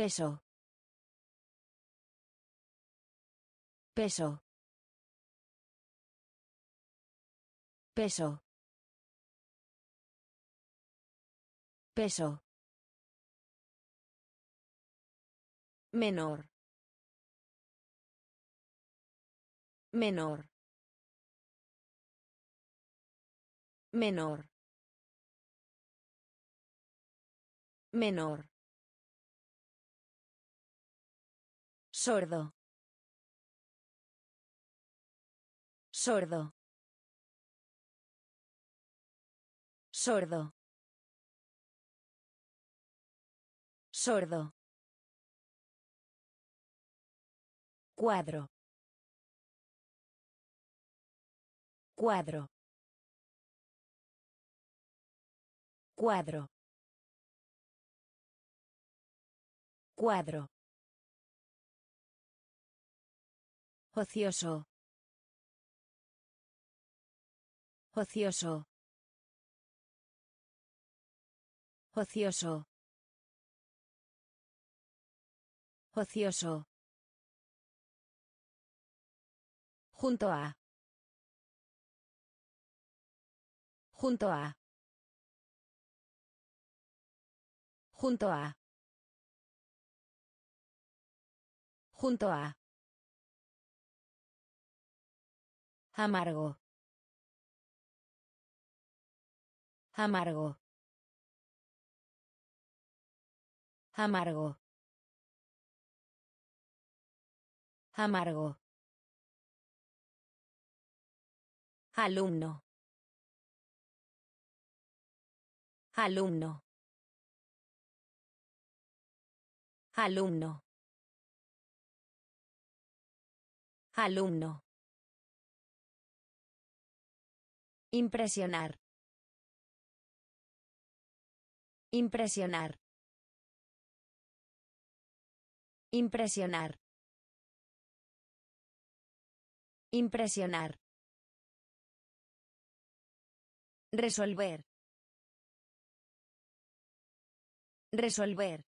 Peso. Peso. Peso. Peso. Menor. Menor. Menor. Menor. Sordo. Sordo. Sordo. Sordo. Cuadro. Cuadro. Cuadro. Cuadro. Ocioso. Ocioso. Ocioso. Ocioso. Junto a. Junto a. Junto a. Junto a. Amargo. Amargo. Amargo. Amargo. Alumno. Alumno. Alumno. Alumno. Impresionar. Impresionar. Impresionar. Impresionar. Resolver. Resolver.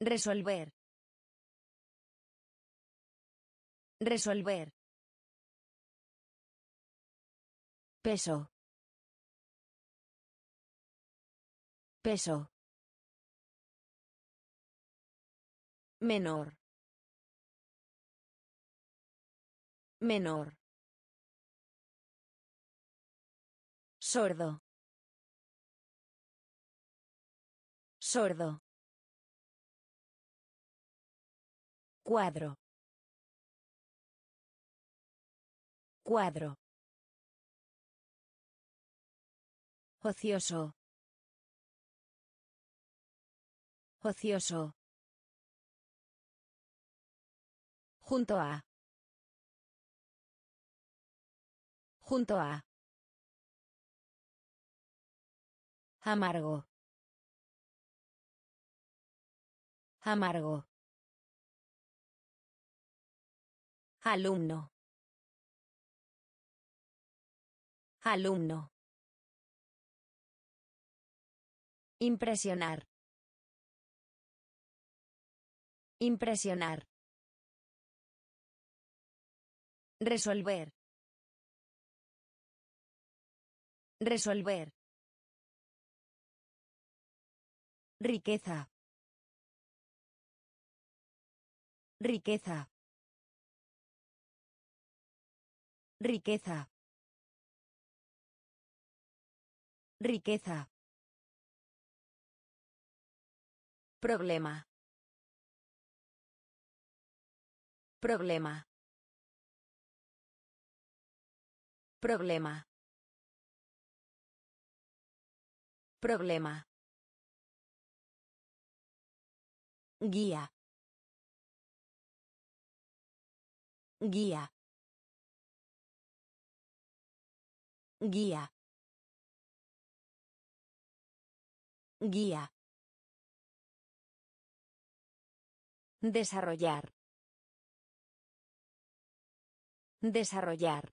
Resolver. Resolver. Peso. Peso. Menor. Menor. Sordo. Sordo. Cuadro. Cuadro. Ocioso. Ocioso. Junto a. Junto a. Amargo. Amargo. Alumno. Alumno. Impresionar. Impresionar. Resolver. Resolver. Riqueza. Riqueza. Riqueza. Riqueza. Problema. Problema. Problema. Problema. Guía. Guía. Guía. Guía. Desarrollar. Desarrollar.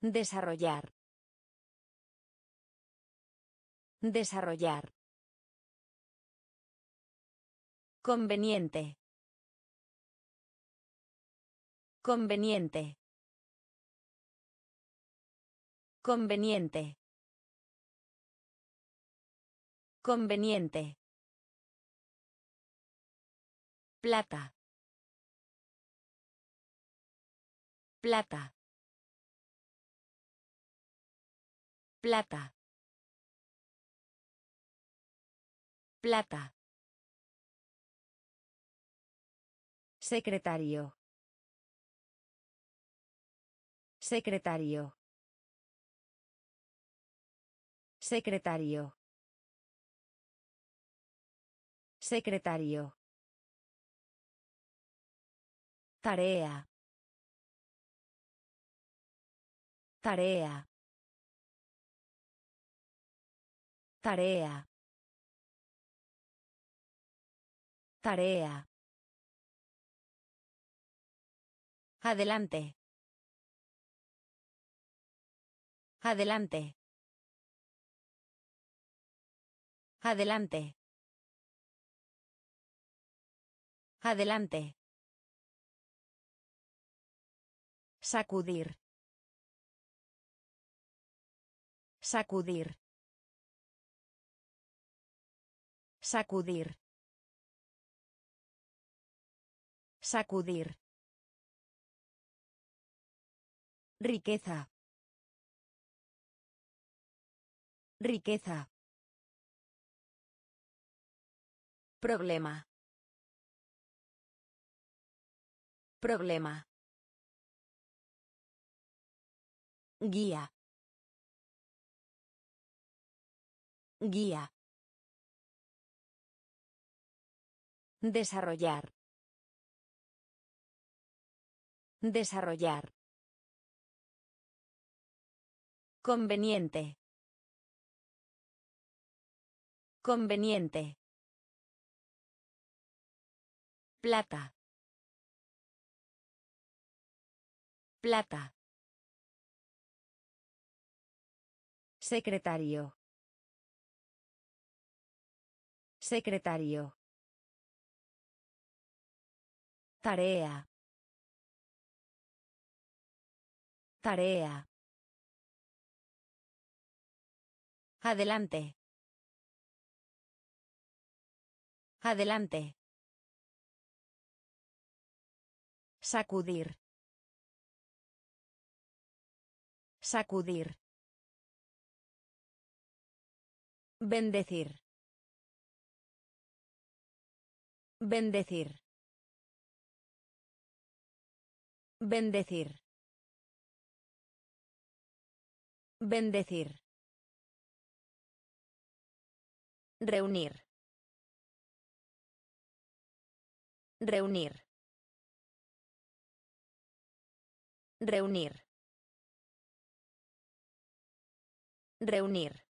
Desarrollar. Desarrollar. Conveniente. Conveniente. Conveniente. Conveniente. Plata. Plata. Plata. Plata. Secretario. Secretario. Secretario. Secretario. Tarea. Tarea. Tarea. Tarea. Adelante. Adelante. Adelante. Adelante. Sacudir. Sacudir. Sacudir. Sacudir. Riqueza. Riqueza. Problema. Problema. Guía. Guía. Desarrollar. Desarrollar. Conveniente. Conveniente. Plata. Plata. Secretario. Secretario. Tarea. Tarea. Adelante. Adelante. Sacudir. Sacudir. Bendecir. Bendecir. Bendecir. Bendecir. Reunir. Reunir. Reunir. Reunir.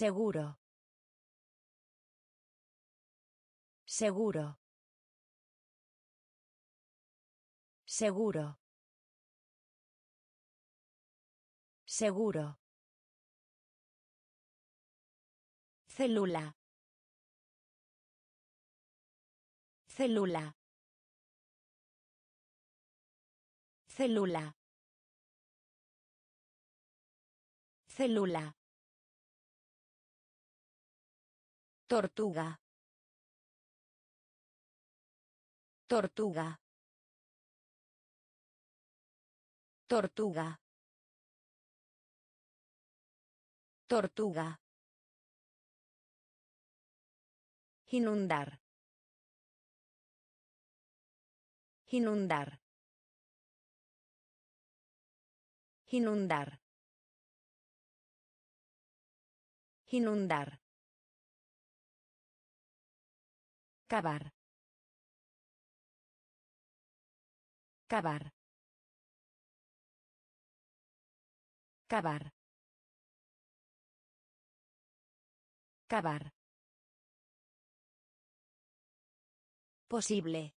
Seguro. Seguro. Seguro. Seguro. Célula. Célula. Célula. Célula. Tortuga. Tortuga. Tortuga. Tortuga. Inundar. Inundar. Inundar. Inundar. Cavar. Cavar. Cavar. Cavar. Posible.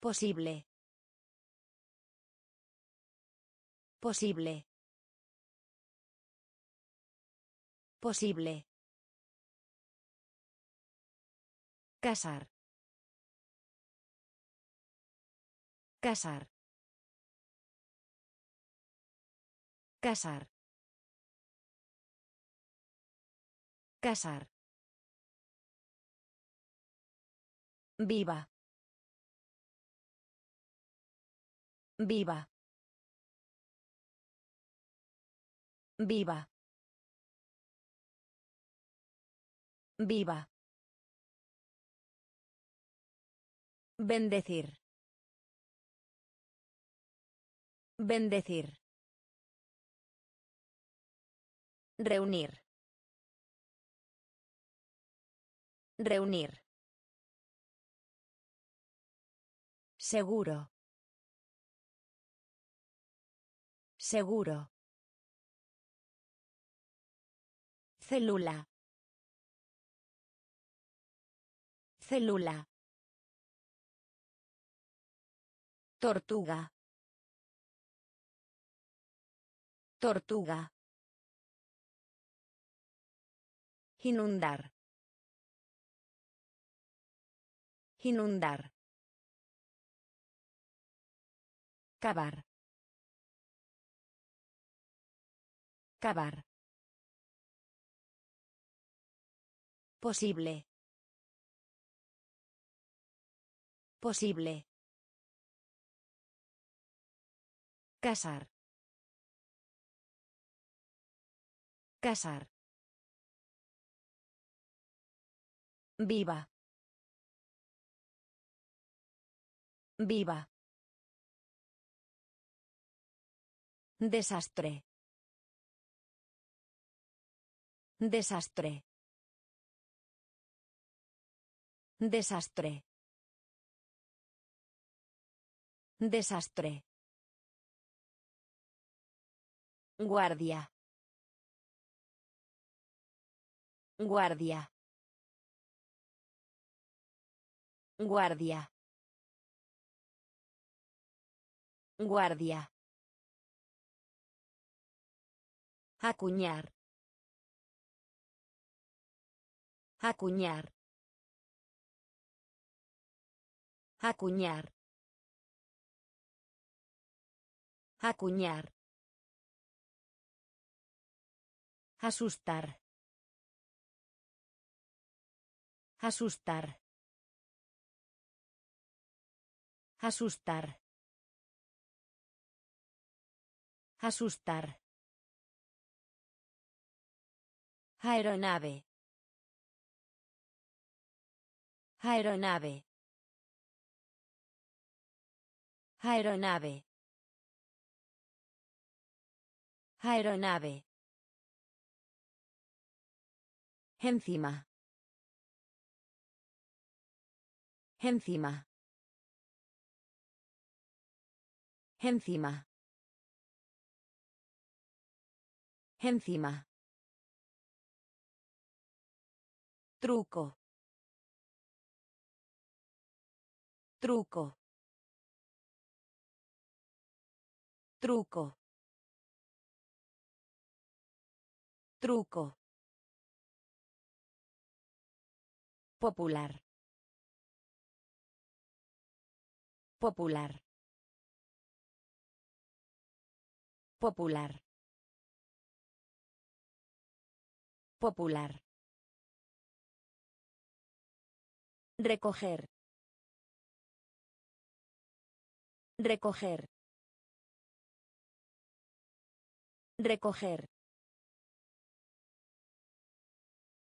Posible. Posible. Posible. Casar. Casar. Casar. Casar. Viva. Viva. Viva. Viva. Bendecir. Bendecir. Reunir. Reunir. Seguro. Seguro. Célula. Célula. Tortuga. Tortuga. Inundar. Inundar. Cavar. Cavar. Posible. Posible. Casar. Casar. Viva. Viva. Desastre. Desastre. Desastre. Desastre. Guardia. Guardia. Guardia. Guardia. Acuñar. Acuñar. Acuñar. Acuñar. Asustar. Asustar. Asustar. Asustar. Aeronave. Aeronave. Aeronave. Aeronave. Encima. Encima. Encima. Encima. Truco. Truco. Truco. Truco. Popular. Popular. Popular. Popular. Recoger. Recoger. Recoger.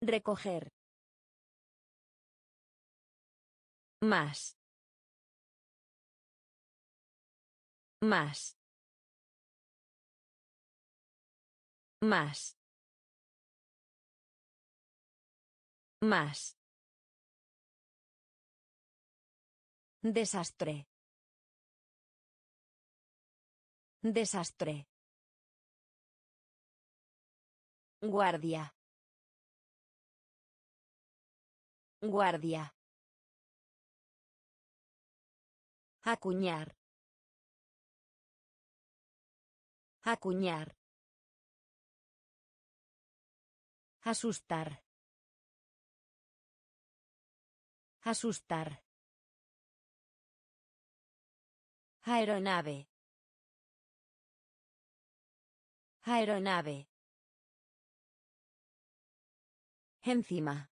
Recoger. Más. Más. Más. Más. Desastre. Desastre. Guardia. Guardia. Acuñar. Acuñar. Asustar. Asustar. Aeronave. Aeronave. Encima.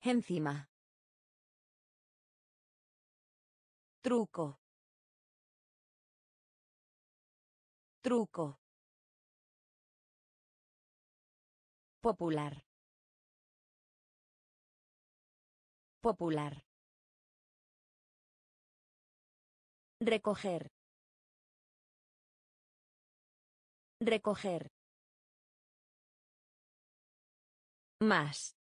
Encima. Truco. Truco. Popular. Popular. Recoger. Recoger. Más.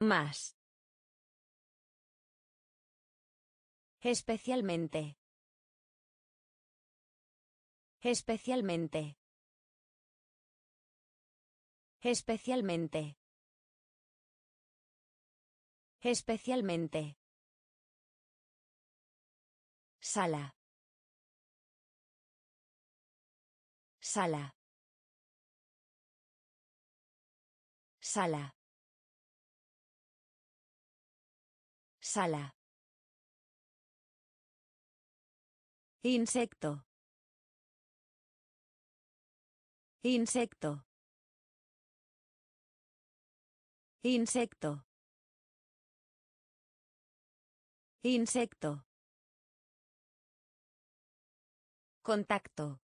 Más. Especialmente. Especialmente. Especialmente. Especialmente. Sala. Sala. Sala. Sala. Insecto. Insecto. Insecto. Insecto. Contacto.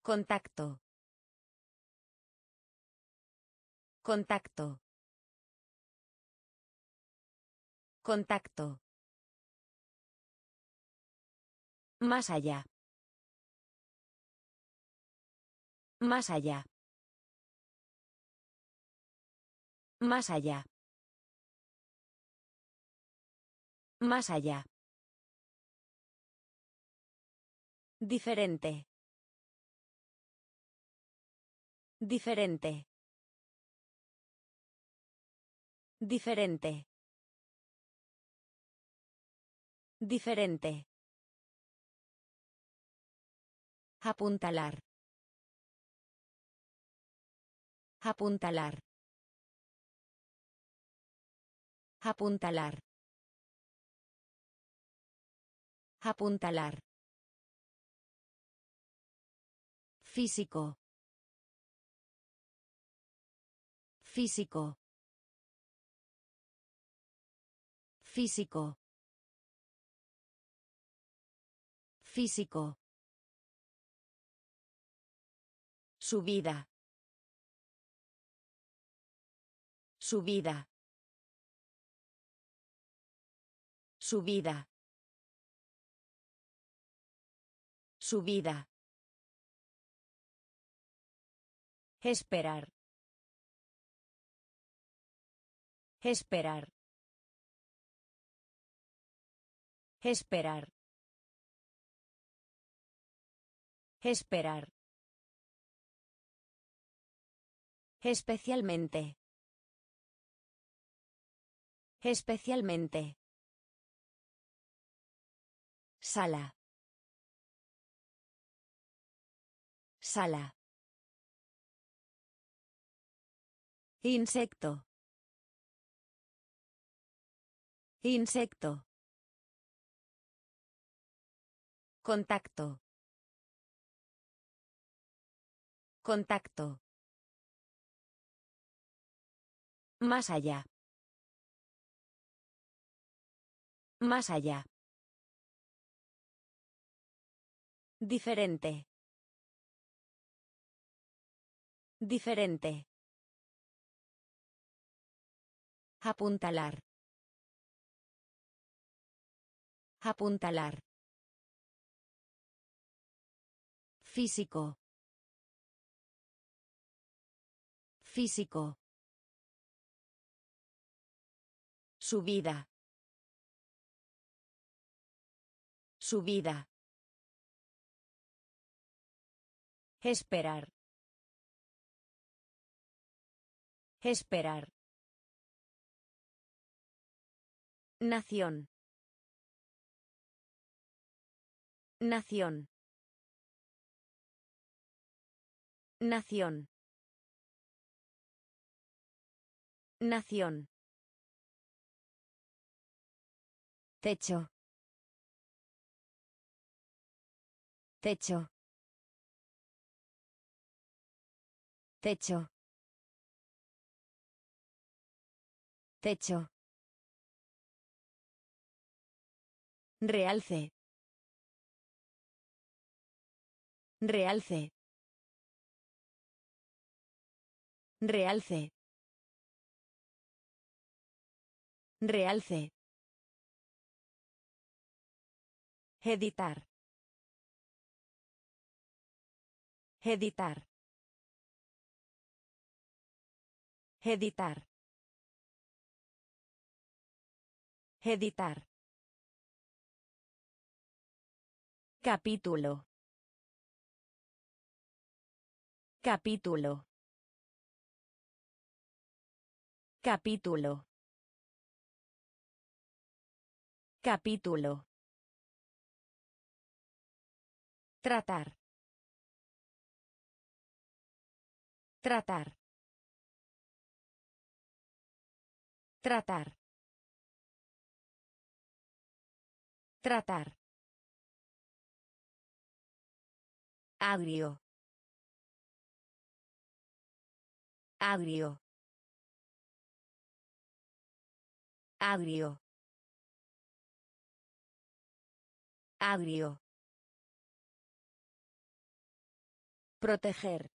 Contacto. Contacto. Contacto. Más allá. Más allá. Más allá. Más allá. Diferente. Diferente. Diferente. Diferente. Apuntalar. Apuntalar. Apuntalar. Apuntalar. Físico. Físico. Físico. Físico. Subida. Subida. Subida. Subida. Esperar. Esperar. Esperar. Esperar. Especialmente. Especialmente. Sala. Sala. Insecto. Insecto. Contacto. Contacto. Más allá. Más allá. Diferente. Diferente. Apuntalar. Apuntalar. Físico. Físico. Subida. Subida. Esperar. Esperar. Nación. Nación. Nación. Nación. Techo. Techo. Techo. Techo. Realce. Realce. Realce. Realce. Editar. Editar. Editar. Editar. Capítulo. Capítulo. Capítulo. Capítulo. Tratar. Tratar. Tratar. Tratar. Agrio. Agrio. Agrio. Agrio. Proteger.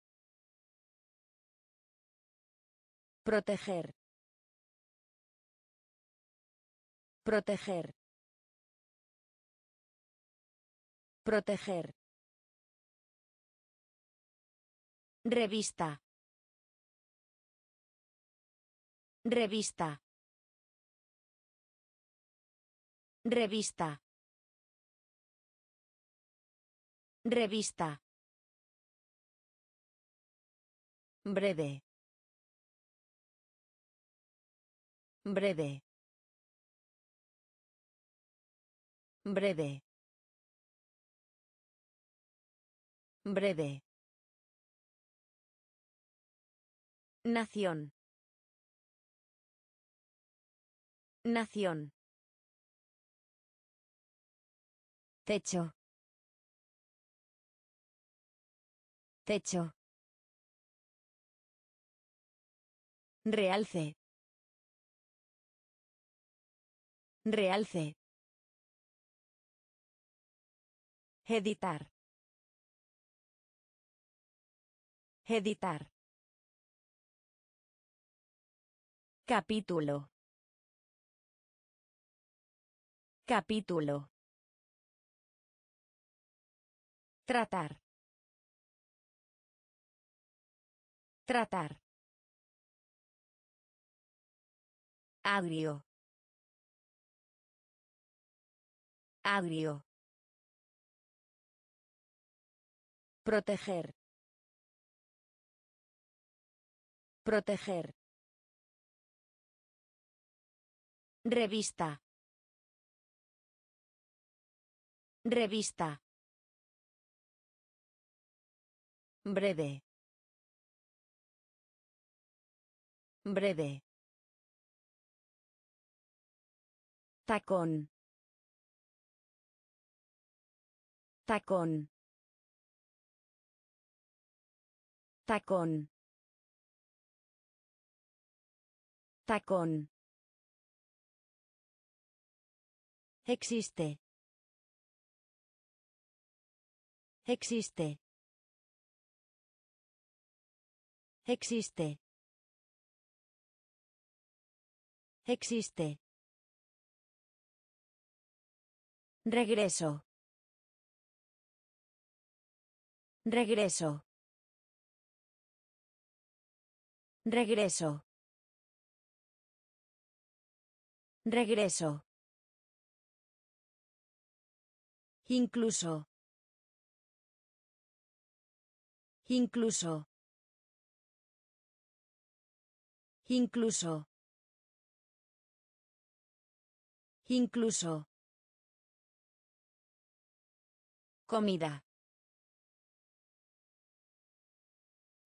Proteger. Proteger. Proteger. Revista. Revista. Revista. Revista. Breve. Breve. Breve. Breve. Nación. Nación. Techo. Techo. Realce. Realce. Editar. Editar. Capítulo. Capítulo. Tratar. Tratar. Agrio. Agrio. Proteger. Proteger. Revista. Revista. Breve. Breve. Tacón. Tacón. Tacón. Tacón. Existe. Existe. Existe. Existe. Regreso. Regreso. Regreso. Regreso. Incluso. Incluso. Incluso. Incluso. Comida.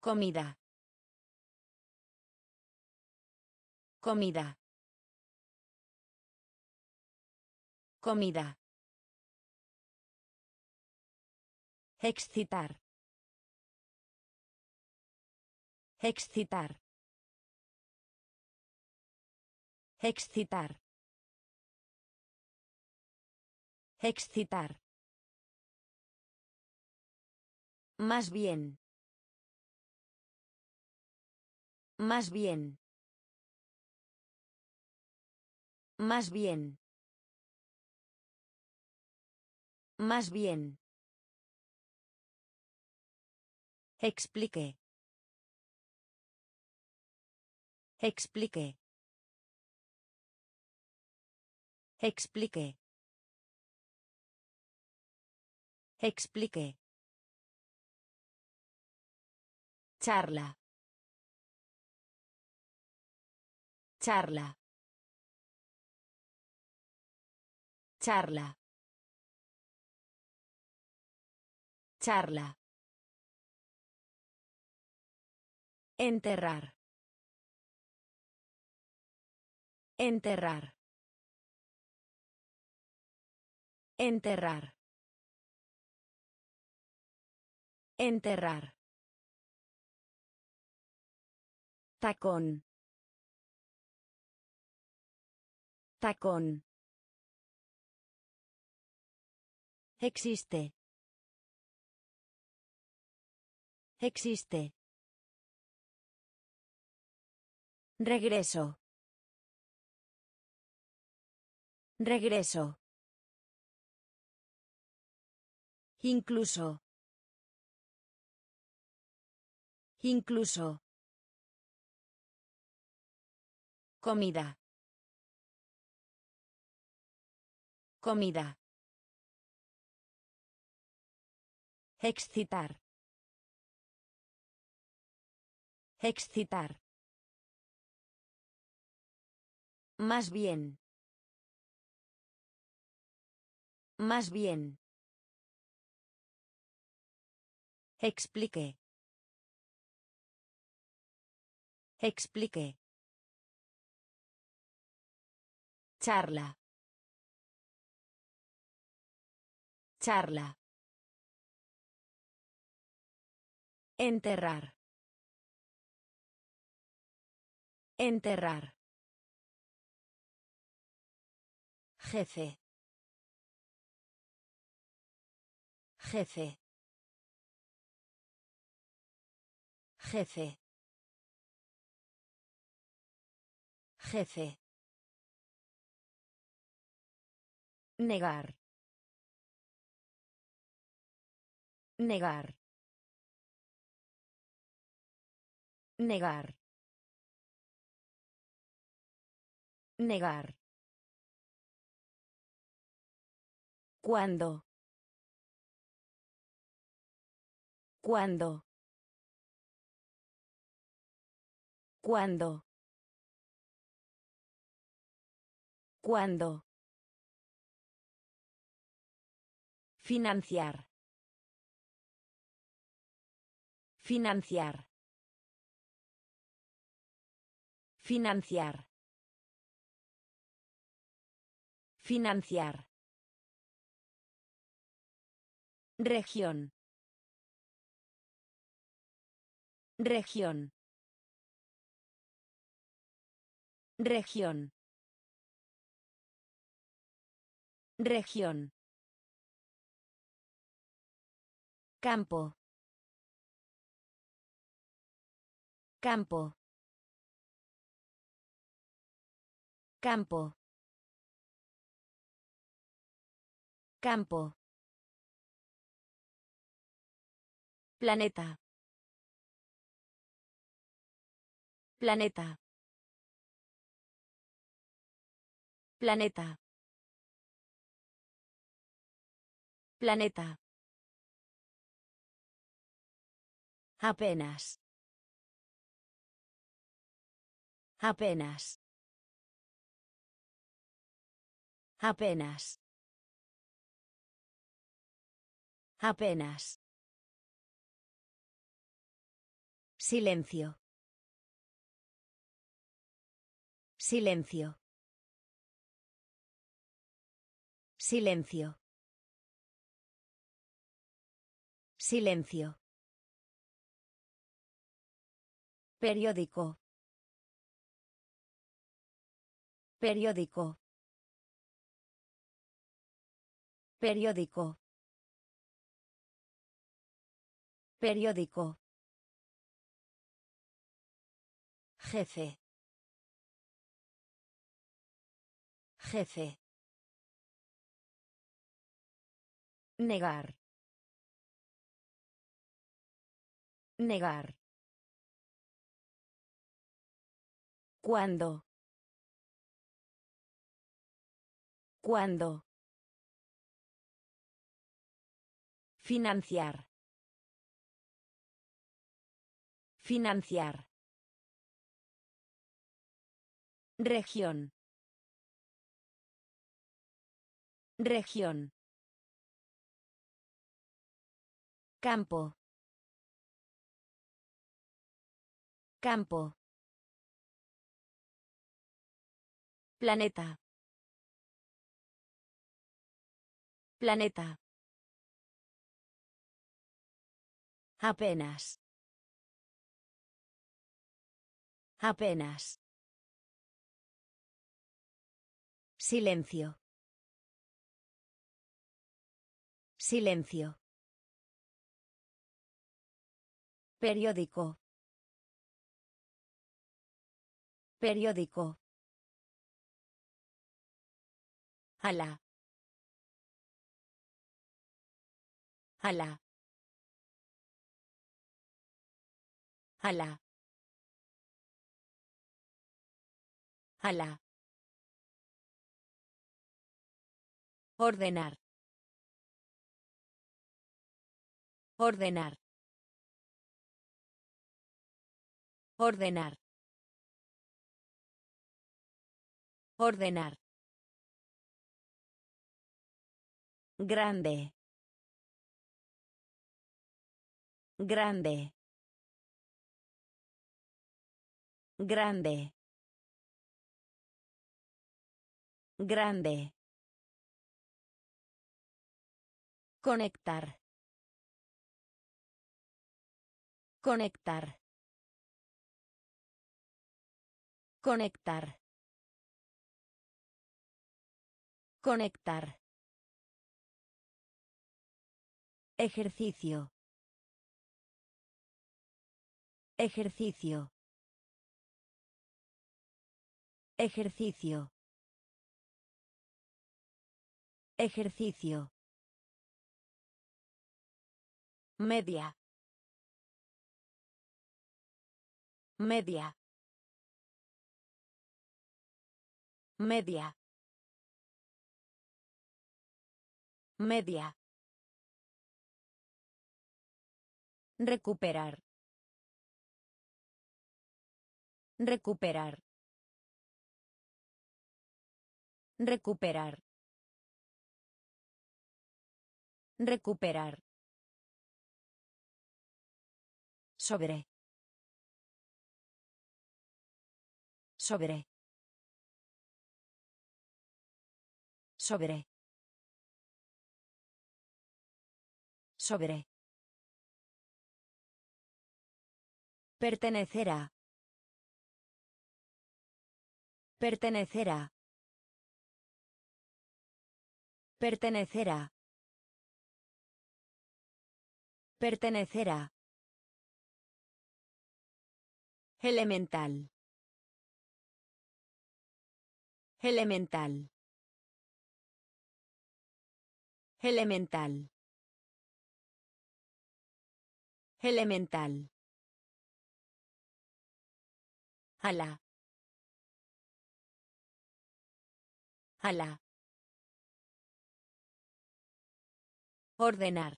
Comida. Comida. Comida. Excitar. Excitar. Excitar. Excitar. Más bien. Más bien. Más bien. Más bien. Explique. Explique. Explique. Explique. Charla. Charla. Charla. Charla. Enterrar. Enterrar. Enterrar. Enterrar. Tacón. Tacón. Existe. Existe. Regreso. Regreso. Incluso. Incluso. Comida. Comida. Excitar. Excitar. Más bien. Más bien. Explique. Explique. Charla. Charla. Enterrar. Enterrar. Jefe. Jefe. Jefe. Jefe. Negar. Negar. Negar. Negar. ¿Cuándo? ¿Cuándo? ¿Cuándo? ¿Cuándo? Financiar. Financiar. Financiar. Financiar. Región. Región. Región. Región. Campo. Campo. Campo. Campo. Planeta. Planeta. Planeta. Planeta. Apenas. Apenas. Apenas. Apenas. Silencio. Silencio. Silencio. Silencio. Periódico. Periódico. Periódico. Periódico. Jefe. Jefe. Negar. Negar. ¿Cuándo? ¿Cuándo? Financiar. Financiar. Región. Región. Campo. Campo. Planeta. Planeta. Apenas. Apenas. Silencio. Silencio. Periódico. Periódico. Ala. Ala. Ala. Ala. Ordenar. Ordenar. Ordenar. Ordenar. Grande. Grande. Grande. Grande. Conectar. Conectar. Conectar. Conectar. Ejercicio. Ejercicio. Ejercicio. Ejercicio. Media. Media. Media. Media. Recuperar. Recuperar. Recuperar. Recuperar. Sobre. Sobre. Sobre. Sobre. Pertenecerá. Pertenecerá. Pertenecerá. Pertenecerá. Elemental. Elemental. Elemental. Elemental. Ala. Ala. Ordenar.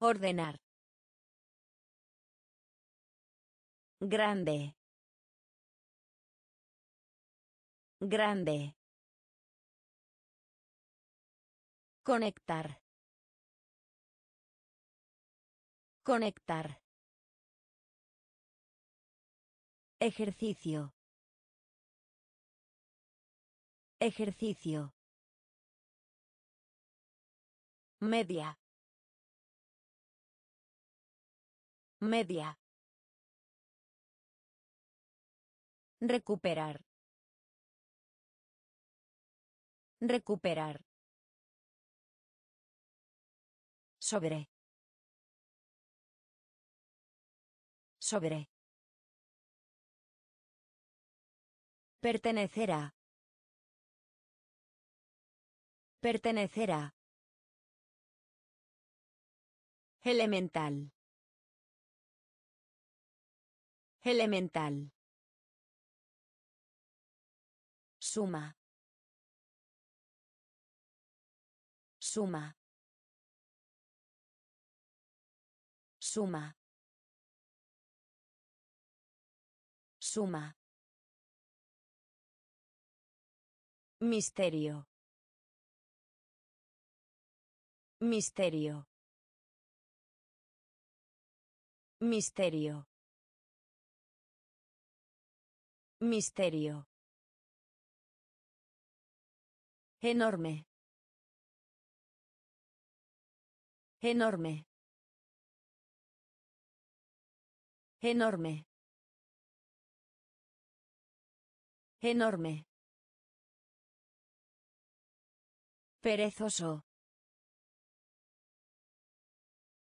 Ordenar. Grande. Grande. Conectar. Conectar. Ejercicio. Ejercicio. Media. Media. Recuperar. Recuperar. Sobre. Sobre. Pertenecerá. Pertenecerá. Elemental. Elemental. Suma. Suma. Suma. Suma. Misterio. Misterio. Misterio. Misterio. Enorme. Enorme. Enorme. Enorme. Perezoso.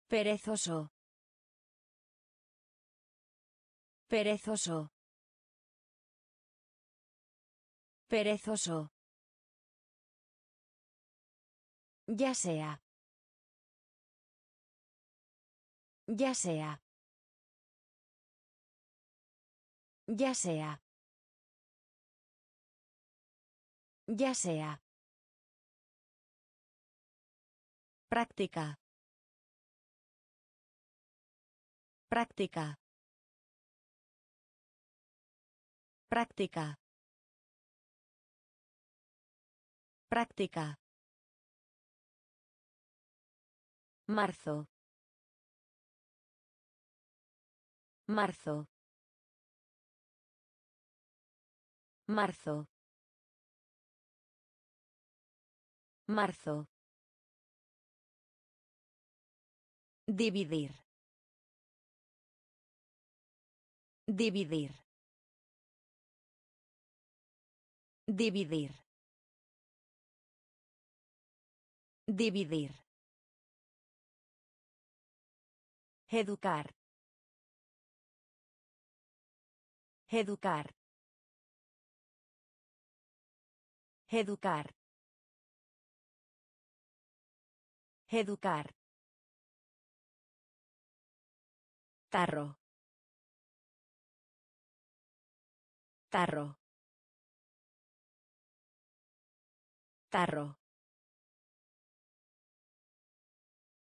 Perezoso. Perezoso. Perezoso. Ya sea. Ya sea. Ya sea. Ya sea. Práctica. Práctica. Práctica. Práctica. Marzo. Marzo. Marzo. Marzo. Dividir. Dividir. Dividir. Dividir. Educar. Educar. Educar. Educar. Tarro. Tarro. Tarro.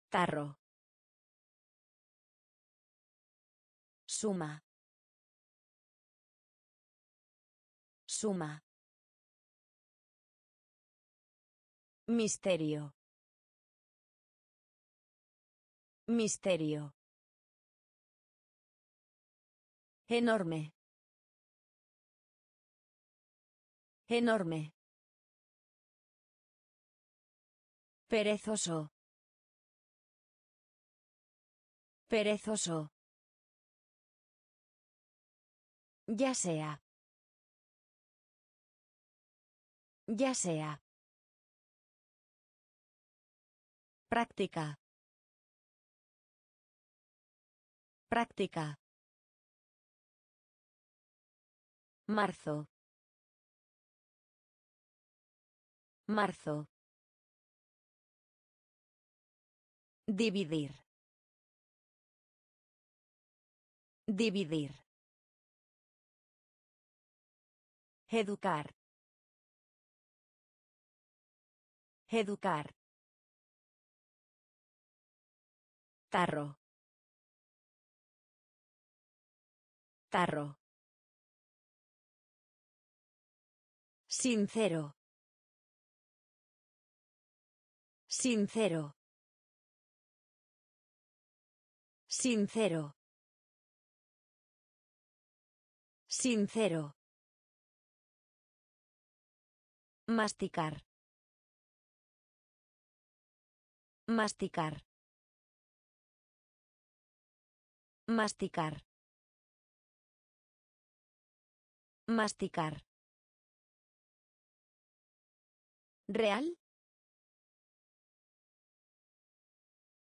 Tarro. Suma. Suma. Misterio. Misterio. Enorme. Enorme. Perezoso. Perezoso. Ya sea. Ya sea. Práctica. Práctica. Marzo. Marzo. Dividir. Dividir. Educar. Educar. Tarro. Tarro. Sincero. Sincero. Sincero. Sincero. Masticar. Masticar. Masticar. Masticar. Real.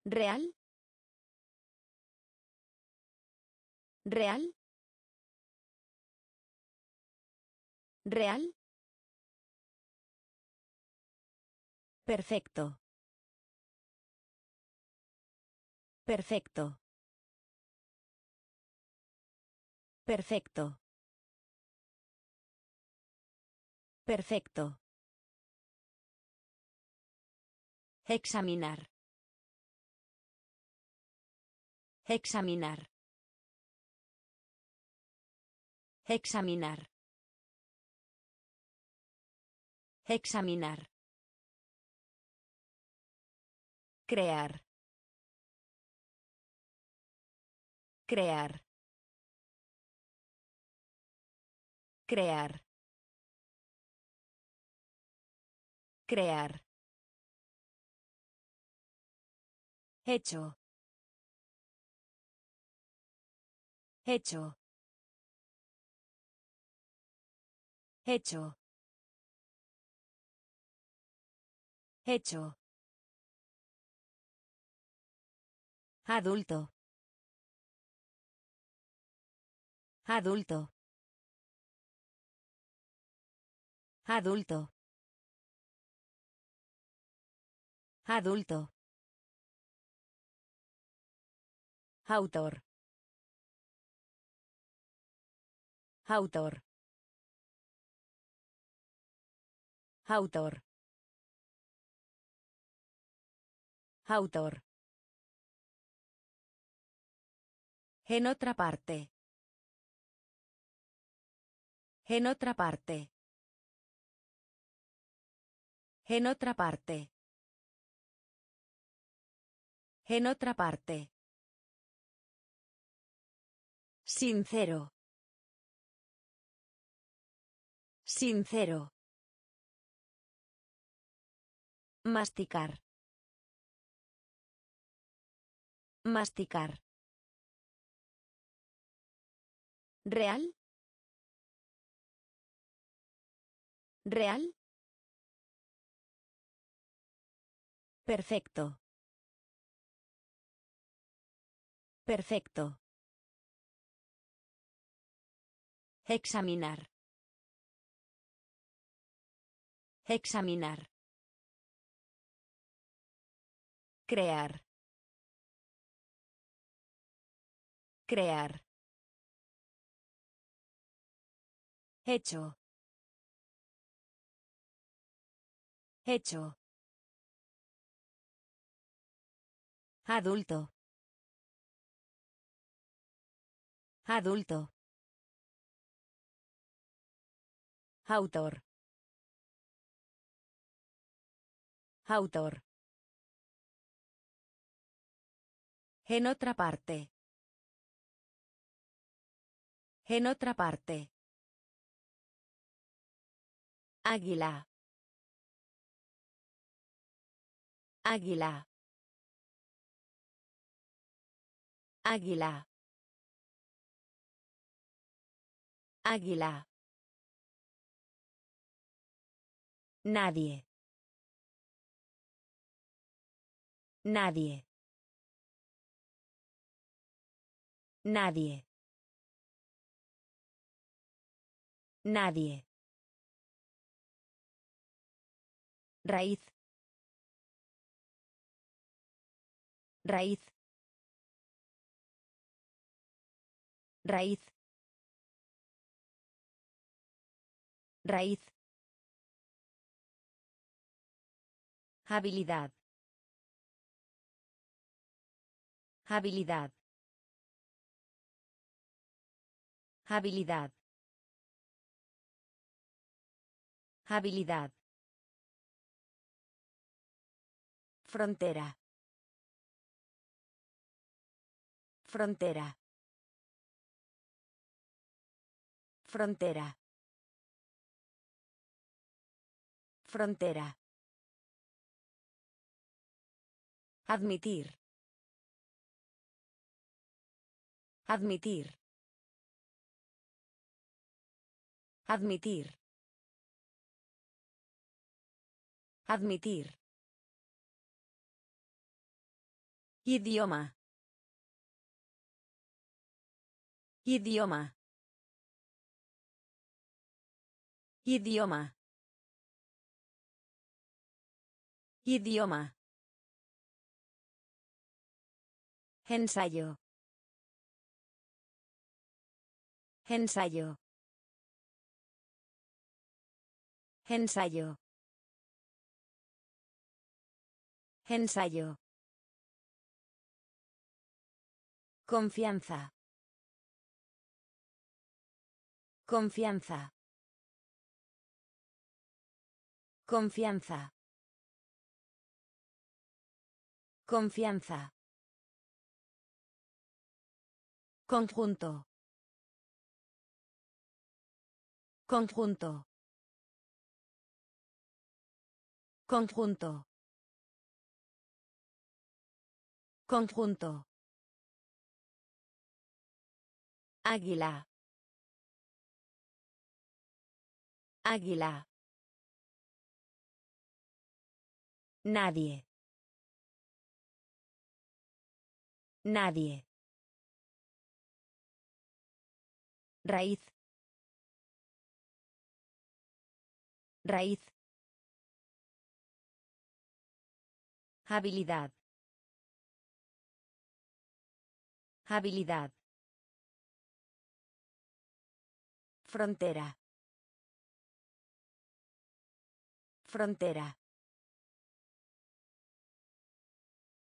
Real. Real. Real. Perfecto. Perfecto. Perfecto. Perfecto. Examinar. Examinar. Examinar. Examinar. Crear. Crear. Crear. Crear. Hecho. Hecho. Hecho. Hecho. Adulto. Adulto. Adulto. Adulto. Autor. Autor. Autor. Autor. En otra parte. En otra parte. En otra parte. En otra parte. Sincero. Sincero. Masticar. Masticar. Real. Real. Perfecto. Perfecto. Examinar. Examinar. Crear. Crear. Hecho. Hecho. Adulto. Adulto. Autor. Autor. En otra parte. En otra parte. Águila. Águila. Águila. Águila. Nadie. Nadie. Nadie. Nadie. Raíz. Raíz. Raíz. Raíz. Habilidad. Habilidad. Habilidad. Habilidad. Frontera. Frontera. Frontera. Frontera. Admitir. Admitir. Admitir. Admitir. Idioma. Idioma. Idioma. Idioma. Ensayo. Ensayo. Ensayo. Ensayo. Confianza. Confianza. Confianza. Confianza. Conjunto. Conjunto. Conjunto. Conjunto. Águila. Águila. Nadie. Nadie. Raíz. Raíz. Habilidad. Habilidad. Frontera. Frontera.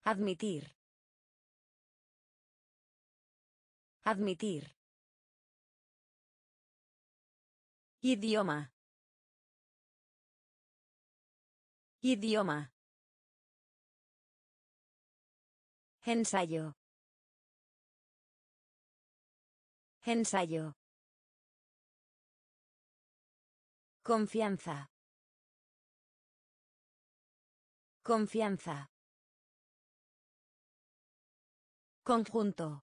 Admitir. Admitir. Idioma. Idioma. Ensayo. Ensayo. Confianza. Confianza. Conjunto.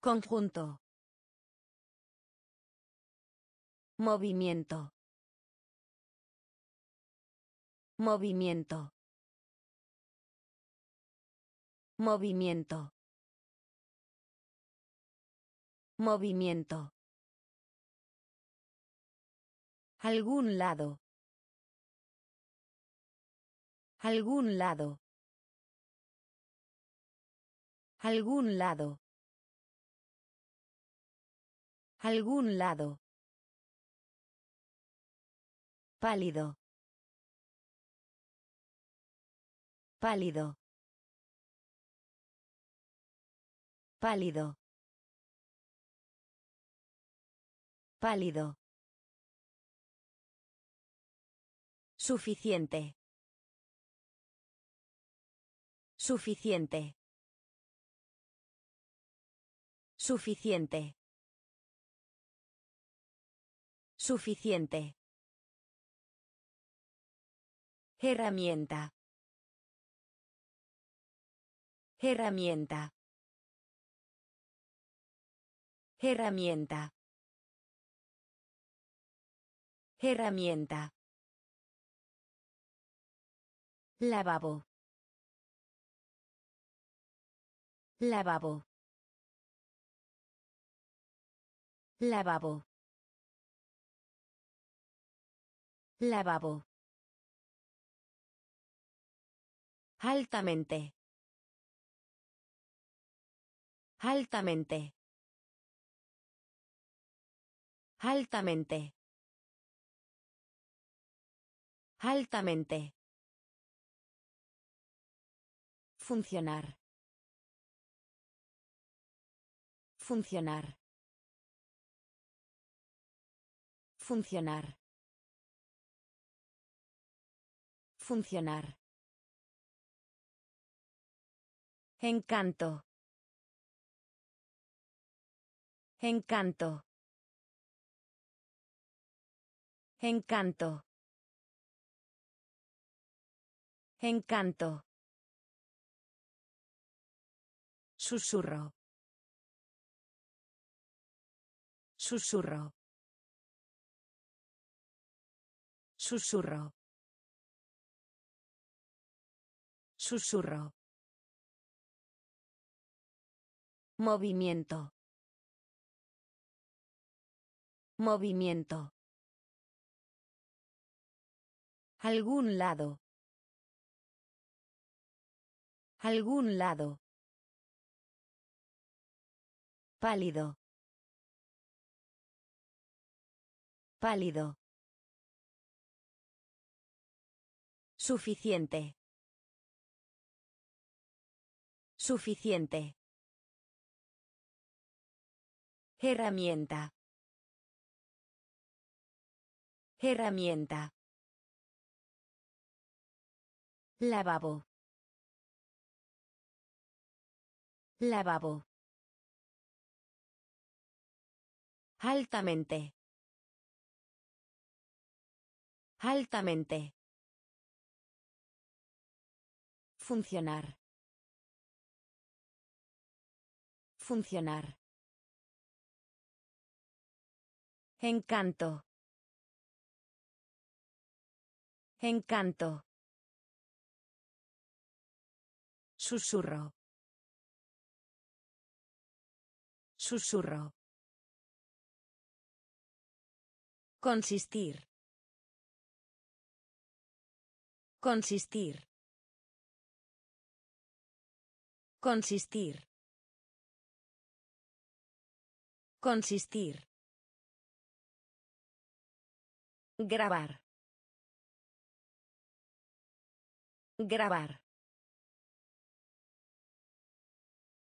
Conjunto. Movimiento. Movimiento. Movimiento. Movimiento. Algún lado. Algún lado. Algún lado. Algún lado. Pálido. Pálido. Pálido. Pálido. Suficiente. Suficiente. Suficiente. Suficiente. Herramienta. Herramienta. Herramienta. Herramienta. Lavabo. Lavabo. Lavabo. Lavabo. Altamente. Altamente. Altamente. Altamente. Funcionar. Funcionar. Funcionar. Funcionar. Encanto. Encanto. Encanto. Encanto. Susurro. Susurro. Susurro. Susurro. Movimiento. Movimiento. Algún lado. Algún lado. Pálido. Pálido. Suficiente. Suficiente. Herramienta. Herramienta. Lavabo. Lavabo. Altamente. Altamente. Funcionar. Funcionar. Encanto. Encanto. Susurro. Susurro. Consistir. Consistir. Consistir. Consistir. Grabar. Grabar.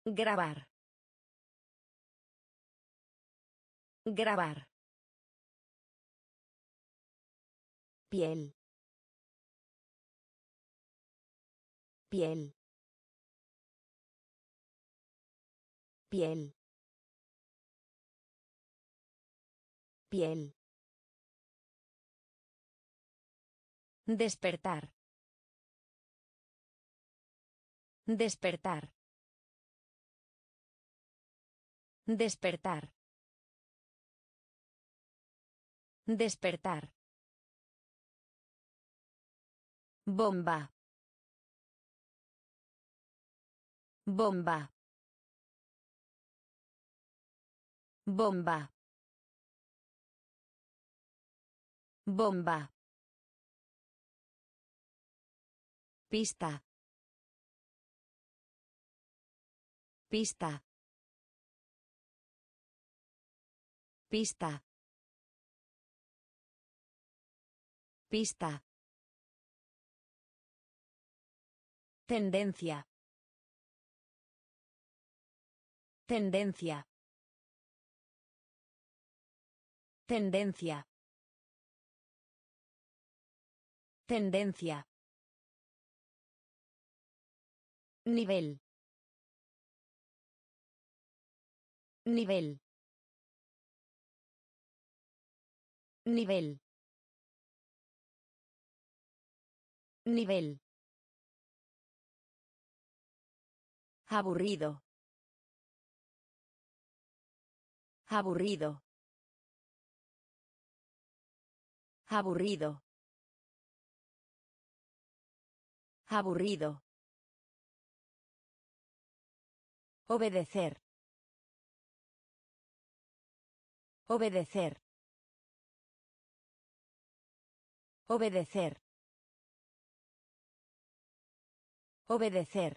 Grabar. Grabar. Piel. Piel. Piel. Piel. Despertar. Despertar. Despertar. Despertar. Bomba. Bomba. Bomba. Bomba. Pista. Pista. Pista. Pista. Tendencia. Tendencia. Tendencia. Tendencia. Nivel. Nivel. Nivel. Nivel. Aburrido. Aburrido. Aburrido. Aburrido. Obedecer. Obedecer. Obedecer. Obedecer.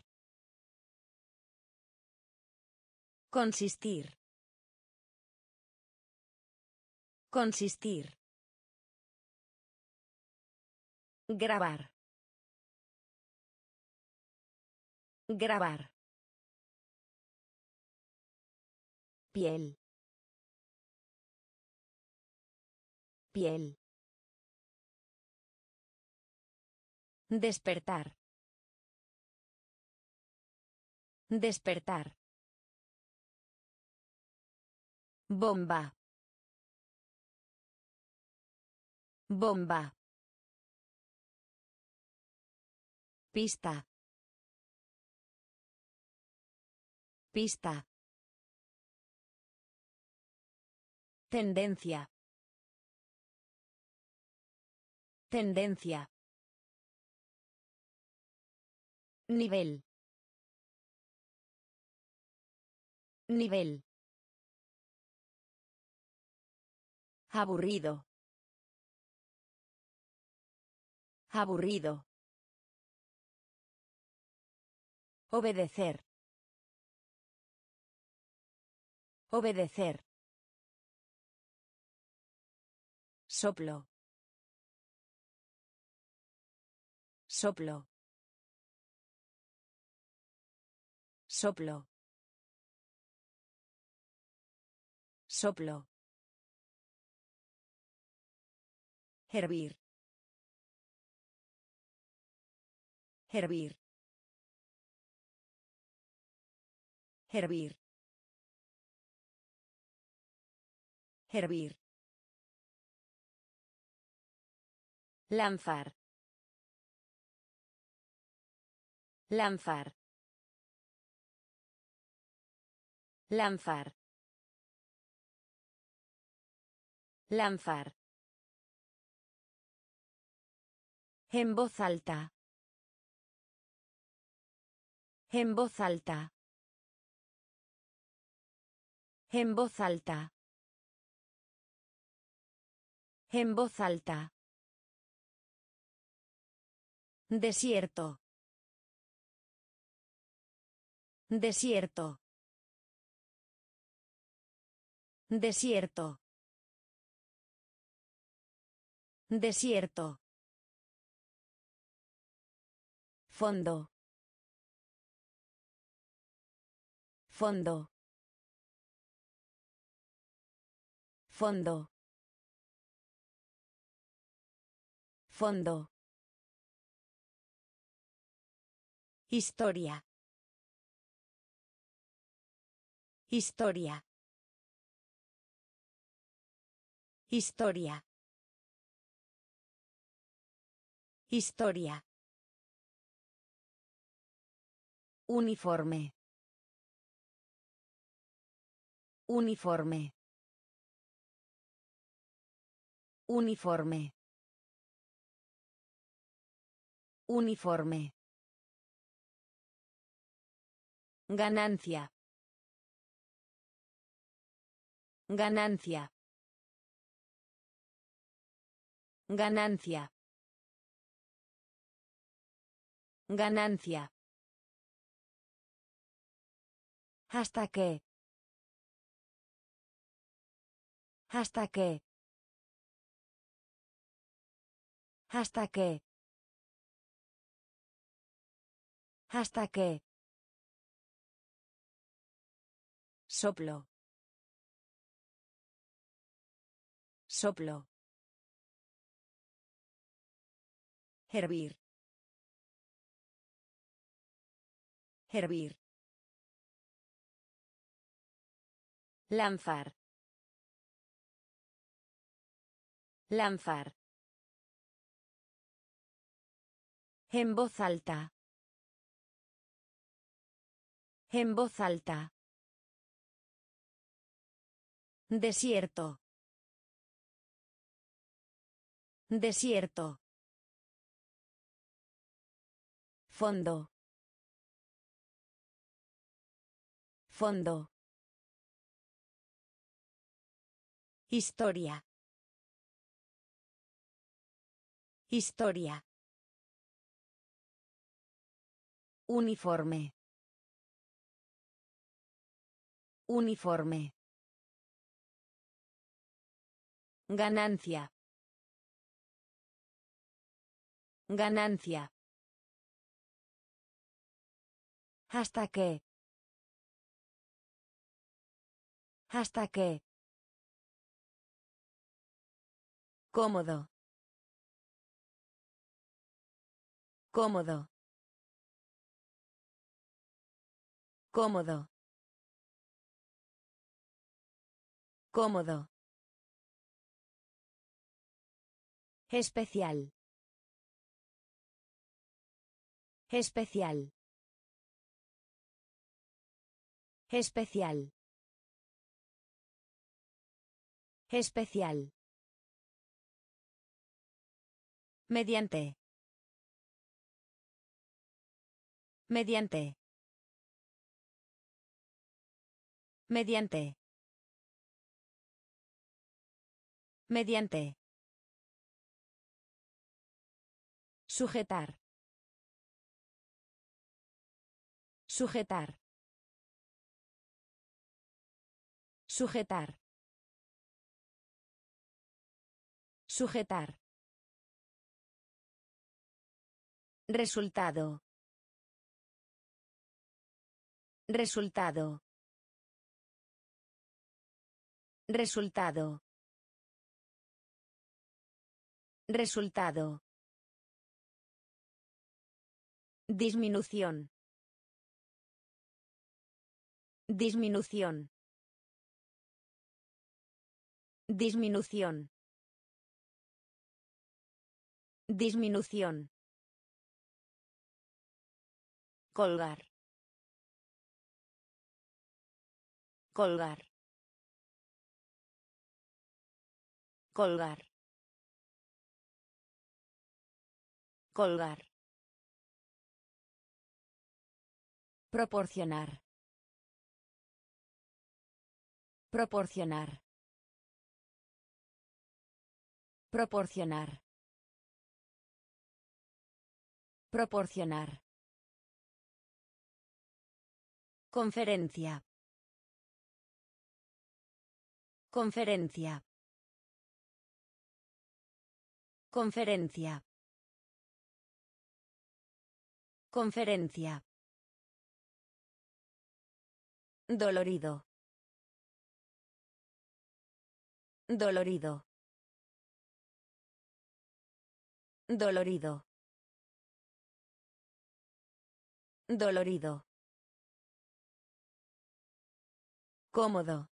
Consistir. Consistir. Grabar. Grabar. Piel. Piel. Despertar. Despertar. Bomba. Bomba. Pista. Pista. Tendencia. Tendencia. Nivel. Nivel. Aburrido. Aburrido. Obedecer. Obedecer. Soplo. Soplo. Soplo. Soplo. Hervir. Hervir. Hervir. Hervir. Lanzar. Lanzar. Lanzar. Lanzar. En voz alta. En voz alta. En voz alta. En voz alta. Desierto. Desierto. Desierto. Desierto. Fondo. Fondo. Fondo. Fondo. Historia. Historia. Historia. Historia. Uniforme. Uniforme. Uniforme. Uniforme. Ganancia. Ganancia. Ganancia. Ganancia. Hasta que. Hasta que. Hasta que. Hasta que. Soplo. Soplo. Hervir. Hervir. Lanzar. Lanzar. En voz alta. En voz alta. Desierto. Desierto. Fondo. Fondo. Historia. Historia. Uniforme. Uniforme. Ganancia. Ganancia. Hasta que. Hasta que. Cómodo. Cómodo. Cómodo. Cómodo. Especial. Especial. Especial. Especial. Mediante. Mediante. Mediante. Mediante. Sujetar. Sujetar. Sujetar. Sujetar. Resultado. Resultado. Resultado. Resultado. Disminución. Disminución. Disminución. Disminución. Colgar. Colgar. Colgar. Colgar. Proporcionar. Proporcionar. Proporcionar. Proporcionar. Conferencia. Conferencia. Conferencia. Conferencia. Dolorido. Dolorido. Dolorido. Dolorido. Cómodo.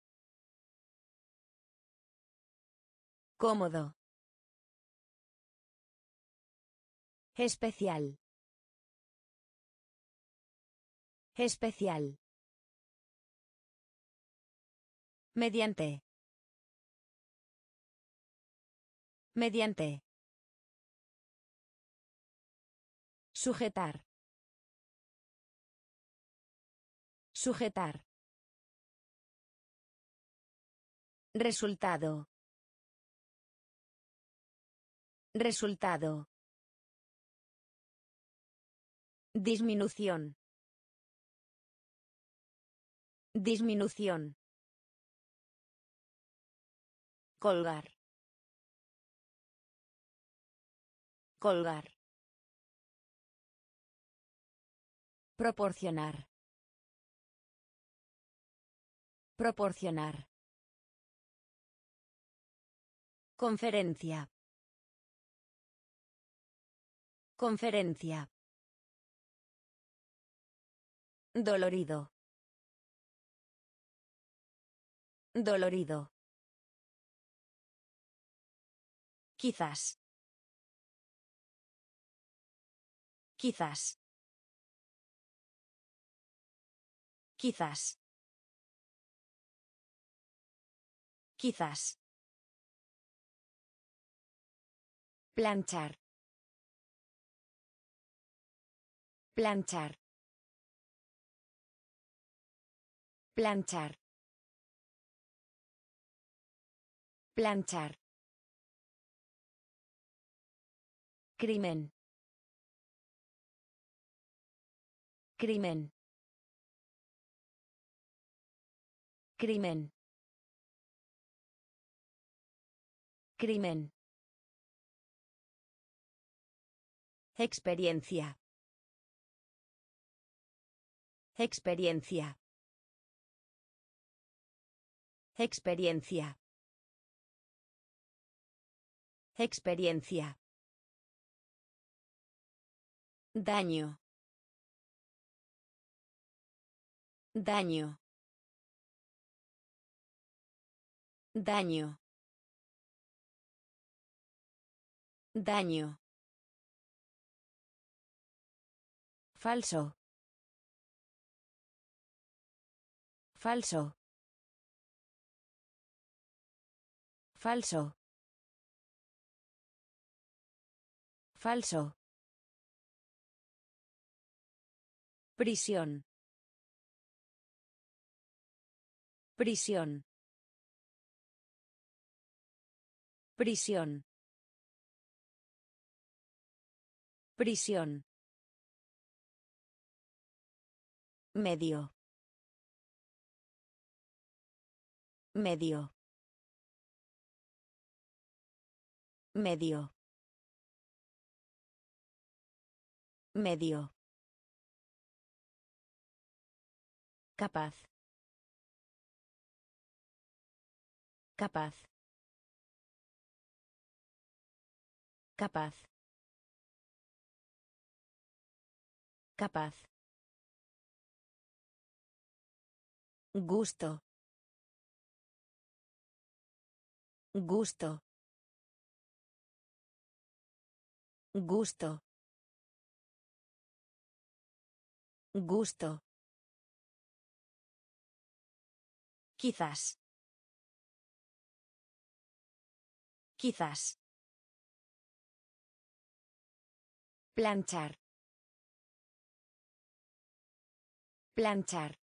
Cómodo. Especial. Especial. Mediante. Mediante. Sujetar. Sujetar. Resultado. Resultado. Disminución. Disminución. Colgar. Colgar. Proporcionar. Proporcionar. Conferencia. Conferencia. Dolorido. Dolorido. Quizás. Quizás. Quizás. Quizás. Planchar. Planchar. Planchar. Planchar. Crimen. Crimen. Crimen. Crimen. Experiencia. Experiencia. Experiencia. Experiencia. Daño. Daño. Daño. Daño. Falso. Falso. Falso. Falso. Prisión. Prisión. Prisión. Prisión. Medio. Medio. Medio. Medio. Capaz. Capaz. Capaz. Capaz. Gusto. Gusto. Gusto. Gusto. Quizás. Quizás. Planchar. Planchar.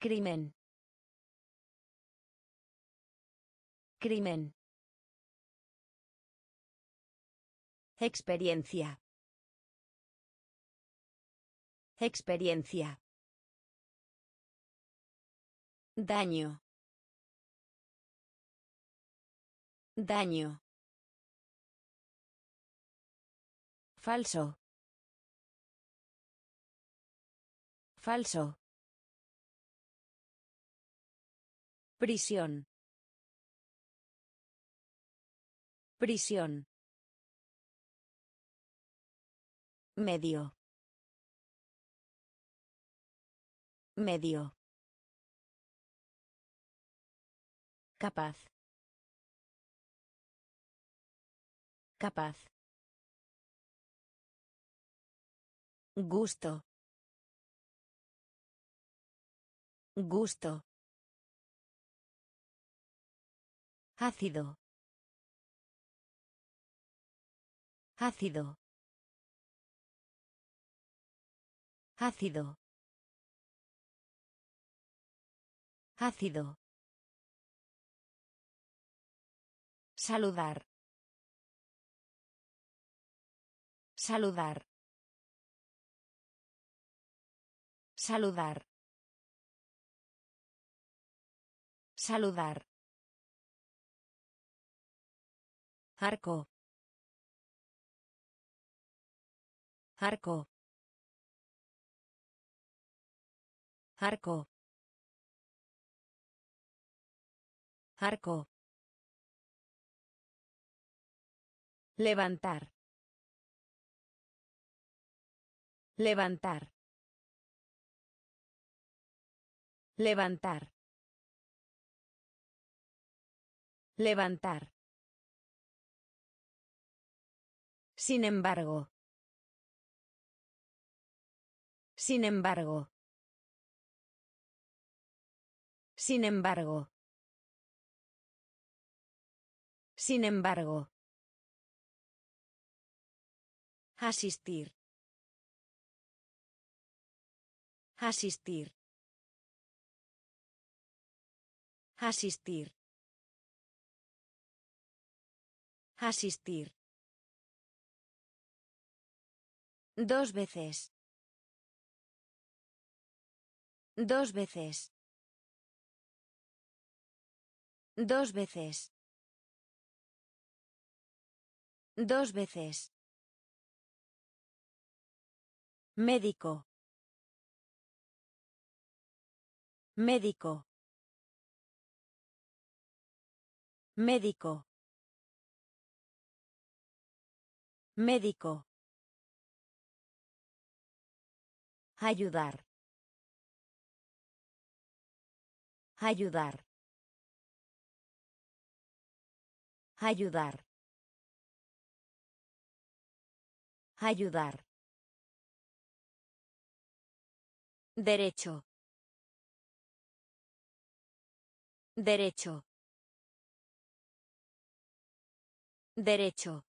Crimen. Crimen. Experiencia. Experiencia. Daño. Daño. Falso. Falso. Prisión. Prisión. Medio. Medio. Capaz. Capaz. Gusto. Gusto. Ácido. Ácido. Ácido. Ácido. Saludar. Saludar. Saludar. Saludar. Arco. Arco. Arco. Arco. Levantar. Levantar. Levantar. Levantar. Sin embargo. Sin embargo. Sin embargo. Sin embargo. Asistir. Asistir. Asistir. Asistir. Dos veces. Dos veces. Dos veces. Dos veces. Médico. Médico. Médico. Médico. Ayudar. Ayudar. Ayudar. Ayudar. Derecho. Derecho. Derecho.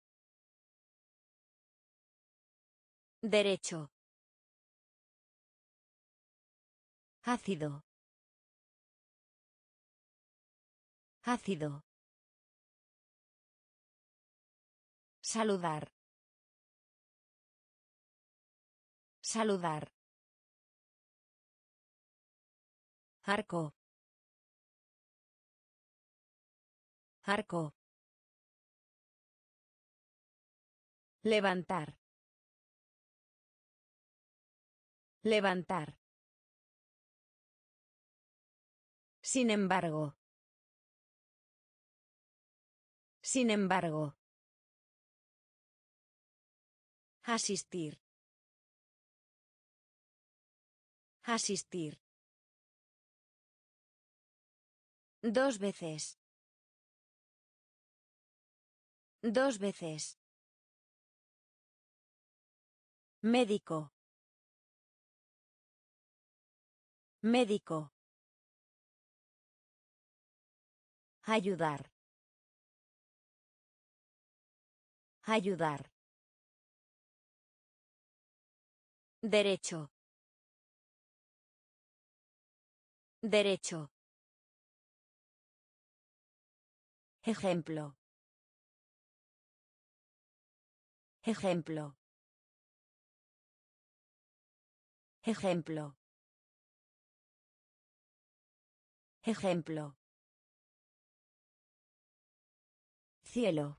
Derecho. Ácido. Ácido. Saludar. Saludar. Arco. Arco. Levantar. Levantar. Sin embargo. Sin embargo. Asistir. Asistir. Dos veces. Dos veces. Médico. Médico. Ayudar. Ayudar. Derecho. Derecho. Ejemplo. Ejemplo. Ejemplo. Ejemplo. Cielo.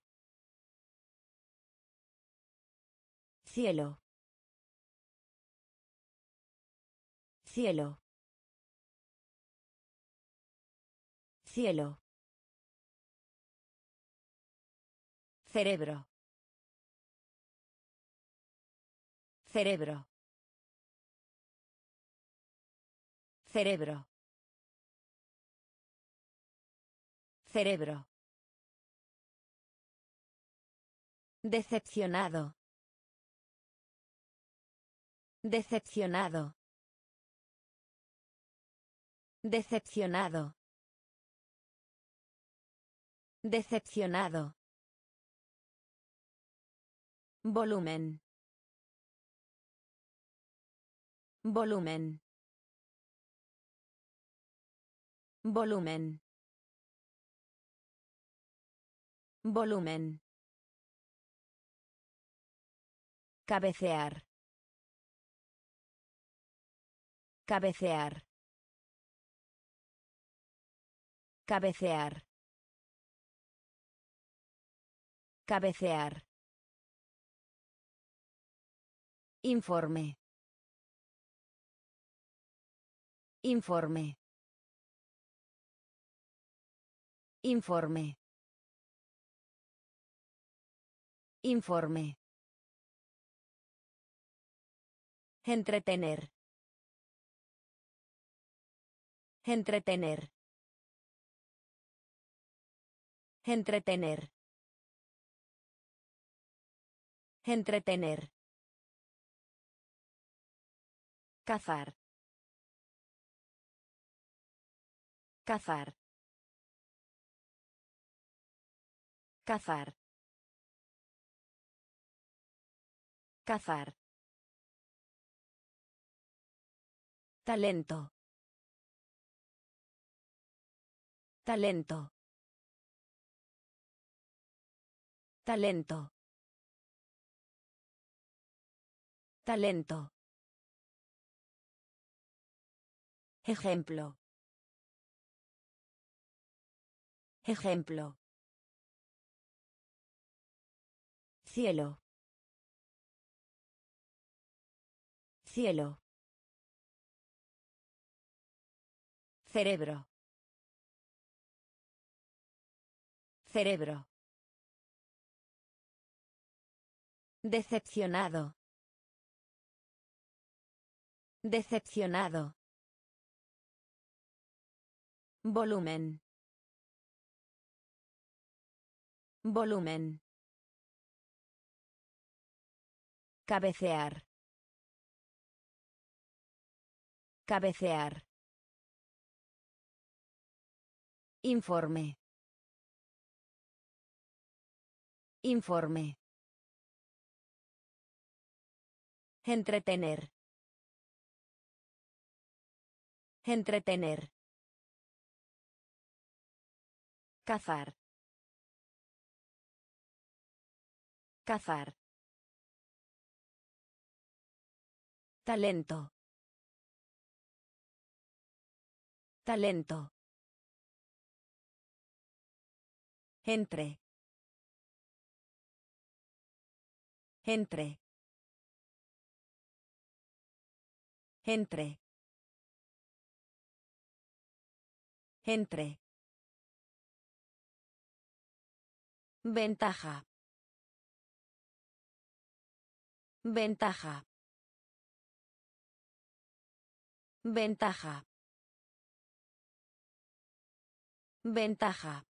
Cielo. Cielo. Cielo. Cerebro. Cerebro. Cerebro. Cerebro. Decepcionado. Decepcionado. Decepcionado. Decepcionado. Volumen. Volumen. Volumen. Volumen. Cabecear. Cabecear. Cabecear. Cabecear. Informe. Informe. Informe. Informe. Entretener. Entretener. Entretener. Entretener. Cazar. Cazar. Cazar. Cazar. Talento. Talento. Talento. Talento. Ejemplo. Ejemplo. Cielo. Cielo. Cerebro. Cerebro. Decepcionado. Decepcionado. Volumen. Volumen. Cabecear. Cabecear. Informe. Informe. Entretener. Entretener. Cazar. Cazar. Talento. Talento. Entre. Entre. Entre. Entre. Ventaja. Ventaja. Ventaja. Ventaja.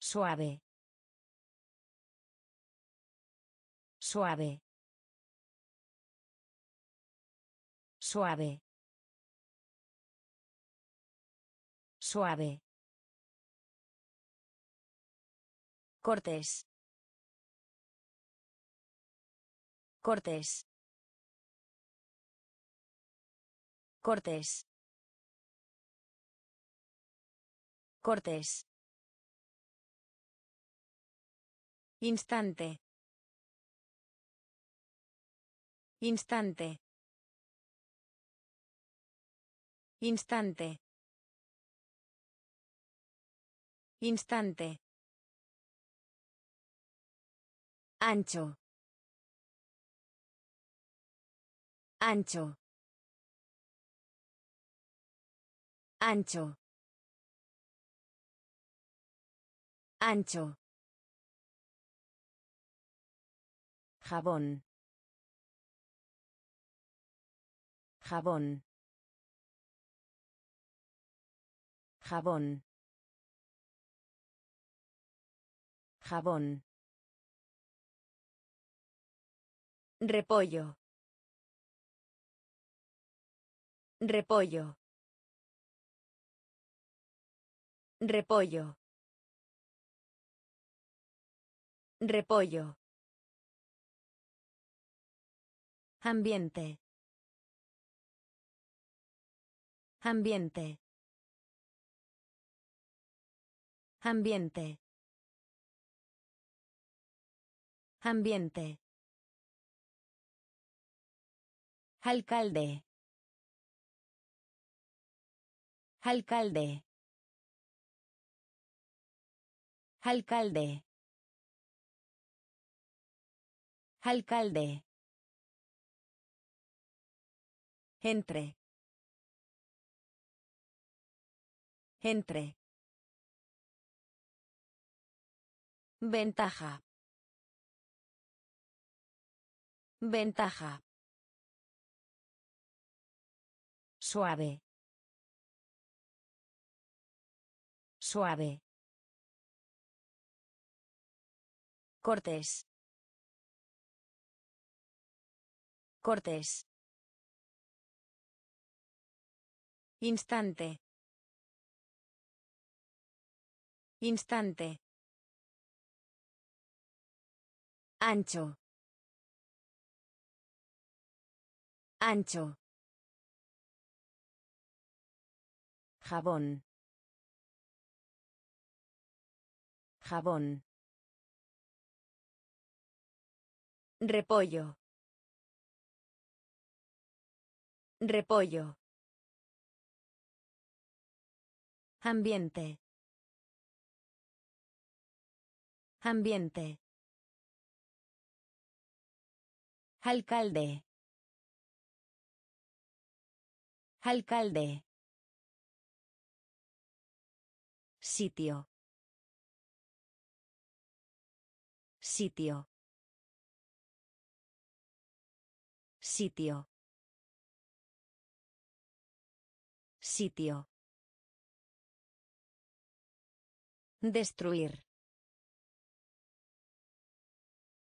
Suave. Suave. Suave. Suave. Cortés. Cortés. Cortés. Cortés. Instante. Instante. Instante. Instante. Ancho. Ancho. Ancho. Ancho. Jabón. Jabón. Jabón. Jabón. Repollo. Repollo. Repollo. Repollo. Ambiente. Ambiente. Ambiente. Ambiente. Alcalde. Alcalde. Alcalde. Alcalde. Entre. Entre. Ventaja. Ventaja. Suave. Suave. Cortés. Cortés. Instante. Instante. Ancho. Ancho. Jabón. Jabón. Repollo. Repollo. Ambiente. Ambiente. Alcalde. Alcalde. Sitio. Sitio. Sitio. Sitio. Destruir.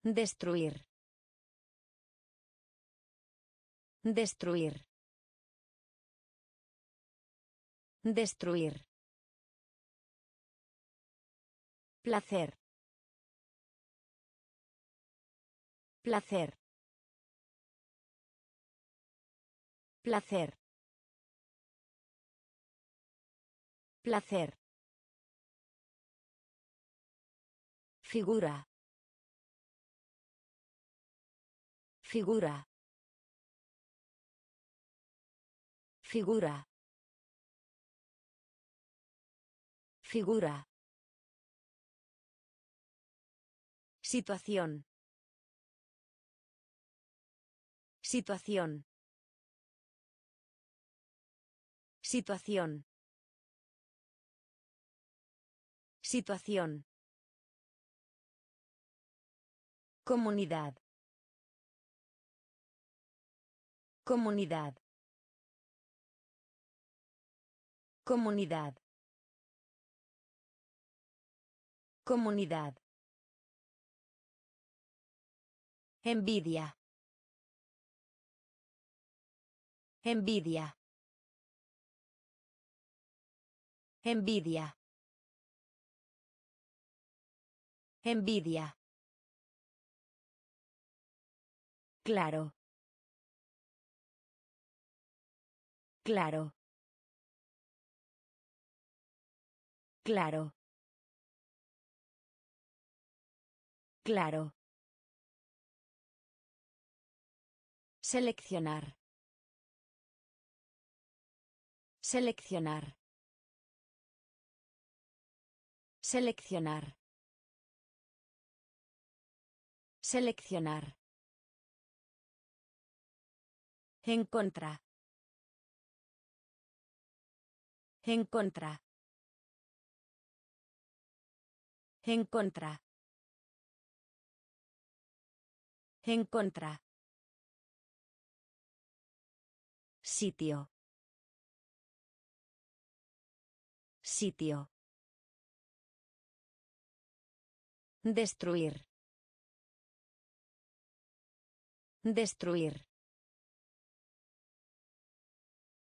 Destruir. Destruir. Destruir. Placer. Placer. Placer. Placer. Figura. Figura. Figura. Figura. Situación. Situación. Situación. Situación. Comunidad. Comunidad. Comunidad. Comunidad. Envidia. Envidia. Envidia. Envidia. Claro. Claro. Claro. Claro. Seleccionar. Seleccionar. Seleccionar. Seleccionar. En contra. En contra. En contra. En contra. Sitio. Sitio. Destruir. Destruir.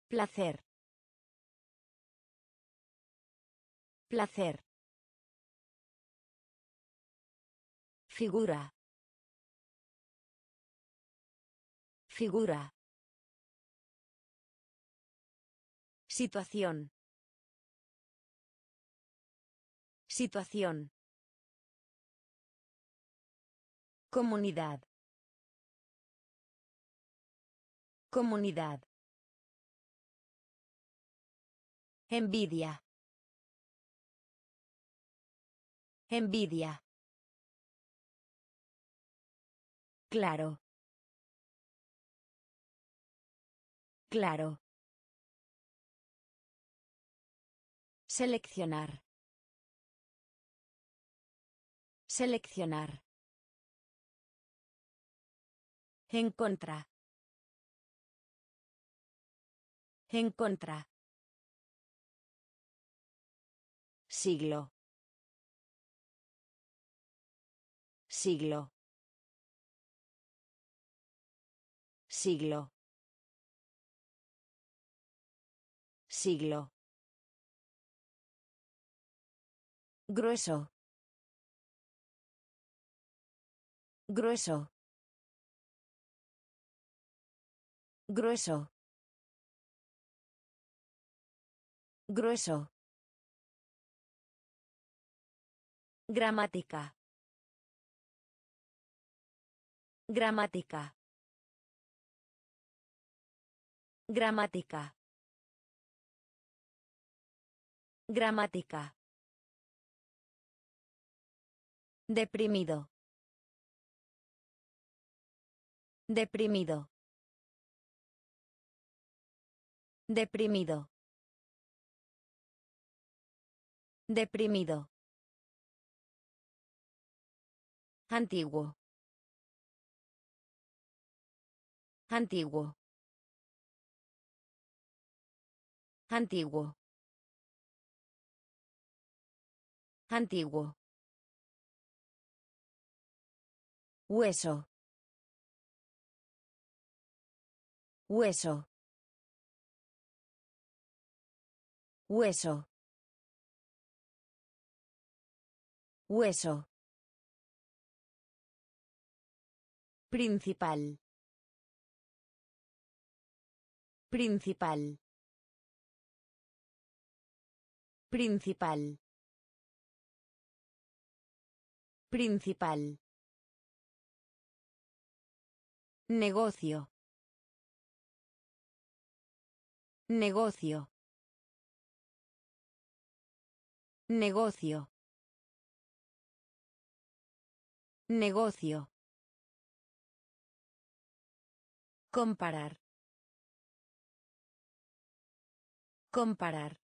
Placer. Placer. Figura. Figura. Situación. Situación. Comunidad. Comunidad. Envidia. Envidia. Claro. Claro. Seleccionar. Seleccionar. En contra. En contra. Siglo. Siglo. Siglo. Siglo. Grueso. Grueso. Grueso. Grueso. Gramática. Gramática. Gramática. Gramática. Deprimido. Deprimido. Deprimido. Deprimido. Antiguo. Antiguo. Antiguo. Antiguo. Hueso. Hueso. Hueso. Hueso. Principal. Principal. Principal. Principal. Negocio. Negocio. Negocio. Negocio. Comparar. Comparar.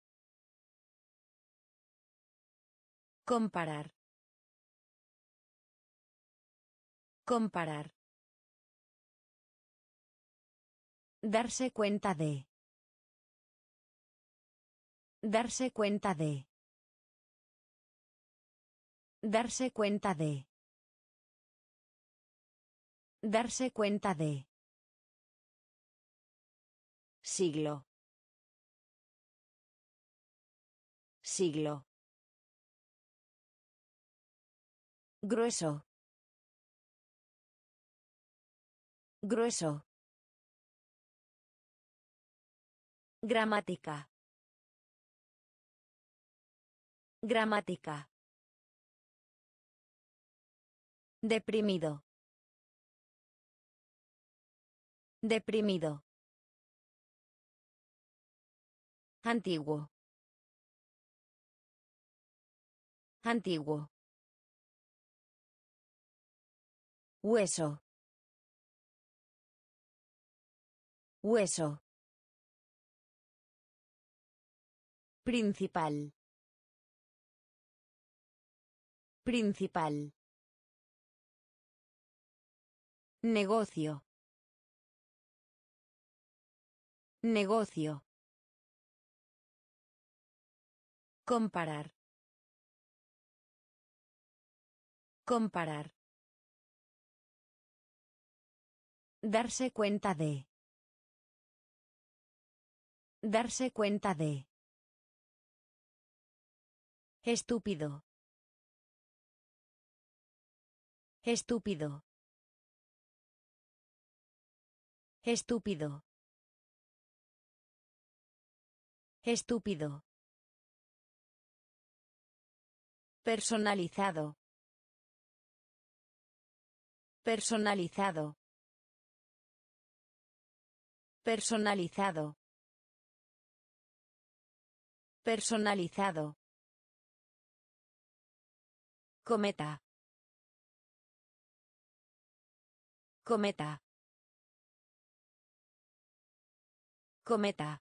Comparar. Comparar. Darse cuenta de. Darse cuenta de. Darse cuenta de. Darse cuenta de. Siglo. Siglo. Grueso. Grueso. Gramática. Gramática. Deprimido. Deprimido. Antiguo. Antiguo. Hueso. Hueso. Principal. Principal. Negocio. Negocio. Comparar. Comparar. Darse cuenta de. Darse cuenta de. Estúpido. Estúpido. Estúpido. Estúpido. Personalizado. Personalizado. Personalizado. Personalizado. Cometa. Cometa. Cometa.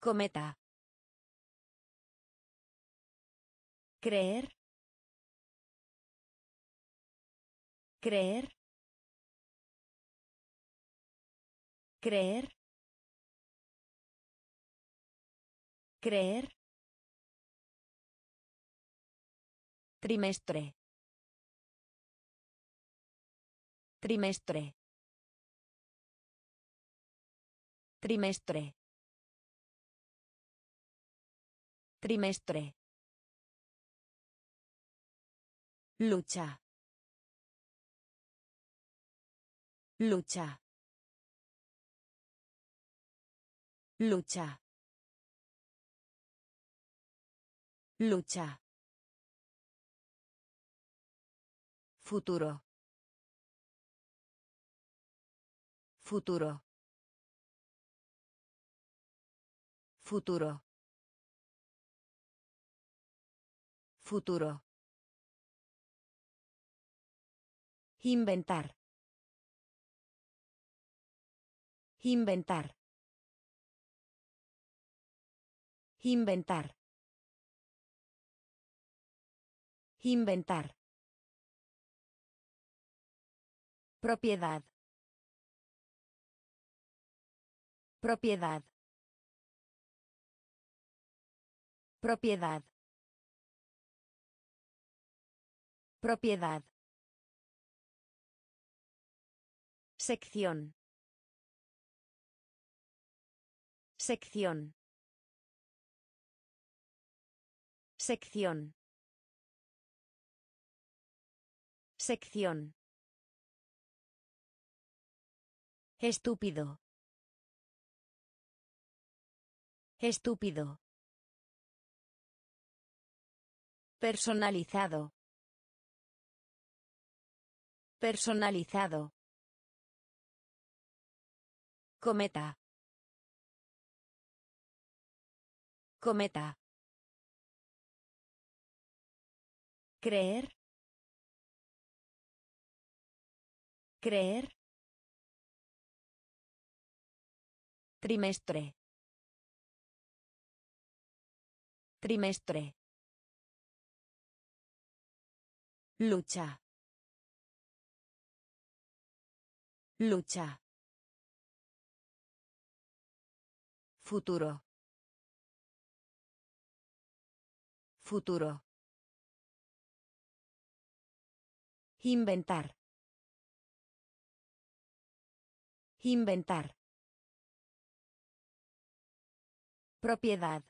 Cometa. Creer. Creer. Creer. Creer. Trimestre. Trimestre. Trimestre. Trimestre. Lucha. Lucha. Lucha. Lucha. Futuro. Futuro. Futuro. Futuro. Inventar. Inventar. Inventar. Inventar. Propiedad. Propiedad. Propiedad. Propiedad. Sección. Sección. Sección. Sección. Estúpido. Estúpido. Personalizado. Personalizado. Cometa. Cometa. Creer. Creer. Trimestre. Trimestre. Lucha. Lucha. Futuro. Futuro. Inventar. Inventar. Propiedad.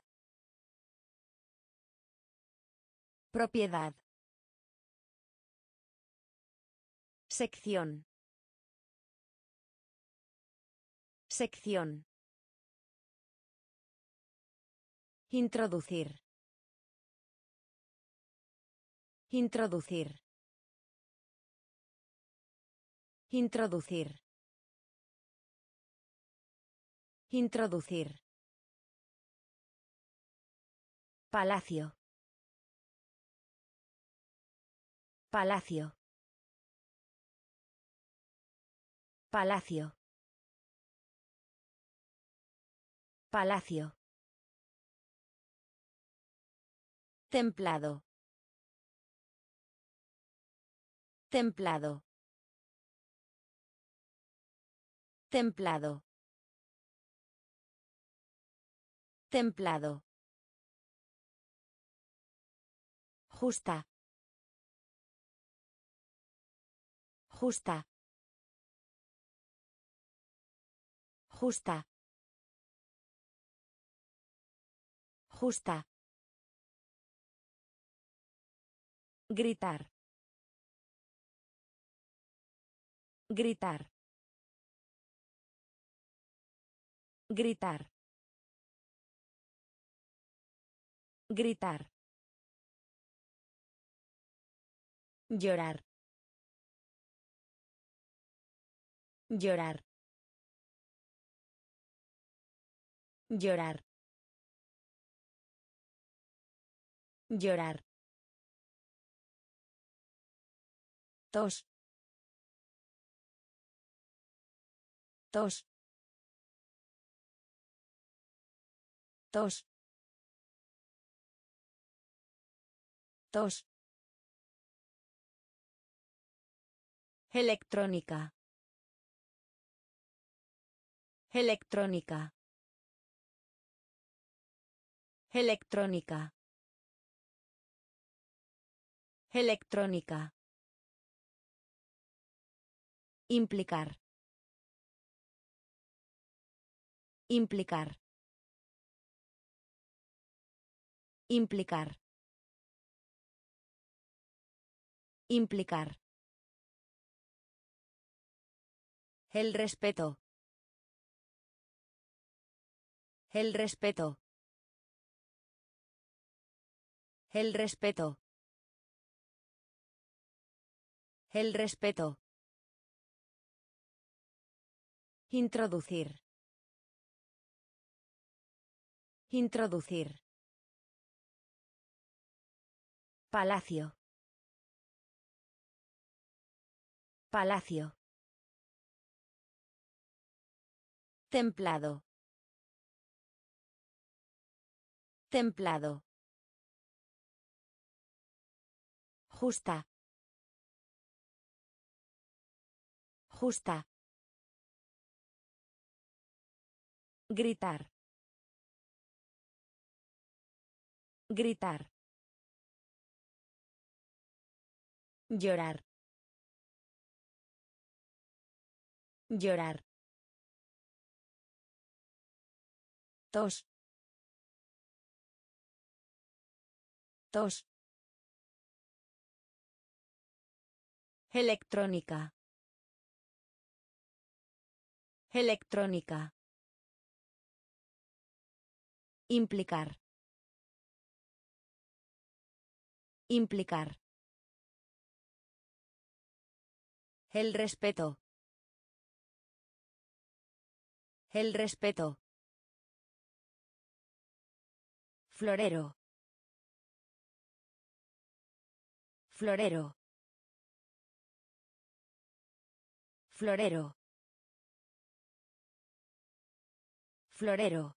Propiedad. Sección. Sección. Introducir. Introducir. Introducir. Introducir. Palacio. Palacio. Palacio. Palacio. Templado. Templado. Templado. Templado. Justa. Justa. Justa. Justa. Gritar. Gritar. Gritar. Gritar. Llorar. Llorar. Llorar. Llorar. Tos. Tos. Tos. Tos. Electrónica. Electrónica. Electrónica. Electrónica. Implicar. Implicar. Implicar. Implicar. El respeto. El respeto. El respeto. El respeto. Introducir. Introducir. Palacio. Palacio. Templado. Templado. Justa. Justa. Gritar. Gritar. Llorar. Llorar. Electrónica. Electrónica. Implicar. Implicar. El respeto. El respeto. Florero. Florero. Florero. Florero.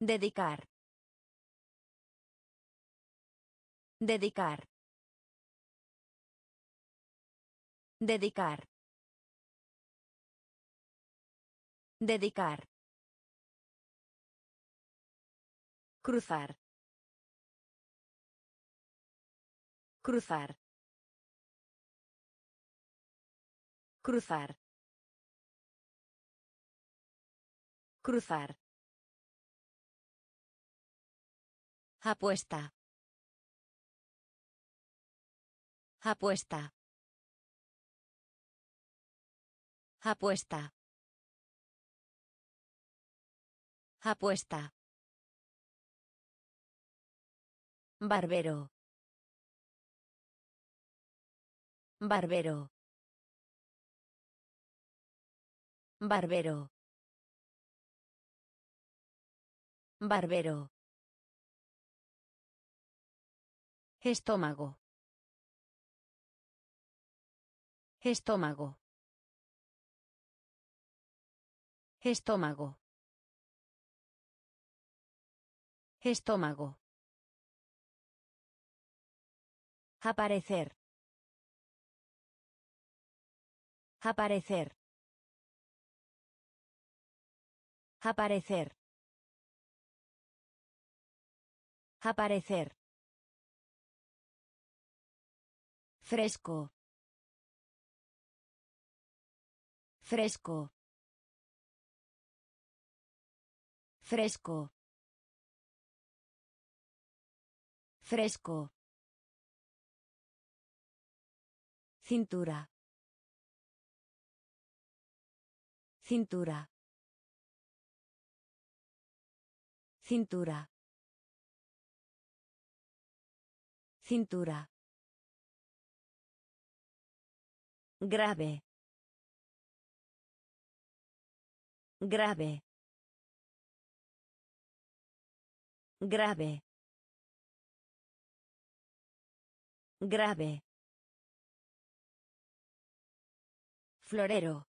Dedicar. Dedicar. Dedicar. Dedicar. Cruzar. Cruzar. Cruzar. Cruzar. Apuesta. Apuesta. Apuesta. Apuesta. Barbero. Barbero. Barbero. Barbero. Estómago. Estómago. Estómago. Estómago. Aparecer. Aparecer. Aparecer. Aparecer. Fresco. Fresco. Fresco. Fresco. Cintura. Cintura. Cintura. Cintura. Grave. Grave. Grave. Grave. Florero.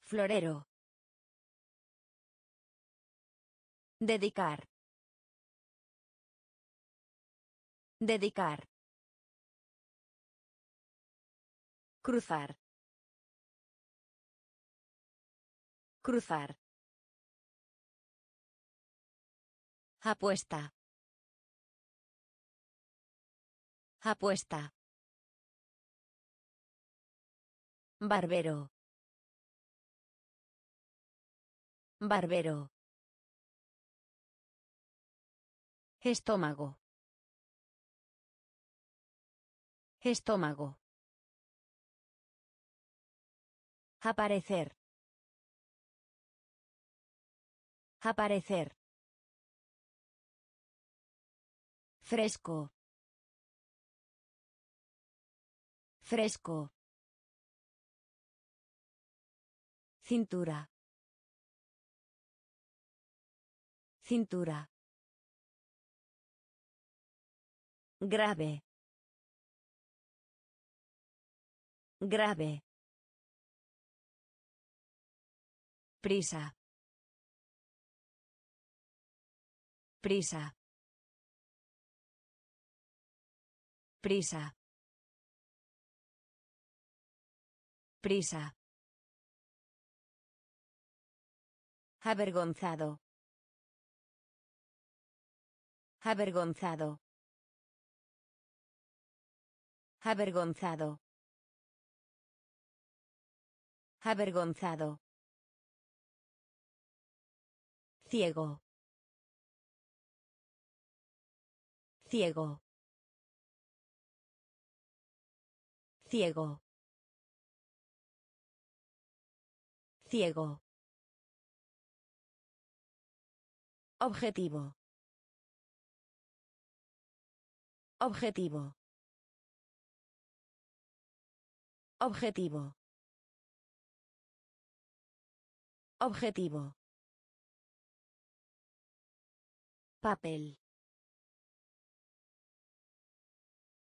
Florero. Dedicar. Dedicar. Cruzar. Cruzar. Apuesta. Apuesta. Barbero. Barbero. Estómago. Estómago. Aparecer. Aparecer. Fresco. Fresco. Cintura. Cintura. Grave. Grave. Prisa. Prisa. Prisa. Prisa. Avergonzado. Avergonzado. Avergonzado. Avergonzado. Ciego. Ciego. Ciego. Ciego. Objetivo. Objetivo. Objetivo. Objetivo. Papel.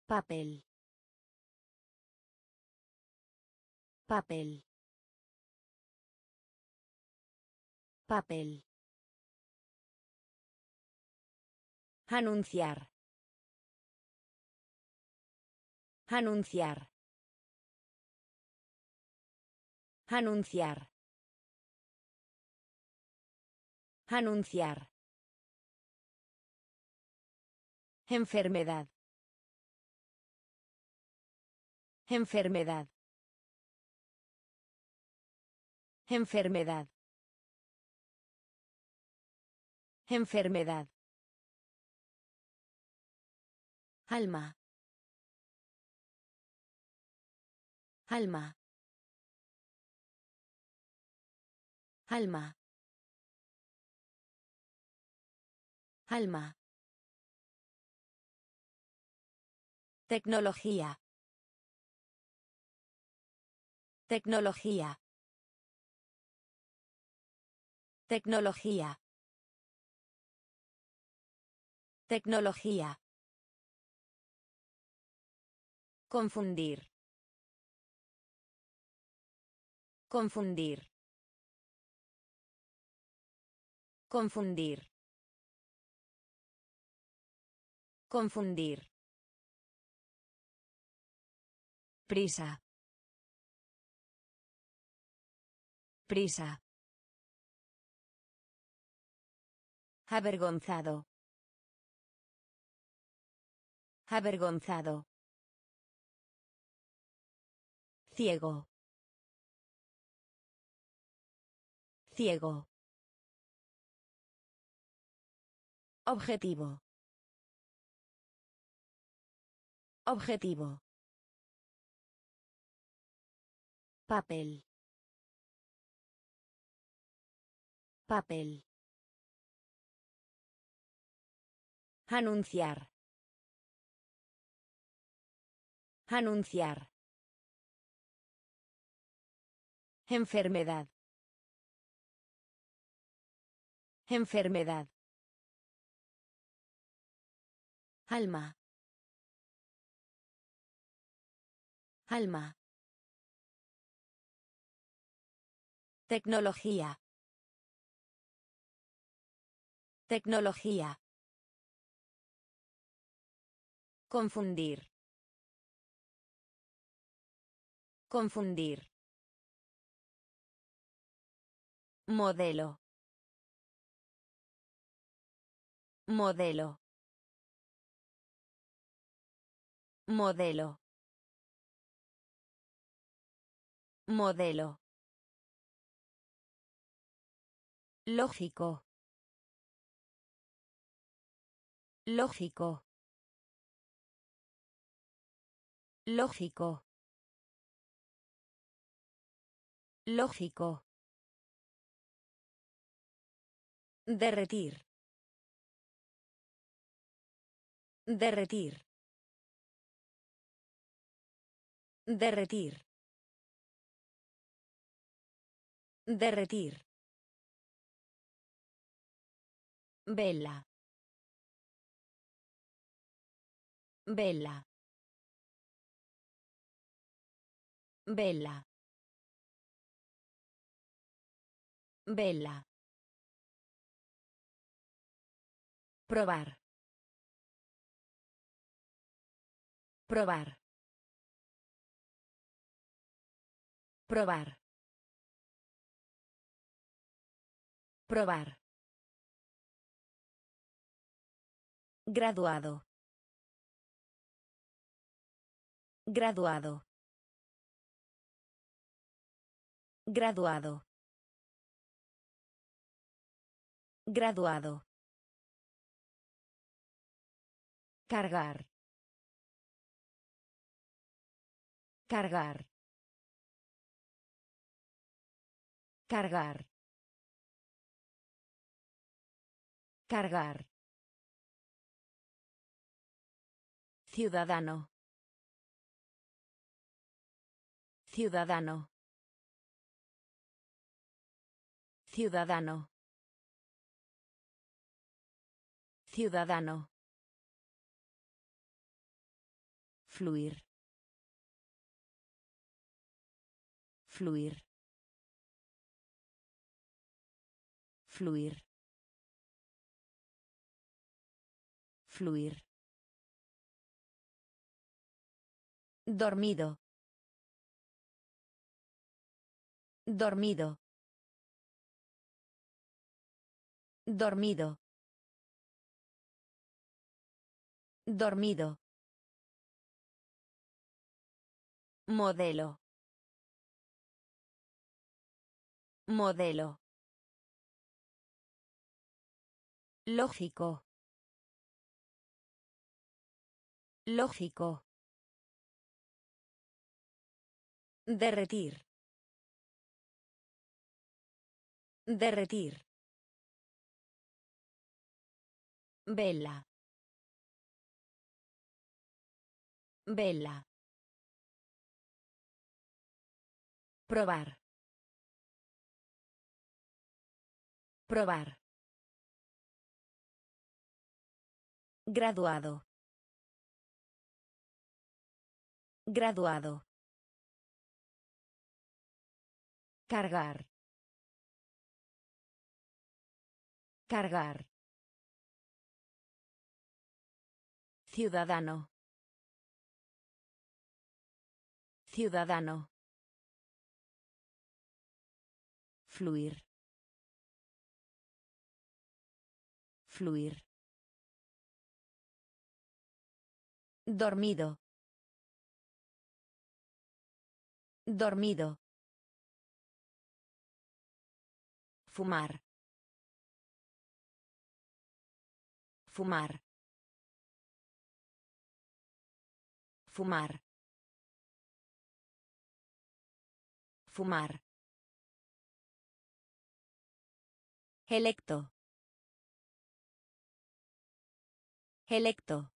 Papel. Papel. Papel. Anunciar. Anunciar. Anunciar. Anunciar. Enfermedad. Enfermedad. Enfermedad. Enfermedad. Alma. Alma. Alma. Alma. Tecnología. Tecnología. Tecnología. Tecnología. Confundir. Confundir. Confundir. Confundir. Prisa. Prisa. Avergonzado. Avergonzado. Ciego. Ciego. Objetivo. Objetivo. Papel. Papel. Anunciar. Anunciar. Enfermedad. Enfermedad. Alma. Alma. Tecnología. Tecnología. Confundir. Confundir. Modelo. Modelo. Modelo. Modelo. Lógico. Lógico. Lógico. Lógico. Derretir. Derretir. Derretir. Derretir. Bella. Bella. Bella. Vela. Probar. Probar. Probar. Probar. Graduado. Graduado. Graduado. Graduado. Cargar. Cargar. Cargar. Cargar. Ciudadano. Ciudadano. Ciudadano. Ciudadano. Fluir. Fluir. Fluir. Fluir. Dormido. Dormido. Dormido. Dormido. Modelo. Modelo. Lógico. Lógico. Derretir. Derretir. Vela. Vela. Probar. Probar. Graduado. Graduado. Cargar. Cargar. Ciudadano. Ciudadano. Fluir. Fluir. Dormido. Dormido. Fumar. Fumar. Fumar. Fumar. Electo. Electo.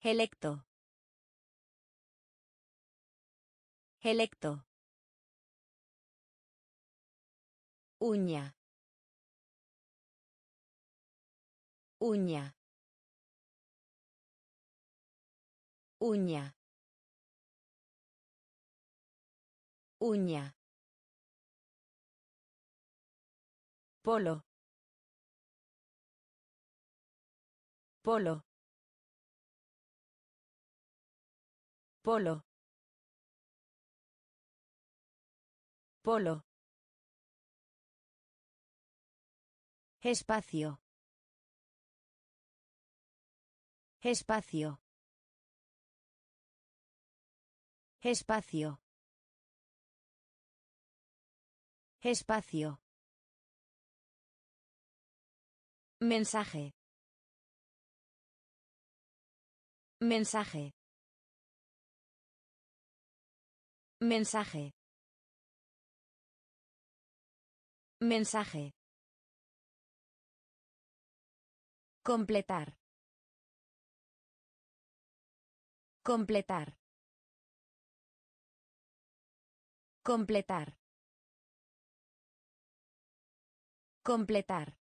Electo. Electo. Uña. Uña. Uña. Uña. Polo. Polo. Polo. Polo. Espacio. Espacio. Espacio. Espacio. Mensaje. Mensaje. Mensaje. Mensaje. Completar. Completar. Completar. Completar.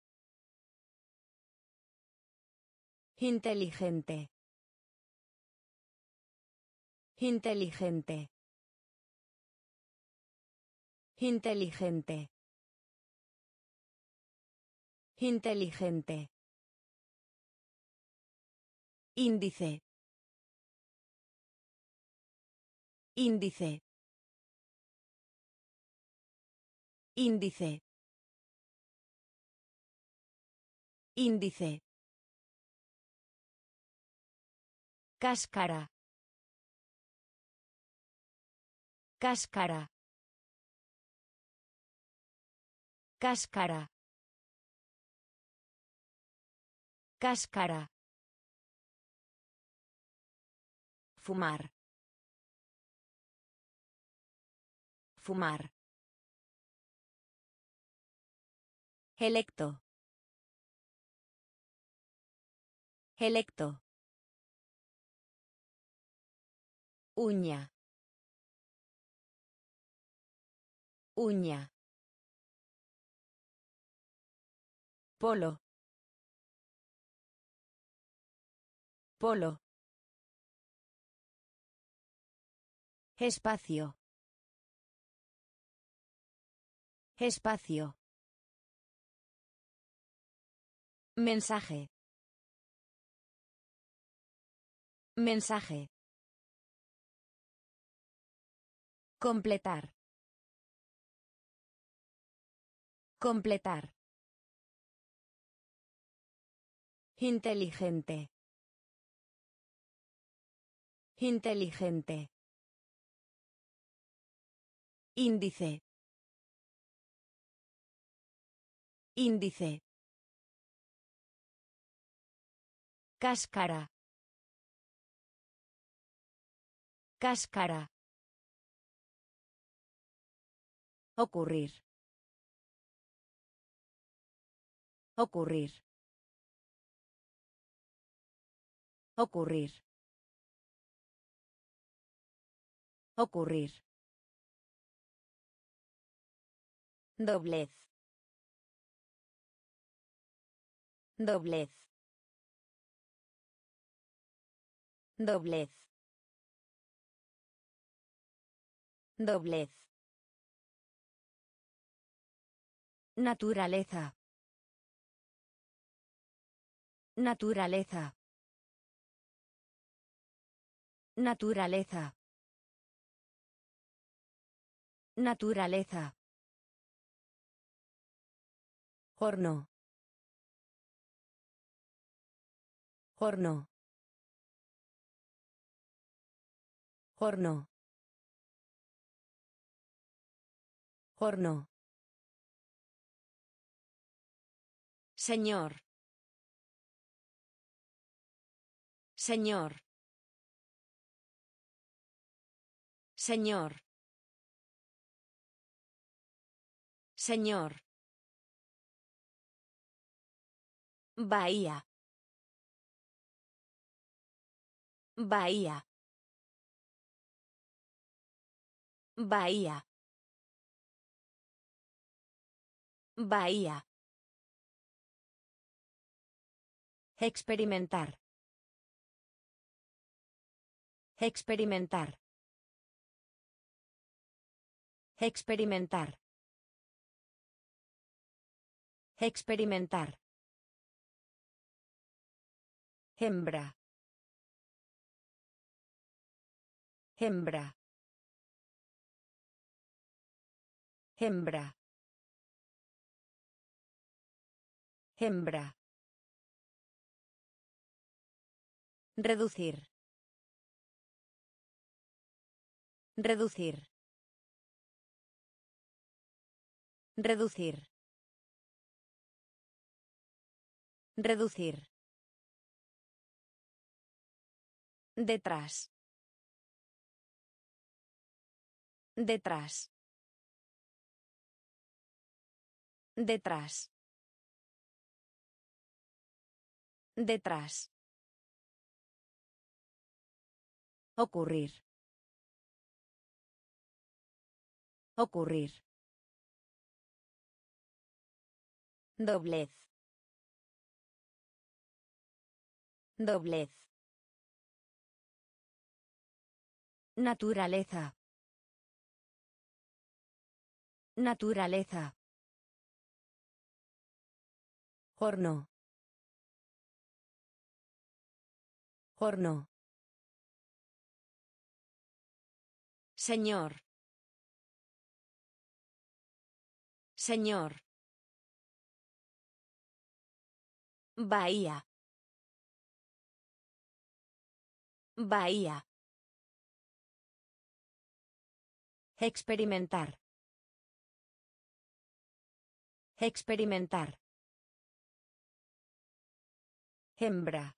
Inteligente. Inteligente. Inteligente. Inteligente. Índice. Índice. Índice. Índice. Cáscara. Cáscara. Cáscara. Cáscara. Fumar. Fumar. Electo. Electo. Uña. Uña. Polo. Polo. Espacio. Espacio. Mensaje. Mensaje. Completar. Completar. Inteligente. Inteligente. Índice. Índice. Cáscara. Cáscara. Ocurrir. Ocurrir. Ocurrir. Ocurrir. Doblez. Doblez. Doblez. Doblez. Naturaleza. Naturaleza. Naturaleza. Naturaleza. Horno. Horno. Horno. Horno. Señor. Señor. Señor. Señor. Bahía. Bahía. Bahía. Bahía. Experimentar. Experimentar. Experimentar. Experimentar. Hembra. Hembra. Hembra. Hembra. Reducir. Reducir. Reducir. Reducir. Detrás. Detrás. Detrás. Detrás. Ocurrir. Ocurrir. Doblez. Doblez. Naturaleza. Naturaleza. Horno. Horno. Señor. Señor. Bahía. Bahía. Experimentar. Experimentar. Hembra.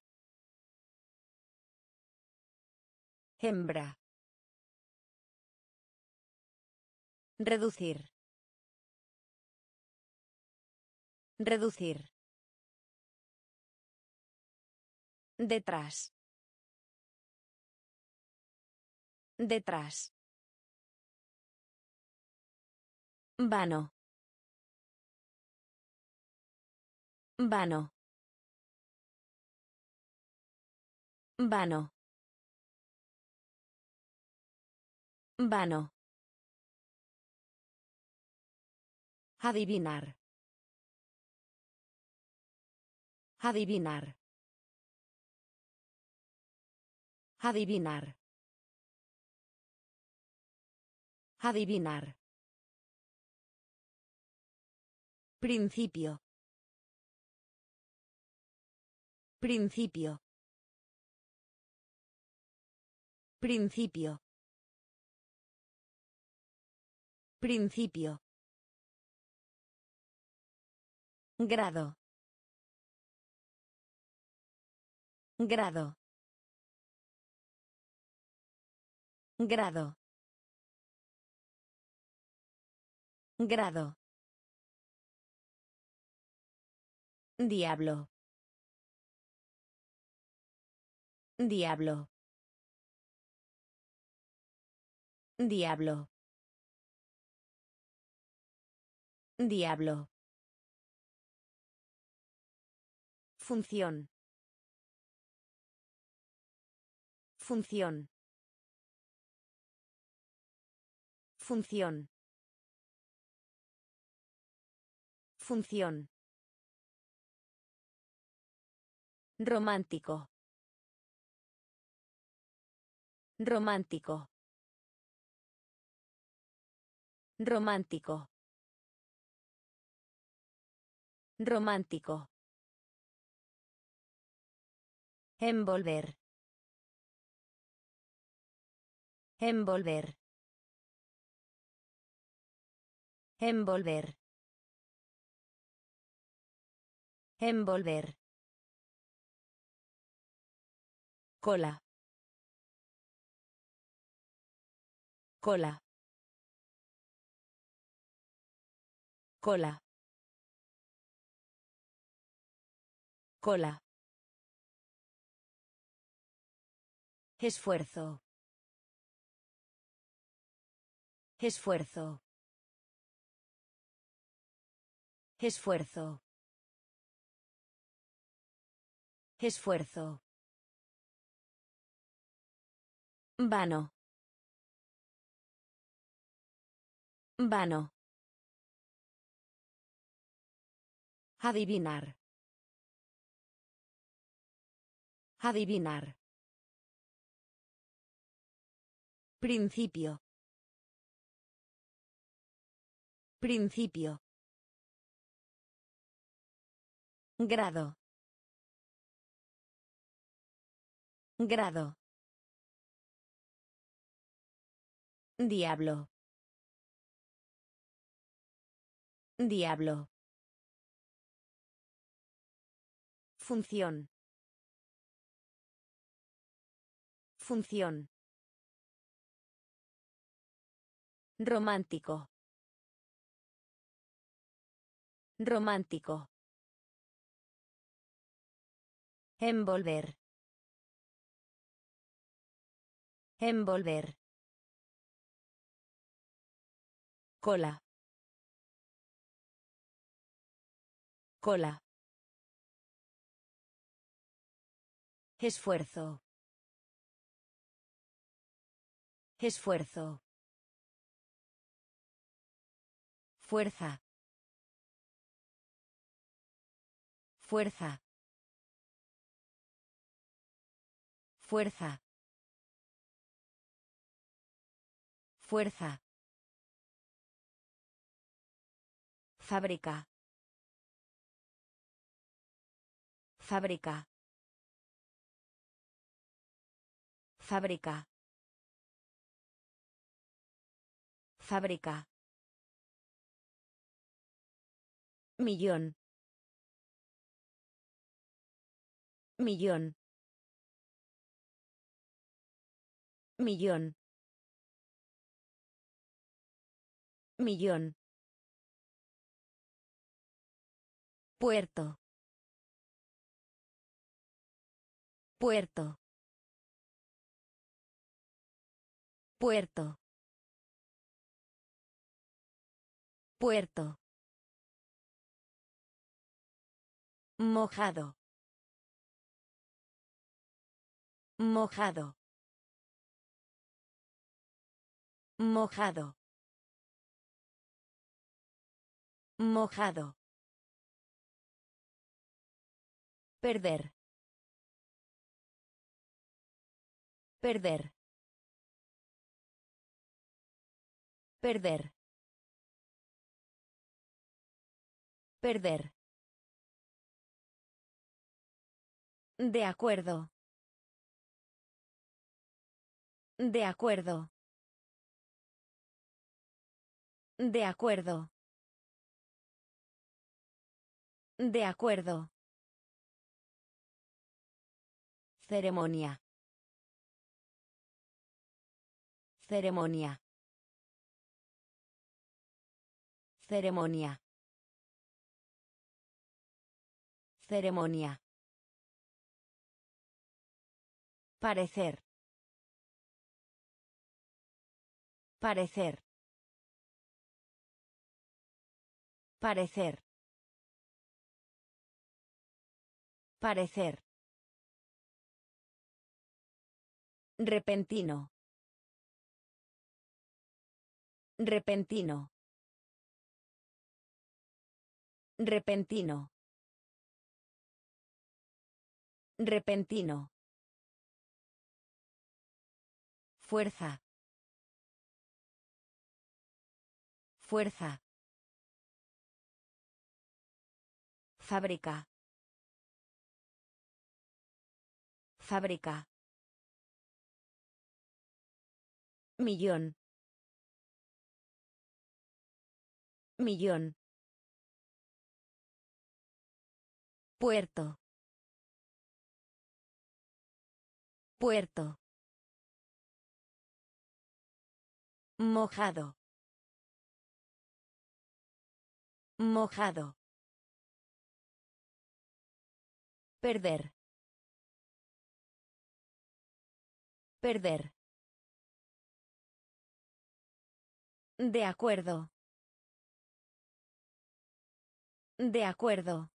Hembra. Reducir. Reducir. Detrás. Detrás. Vano. Vano. Vano. Vano. Adivinar. Adivinar. Adivinar. Adivinar. Principio. Principio. Principio. Principio. Grado. Grado. Grado. Grado. Diablo. Diablo. Diablo. Diablo. Función. Función. Función. Función. Romántico. Romántico. Romántico. Romántico. Envolver. Envolver. Envolver. Envolver. Cola. Cola. Cola. Cola. Esfuerzo. Esfuerzo. Esfuerzo. Esfuerzo. Vano. Vano. Adivinar. Adivinar. Principio. Principio. Grado. Grado. Diablo. Diablo. Función. Función. Romántico. Romántico. Envolver. Envolver. Cola. Cola. Esfuerzo. Esfuerzo. Fuerza. Fuerza. Fuerza. Fuerza. Fábrica. Fábrica. Fábrica. Fábrica. Millón. Millón. Millón. Millón. Puerto. Puerto. Puerto. Puerto. Mojado. Mojado. Mojado. Mojado. Perder. Perder. Perder. Perder. De acuerdo. De acuerdo. De acuerdo. De acuerdo. Ceremonia. Ceremonia. Ceremonia. Ceremonia. Parecer. Parecer. Parecer. Parecer. Repentino. Repentino. Repentino. Repentino. Fuerza. Fuerza. Fábrica. Fábrica. Millón. Millón. Puerto. Puerto. Mojado. Mojado. Perder. Perder. De acuerdo. De acuerdo.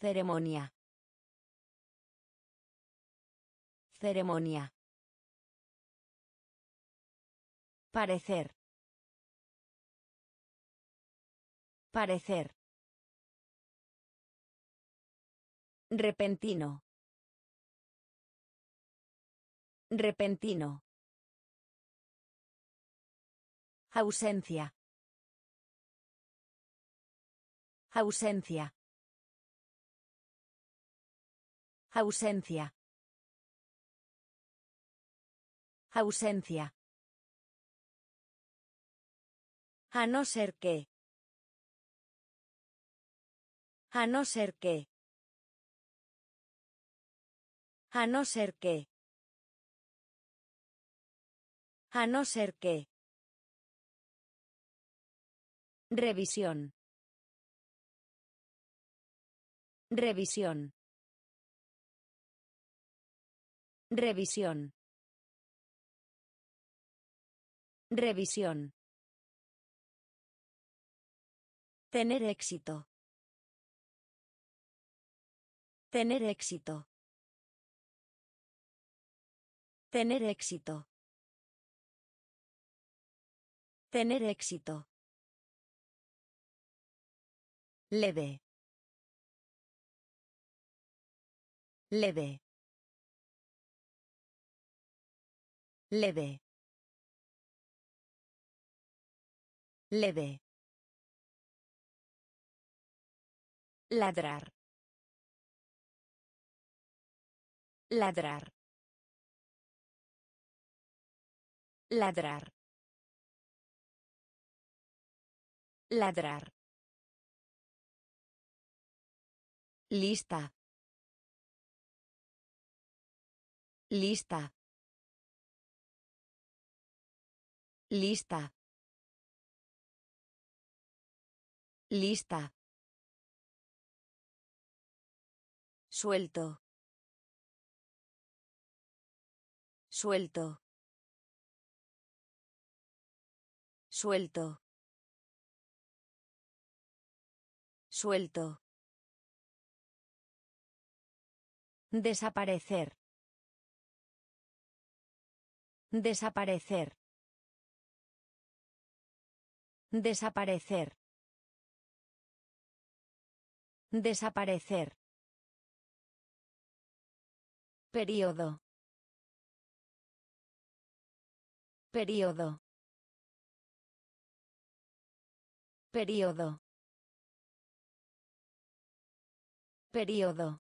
Ceremonia. Ceremonia. Parecer. Repentino. Repentino. Ausencia. Ausencia. Ausencia. Ausencia. A no ser que. A no ser que. A no ser que. A no ser que. Revisión. Revisión. Revisión. Revisión. Tener éxito. Tener éxito. Tener éxito. Tener éxito. Leve. Leve. Leve. Leve. Ladrar. Ladrar. Ladrar. Ladrar. Lista. Lista. Lista. Lista. Suelto. Suelto. Suelto. Suelto. Desaparecer. Desaparecer. Desaparecer. Desaparecer. Período. Período. Período. Período.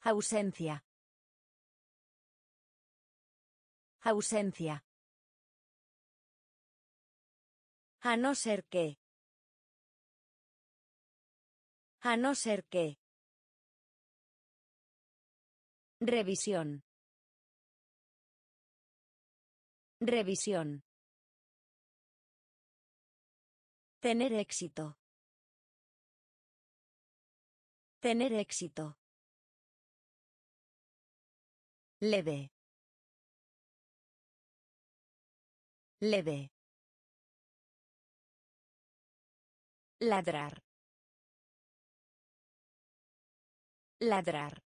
Ausencia. Ausencia. A no ser que. A no ser que. Revisión. Revisión. Tener éxito. Tener éxito. Leve. Leve. Ladrar. Ladrar.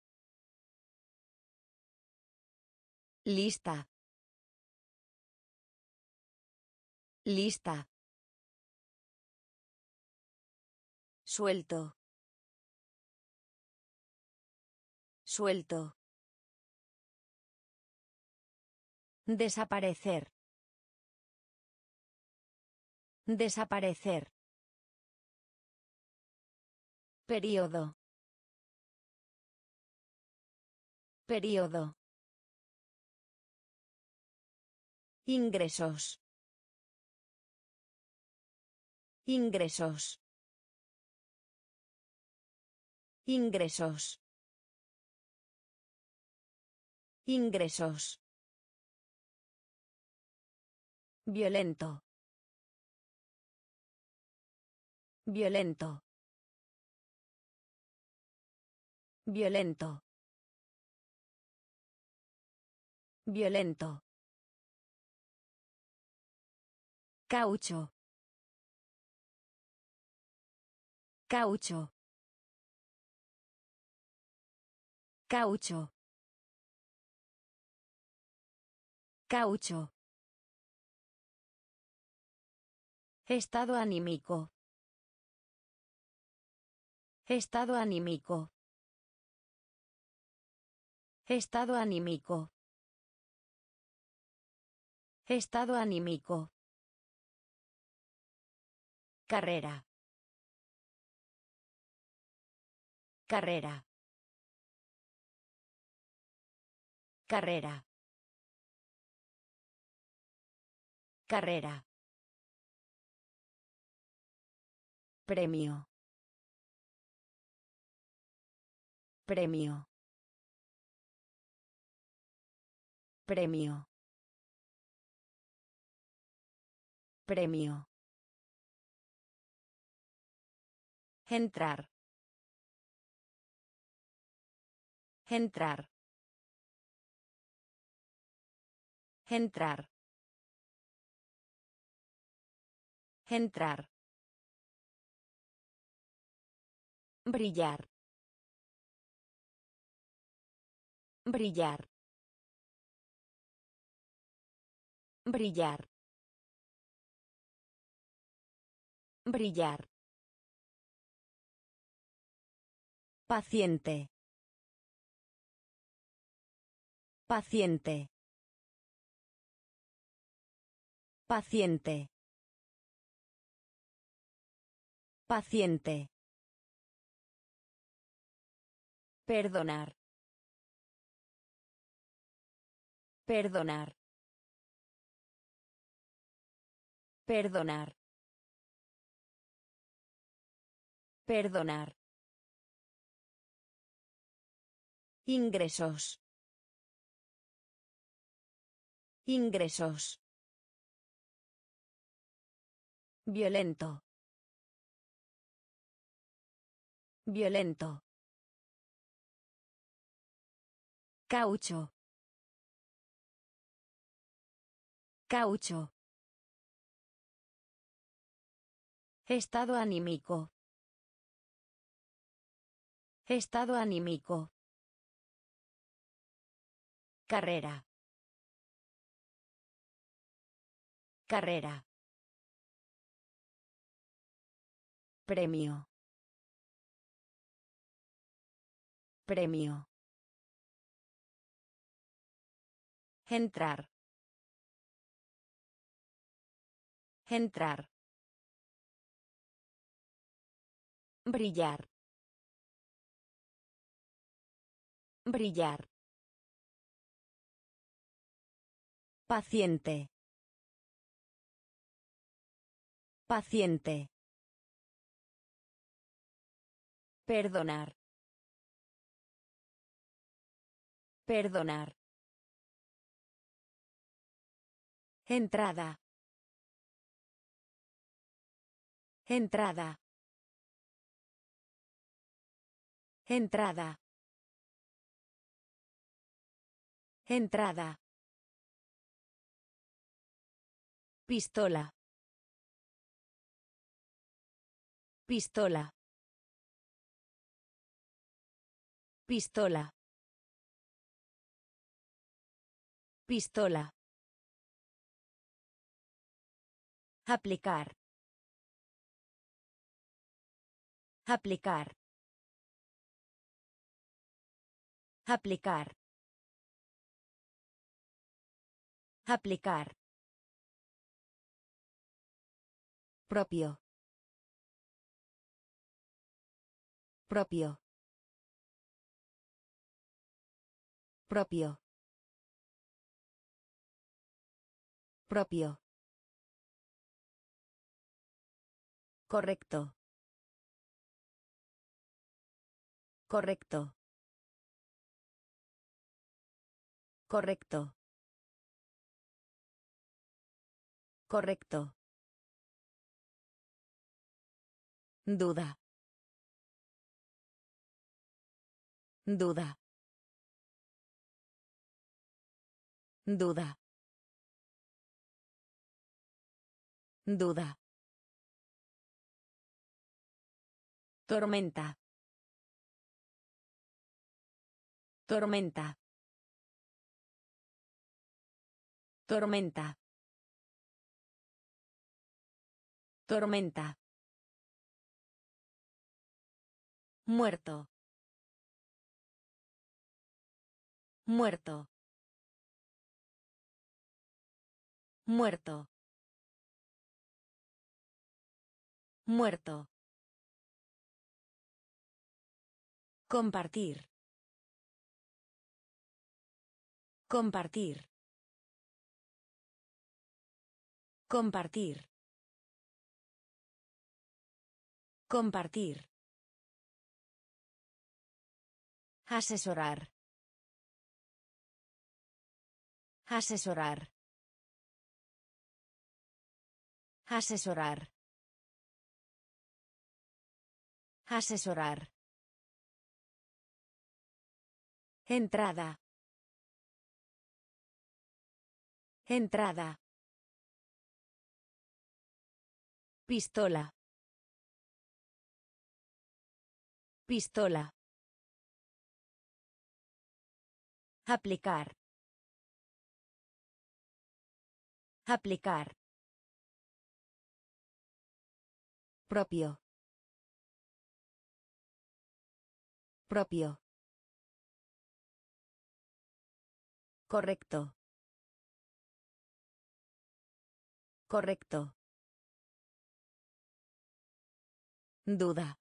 Lista. Lista. Suelto. Suelto. Desaparecer. Desaparecer. Período. Período. Ingresos. Ingresos. Ingresos. Ingresos. Violento. Violento. Violento. Violento. Caucho. Caucho. Caucho. Caucho. Estado anímico. Estado anímico. Estado anímico. Estado anímico. Carrera. Carrera. Carrera. Carrera. Premio. Premio. Premio. Premio. Entrar. Entrar. Entrar. Entrar. Brillar. Brillar. Brillar. Brillar. Paciente. Paciente. Paciente. Paciente. Perdonar. Perdonar. Perdonar. Perdonar. Ingresos. Ingresos. Violento. Violento. Caucho. Caucho. Estado anímico. Estado anímico. Carrera. Carrera. Premio. Premio. Entrar. Entrar. Brillar. Brillar. Paciente. Paciente. Perdonar. Perdonar. Entrada. Entrada. Entrada. Entrada. Pistola. Pistola. Pistola. Pistola. Aplicar. Aplicar. Aplicar. Aplicar. Propio. Propio. Propio. Propio. Correcto. Correcto. Correcto. Correcto. Duda. Duda. Duda. Duda. Tormenta. Tormenta. Tormenta. Tormenta. Muerto. Muerto. Muerto. Muerto. Compartir. Compartir. Compartir. Compartir. Asesorar. Asesorar. Asesorar. Asesorar. Entrada. Entrada. Pistola. Pistola. Aplicar. Aplicar. Propio. Propio. Correcto. Correcto. Duda.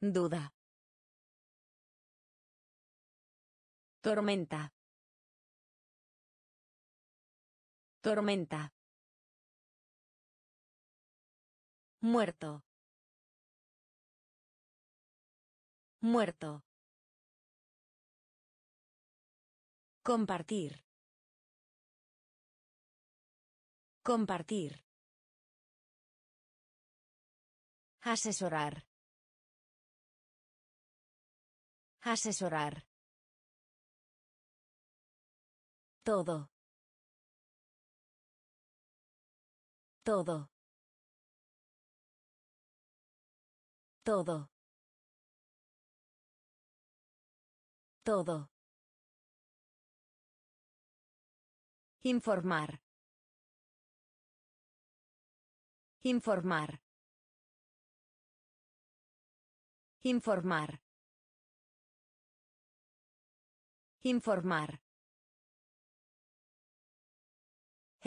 Duda. Tormenta. Tormenta. Muerto. Muerto. Compartir. Compartir. Asesorar. Asesorar. Todo. Todo. Todo. Todo. Informar. Informar. Informar. Informar.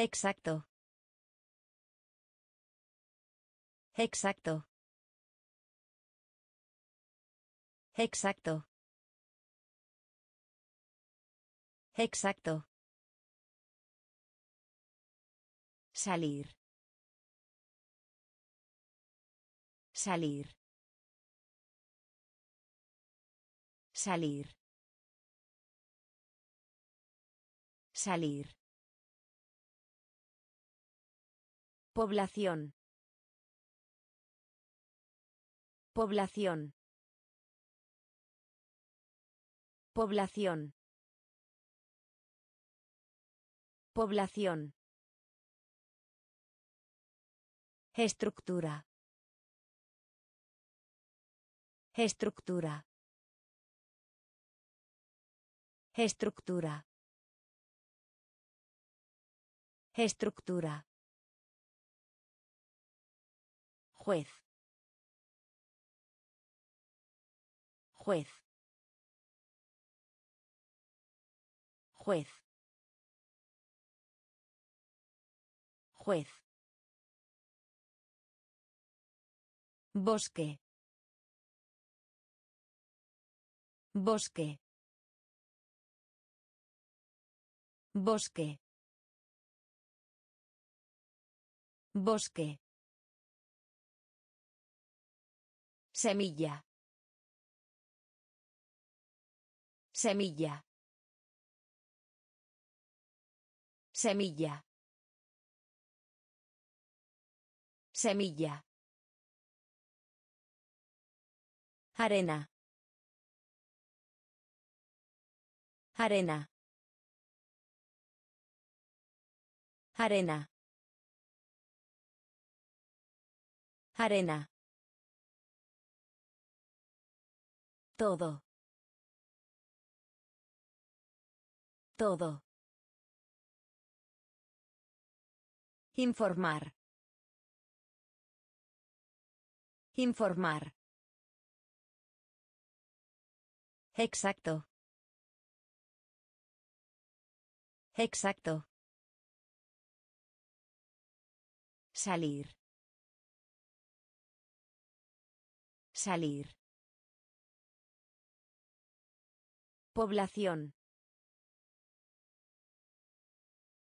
Exacto. Exacto. Exacto. Exacto. Salir. Salir. Salir. Salir. Población. Población. Población. Población. Estructura. Estructura. Estructura. Estructura. Juez. Juez. Juez. Juez. Bosque. Bosque. Bosque. Bosque. Semilla. Semilla. Semilla. Semilla. Arena. Arena. Arena. Arena. Todo. Todo. Informar. Informar. Exacto. Exacto. Salir. Salir. Población.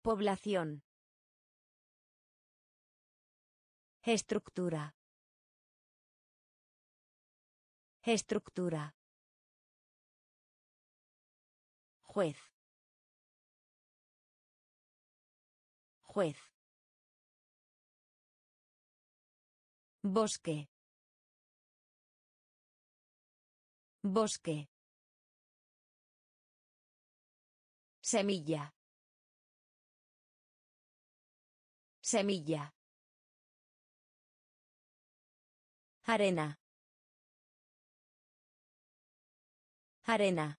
Población. Estructura. Estructura. Juez. Juez. Bosque. Bosque. Semilla. Semilla. Arena. Arena.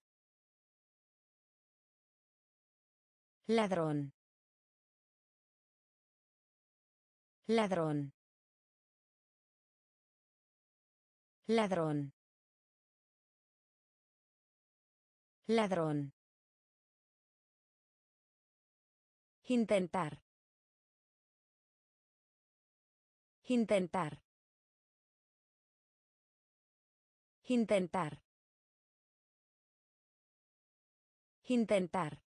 Ladrón. Ladrón. Ladrón. Ladrón. Intentar. Intentar. Intentar. Intentar.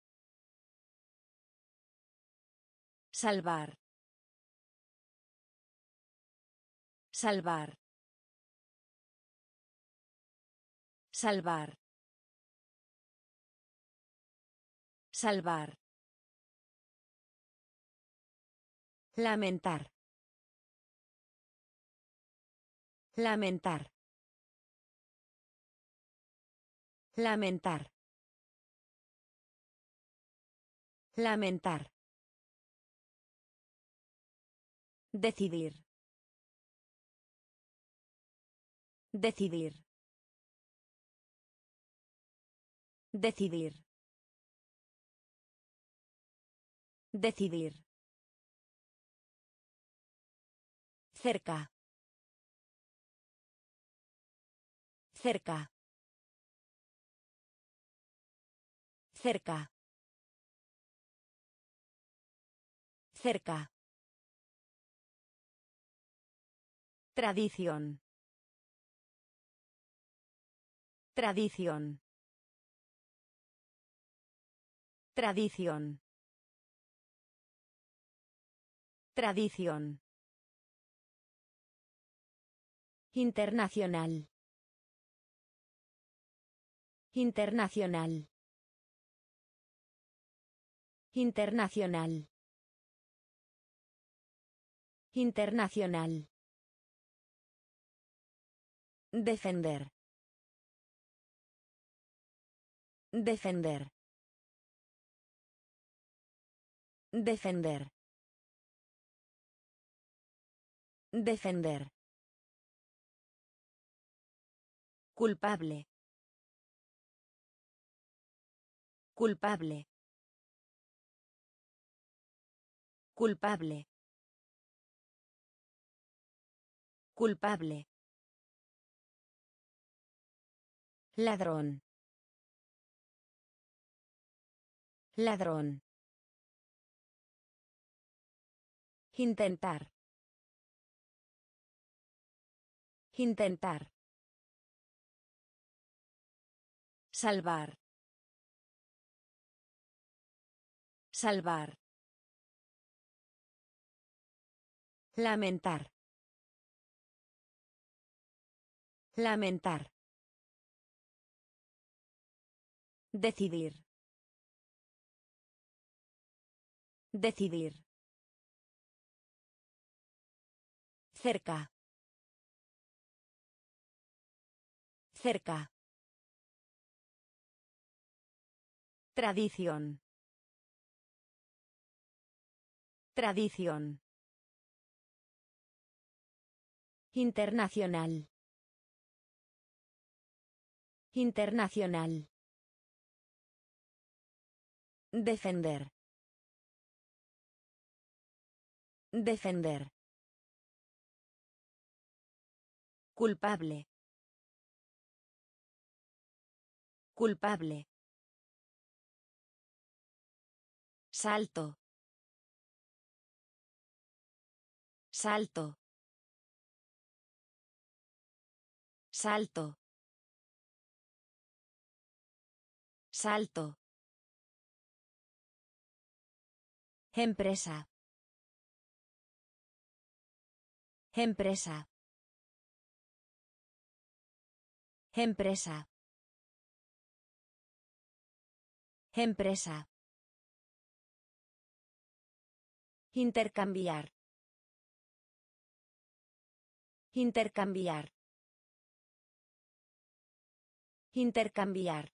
Salvar. Salvar. Salvar. Salvar. Lamentar. Lamentar. Lamentar. Lamentar. Decidir. Decidir. Decidir. Decidir. Cerca. Cerca. Cerca. Cerca. Tradición. Tradición. Tradición. Tradición. Internacional. Internacional. Internacional. Internacional. Defender. Defender. Defender. Defender. Culpable. Culpable. Culpable. Culpable. Ladrón. Ladrón. Intentar. Intentar. Salvar. Salvar. Lamentar. Lamentar. Decidir. Decidir. Cerca. Cerca. Tradición. Tradición. Internacional. Internacional. Defender. Defender. Culpable. Culpable. Salto. Salto. Salto. Salto. Empresa. Empresa. Empresa. Empresa. Intercambiar. Intercambiar. Intercambiar.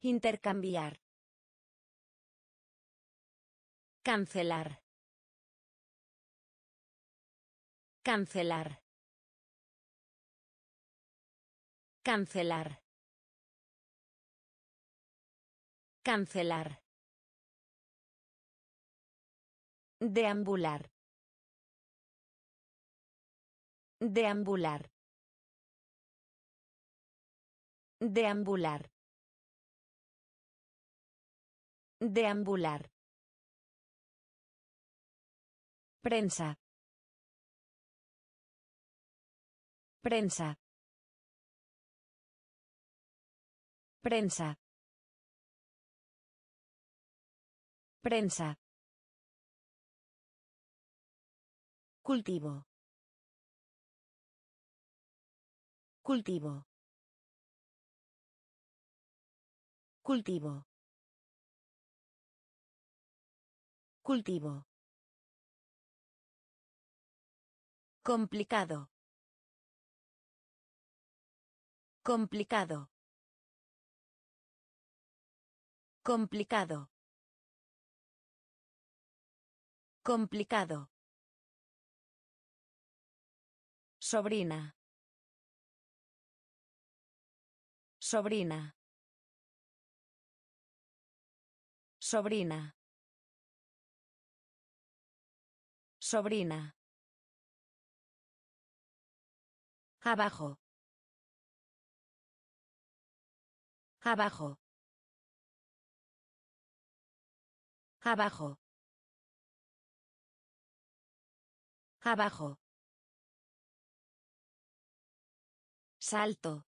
Intercambiar. Cancelar. Cancelar. Cancelar. Cancelar. Deambular. Deambular. Deambular. Deambular. Prensa. Prensa. Prensa. Prensa. Cultivo. Cultivo. Cultivo. Cultivo. Complicado. Complicado. Complicado. Complicado. Sobrina. Sobrina. Sobrina. Sobrina. Abajo. Abajo. Abajo. Abajo. Salto.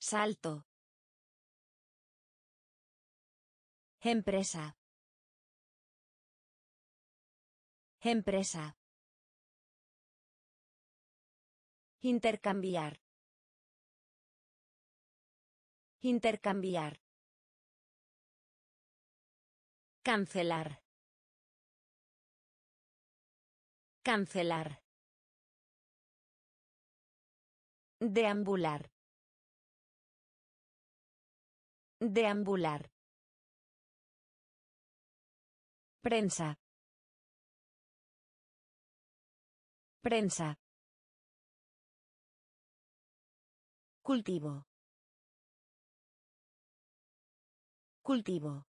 Salto. Empresa. Empresa. Intercambiar. Intercambiar. Cancelar. Cancelar. Deambular. Deambular. Prensa. Prensa. Cultivo. Cultivo.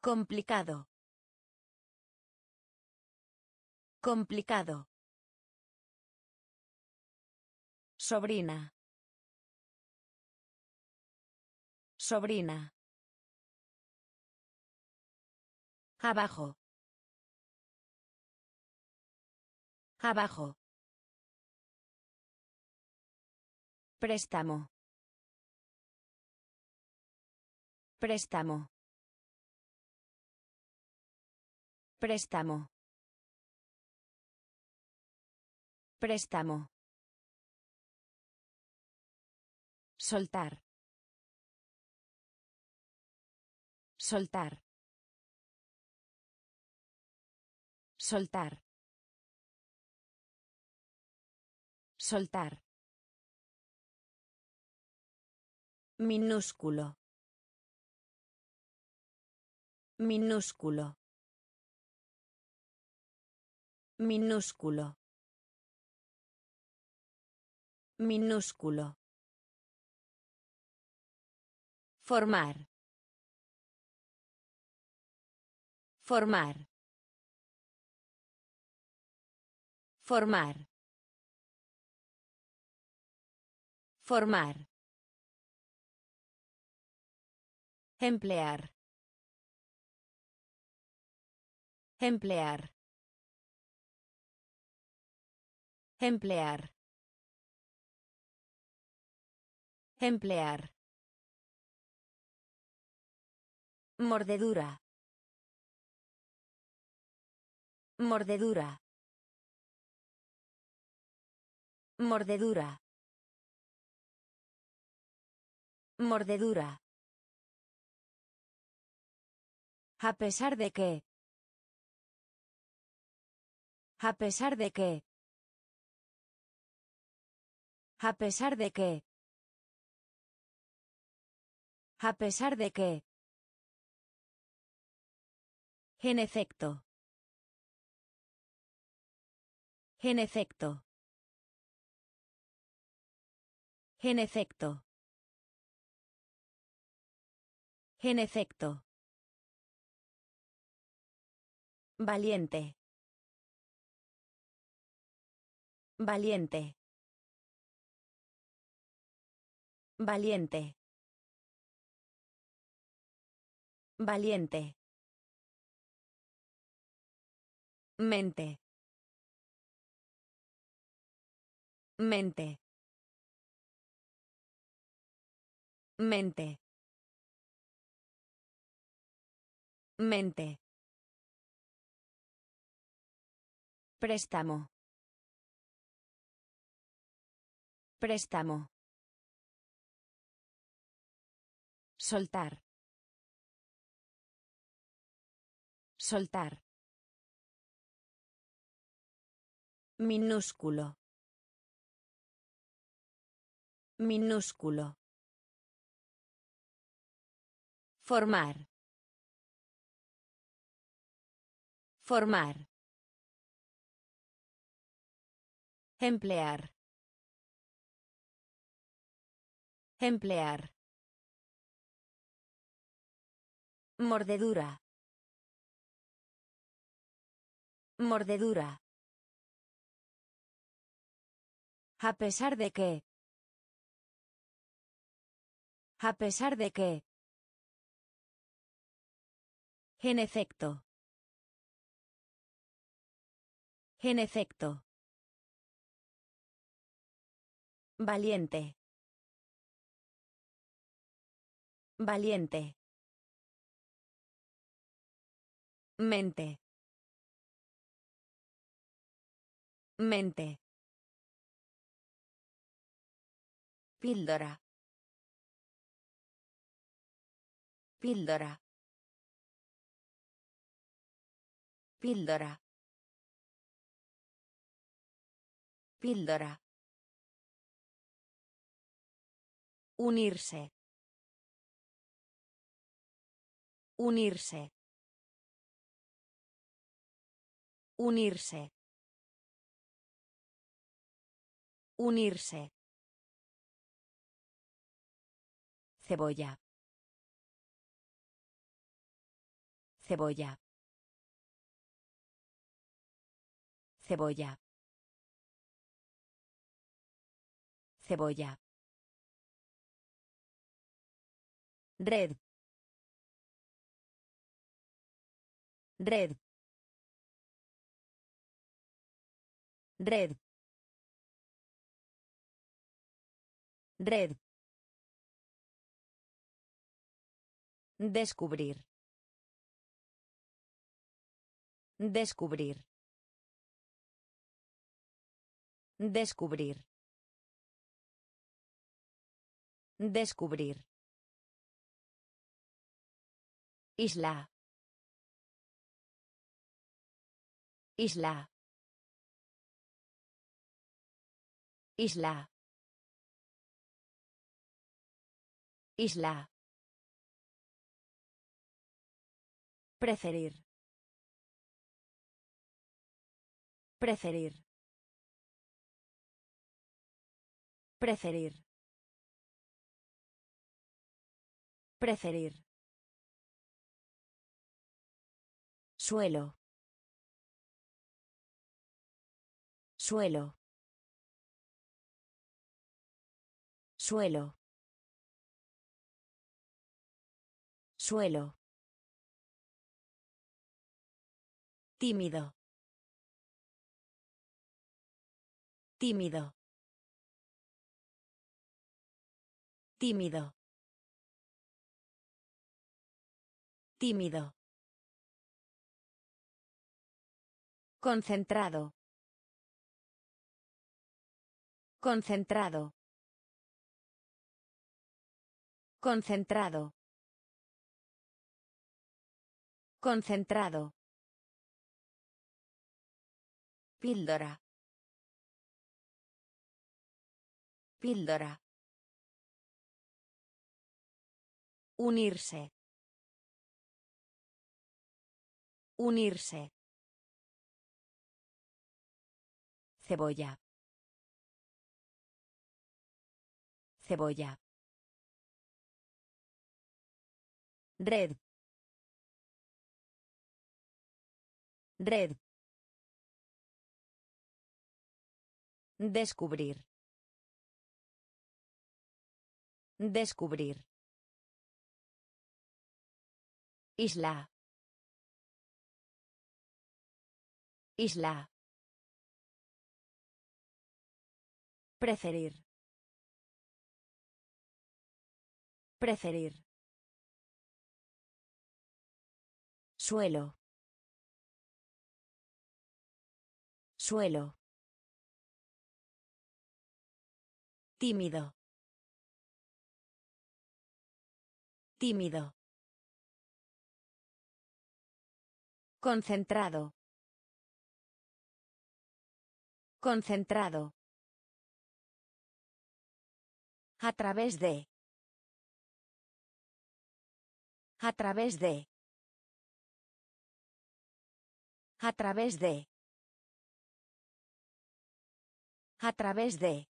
Complicado. Complicado. Sobrina. Sobrina. Abajo. Abajo. Préstamo. Préstamo. Préstamo. Préstamo. Soltar. Soltar. Soltar. Soltar. Minúsculo. Minúsculo. Minúsculo. Minúsculo. Formar. Formar. Formar. Formar. Emplear. Emplear. Emplear. Emplear. Mordedura. Mordedura. Mordedura. Mordedura. A pesar de que. A pesar de que. A pesar de que. A pesar de que. En efecto. En efecto. En efecto. En efecto. Valiente. Valiente. Valiente. Valiente. Mente. Mente. Mente. Mente. Préstamo. Préstamo. Soltar. Soltar. Minúsculo. Minúsculo. Formar. Formar. Emplear. Emplear. Mordedura. Mordedura. A pesar de que. A pesar de que. En efecto. En efecto. Valiente. Valiente. Mente. Mente. Píldora. Píldora. Píldora. Píldora. Unirse. Unirse. Unirse. Unirse. Cebolla. Cebolla. Cebolla. Cebolla. Red. Red. Red. Red. Descubrir. Descubrir. Descubrir. Descubrir. Isla. Isla. Isla. Isla. Preferir. Preferir. Preferir. Preferir. Suelo. Suelo. Suelo. Suelo. Tímido. Tímido. Tímido. Tímido. Concentrado. Concentrado. Concentrado. Concentrado. Píldora. Píldora. Unirse. Unirse. Cebolla. Cebolla. Red. Red. Descubrir. Descubrir. Isla. Isla. Preferir. Preferir. Suelo. Suelo. Tímido. Tímido. Concentrado. Concentrado. A través de. A través de. A través de. A través de.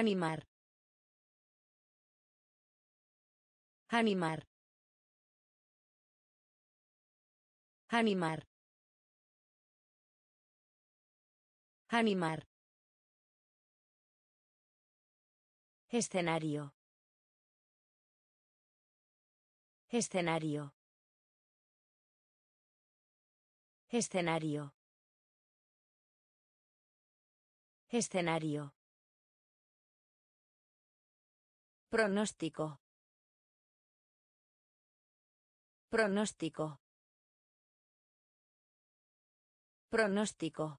Animar. Animar. Animar. Animar. Escenario. Escenario. Escenario. Escenario. Pronóstico. Pronóstico. Pronóstico.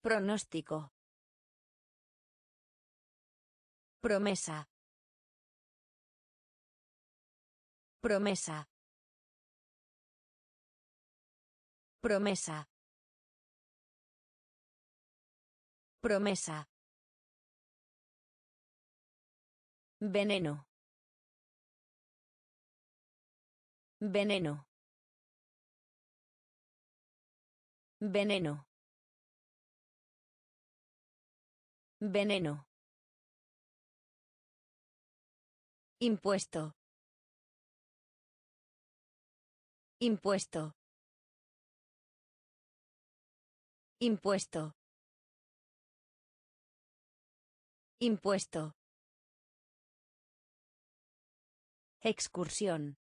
Pronóstico. Promesa. Promesa. Promesa. Promesa. Veneno. Veneno. Veneno. Veneno. Impuesto. Impuesto. Impuesto. Impuesto. Excursión.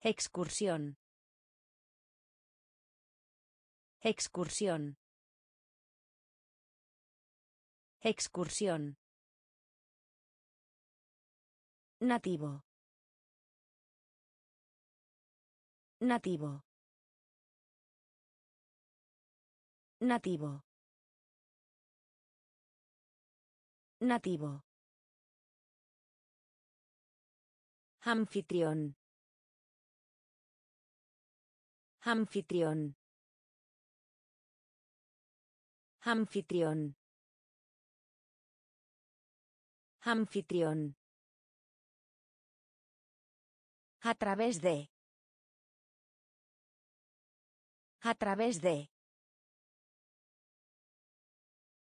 Excursión. Excursión. Excursión. Nativo. Nativo. Nativo. Nativo. Anfitrión. Anfitrión. Anfitrión. Anfitrión. A través de. A través de.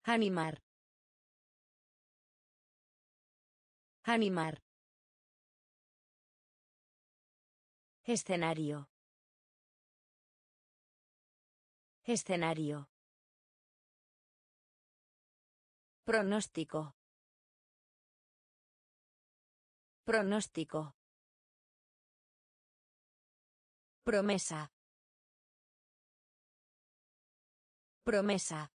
Animar. Animar. Escenario. Escenario. Pronóstico. Pronóstico. Promesa. Promesa.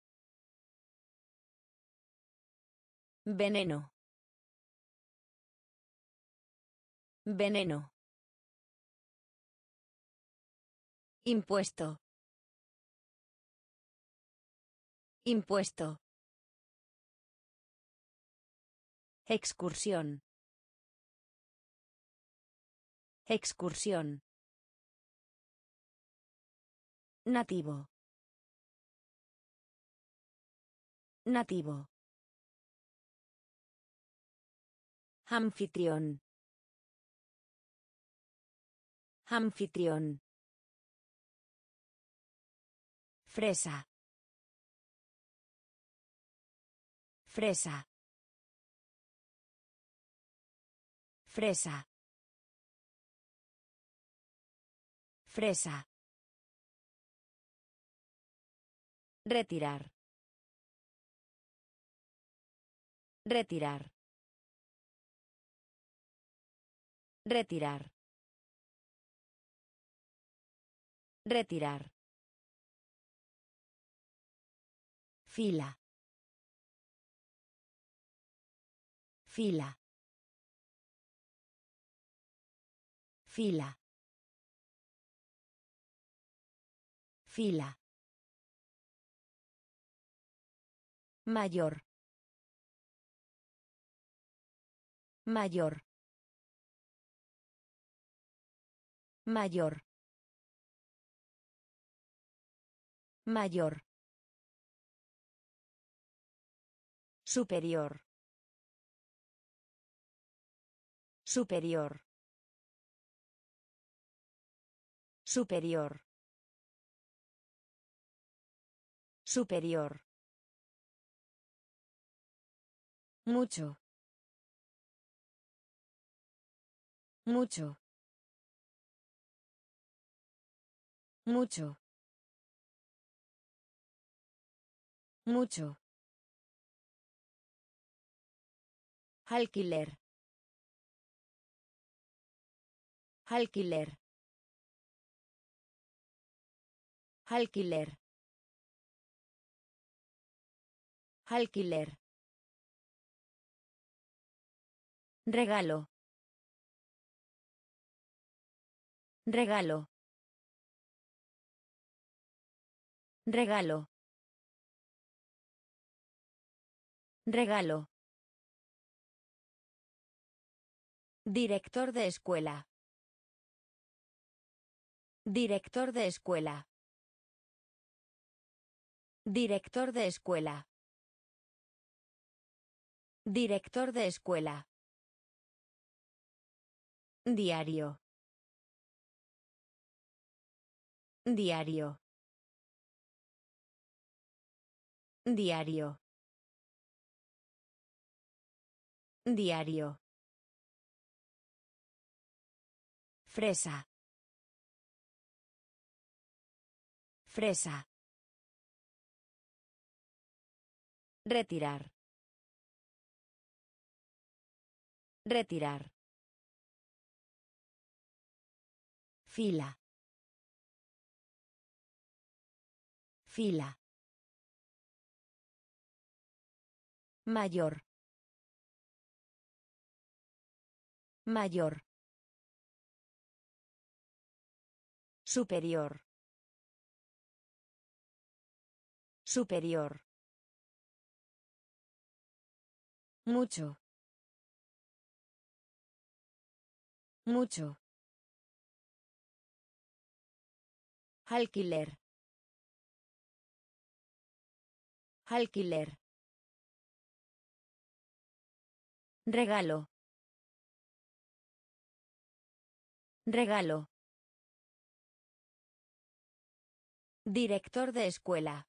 Veneno. Veneno. Impuesto. Impuesto. Excursión. Excursión. Nativo. Nativo. Anfitrión. Anfitrión. Fresa. Fresa. Fresa. Fresa. Retirar. Retirar. Retirar. Retirar. Fila. Fila. Fila. Fila. Mayor. Mayor. Mayor. Mayor. Superior. Superior. Superior. Superior. Mucho. Mucho. Mucho. Mucho. Alquiler. Alquiler. Alquiler. Alquiler. Regalo. Regalo. Regalo. Regalo. Director de escuela. Director de escuela. Director de escuela. Director de escuela. Diario. Diario. Diario. Diario. Fresa. Fresa. Retirar. Retirar. Fila. Fila. Mayor. Mayor. Superior. Superior. Mucho. Mucho. Alquiler. Alquiler. Regalo. Regalo. Director de escuela.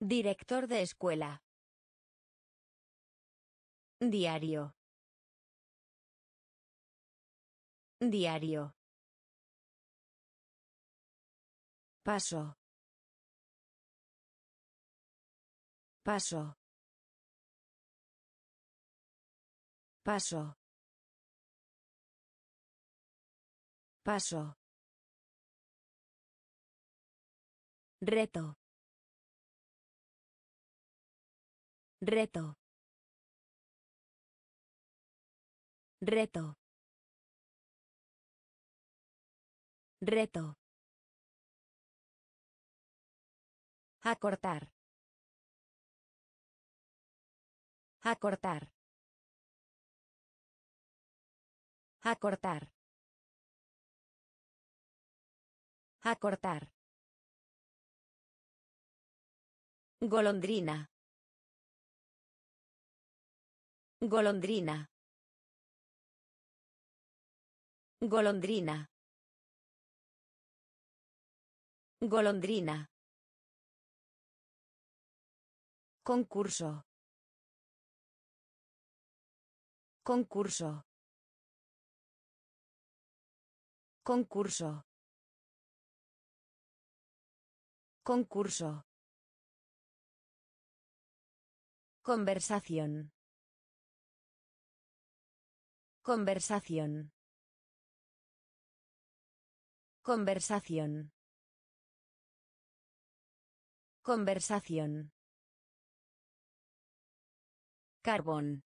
Director de escuela. Diario. Diario. Paso. Paso. Paso. Paso. Reto. Reto. Reto. Reto. Acortar. Acortar. Acortar. Acortar. Golondrina. Golondrina. Golondrina. Golondrina. Concurso. Concurso. Concurso. Concurso. Conversación. Conversación. Conversación. Conversación. Carbón.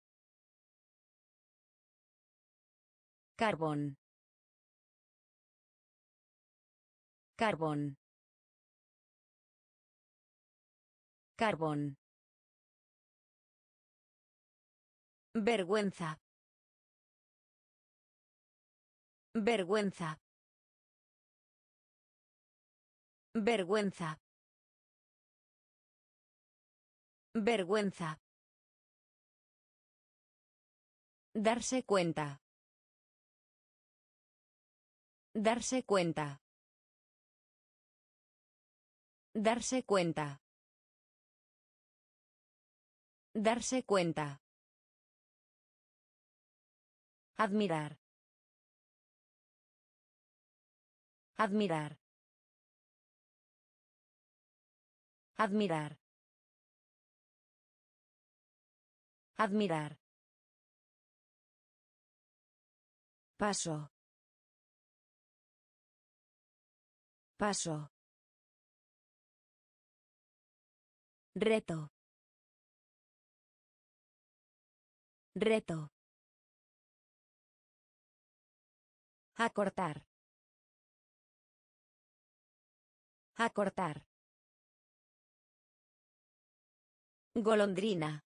Carbón. Carbón. Carbón. Vergüenza. Vergüenza. Vergüenza. Vergüenza. Darse cuenta. Darse cuenta. Darse cuenta. Darse cuenta. Admirar. Admirar. Admirar. Admirar. Paso. Paso. Reto. Reto. Acortar. Acortar. Golondrina.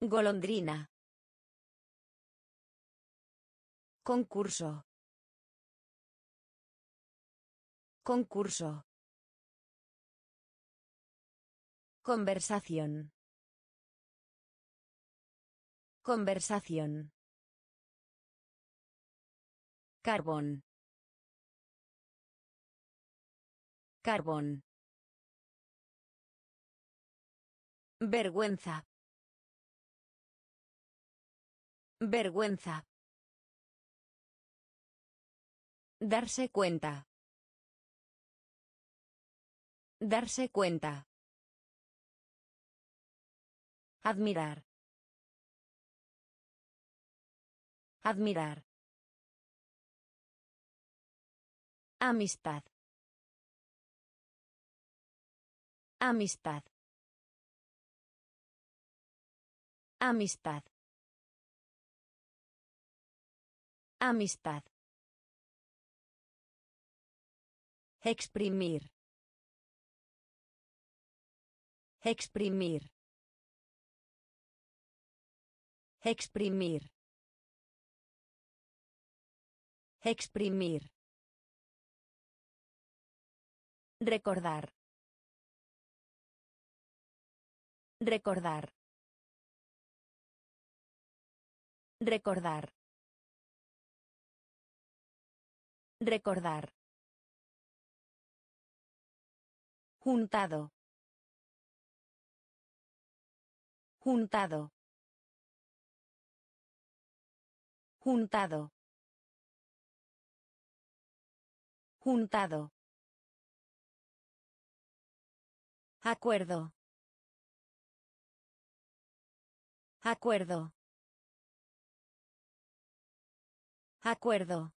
Golondrina. Concurso. Concurso. Conversación. Conversación. Carbón. Carbón. Vergüenza. Vergüenza. Darse cuenta. Darse cuenta. Admirar. Admirar. Amistad. Amistad. Amistad. Amistad. Exprimir. Exprimir. Exprimir. Exprimir. Recordar. Recordar. Recordar. Recordar. Juntado. Juntado. Juntado. Juntado. Acuerdo. Acuerdo. Acuerdo.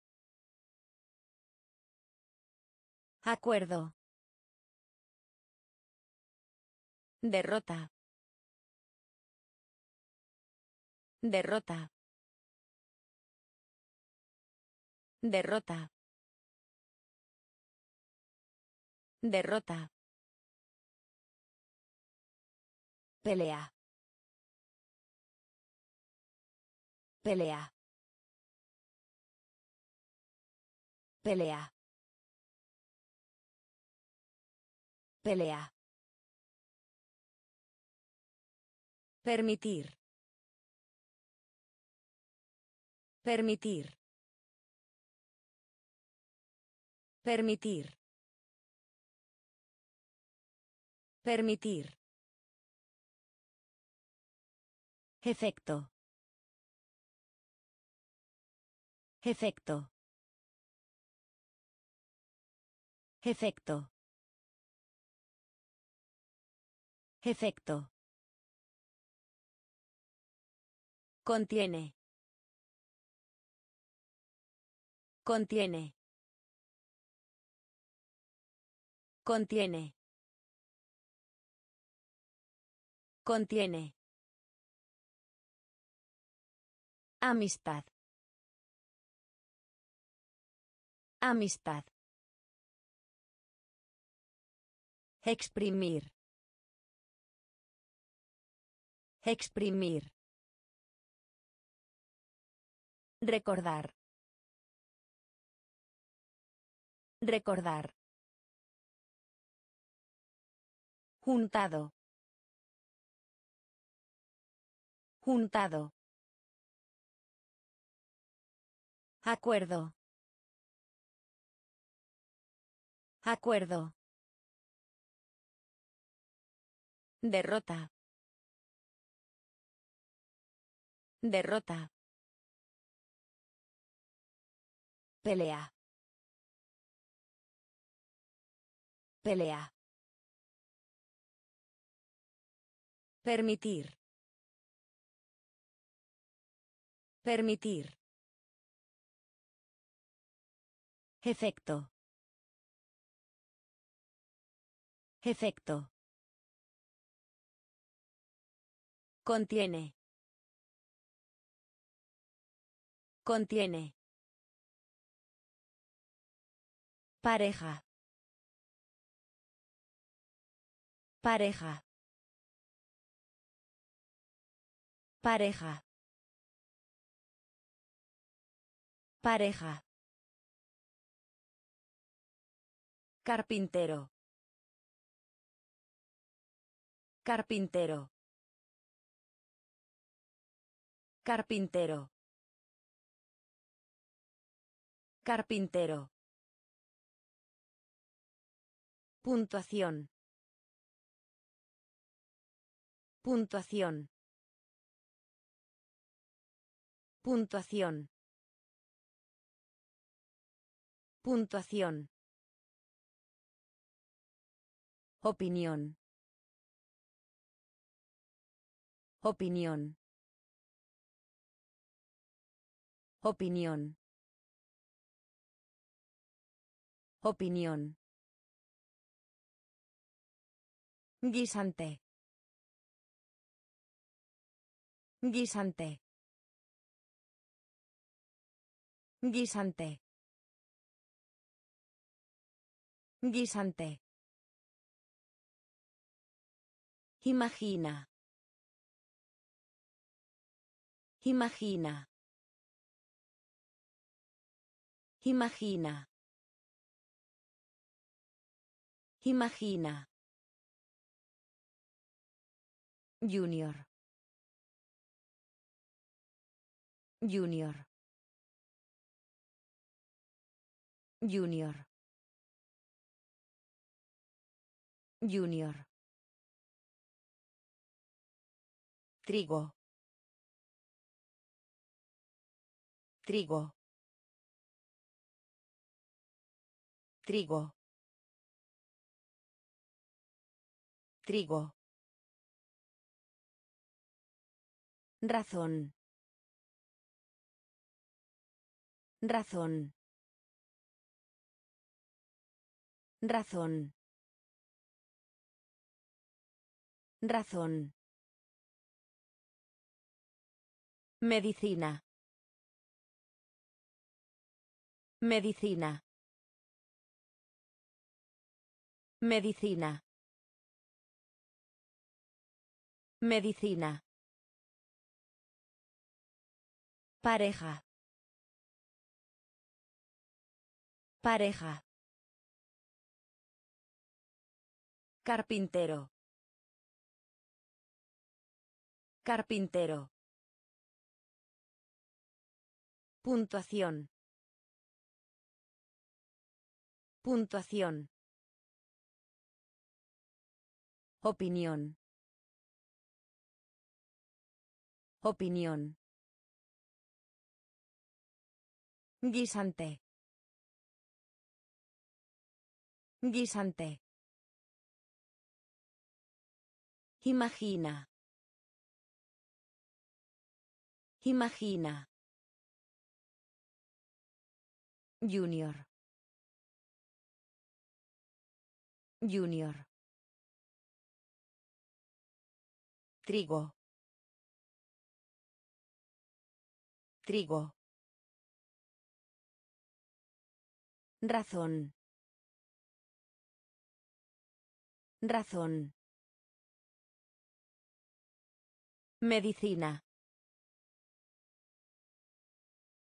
Acuerdo. Derrota. Derrota. Derrota. Derrota. Pelea. Pelea. Pelea. Pelea. Permitir. Permitir. Permitir. Permitir. Efecto. Efecto. Efecto. Efecto. Contiene. Contiene. Contiene. Contiene. Amistad. Amistad. Exprimir. Exprimir. Recordar. Recordar. Juntado. Juntado. Acuerdo. Acuerdo. Derrota. Derrota. Pelea. Pelea. Permitir. Permitir. Efecto. Efecto. Contiene. Contiene. Pareja. Pareja. Pareja. Pareja. Carpintero. Carpintero. Carpintero. Carpintero. Puntuación. Puntuación. Puntuación. Puntuación. Opinión. Opinión. Opinión. Opinión. Guisante. Guisante. Guisante. Guisante. Imagina. Imagina. Imagina. Imagina. Junior. Junior. Junior. Junior. Trigo. Trigo. Trigo. Trigo. Razón. Razón. Razón. Razón. Medicina. Medicina. Medicina. Medicina. Pareja. Pareja. Carpintero. Carpintero. Puntuación. Puntuación. Opinión. Opinión. Guisante. Guisante. Imagina. Imagina. Junior. Junior. Trigo. Trigo. Razón. Razón. Medicina.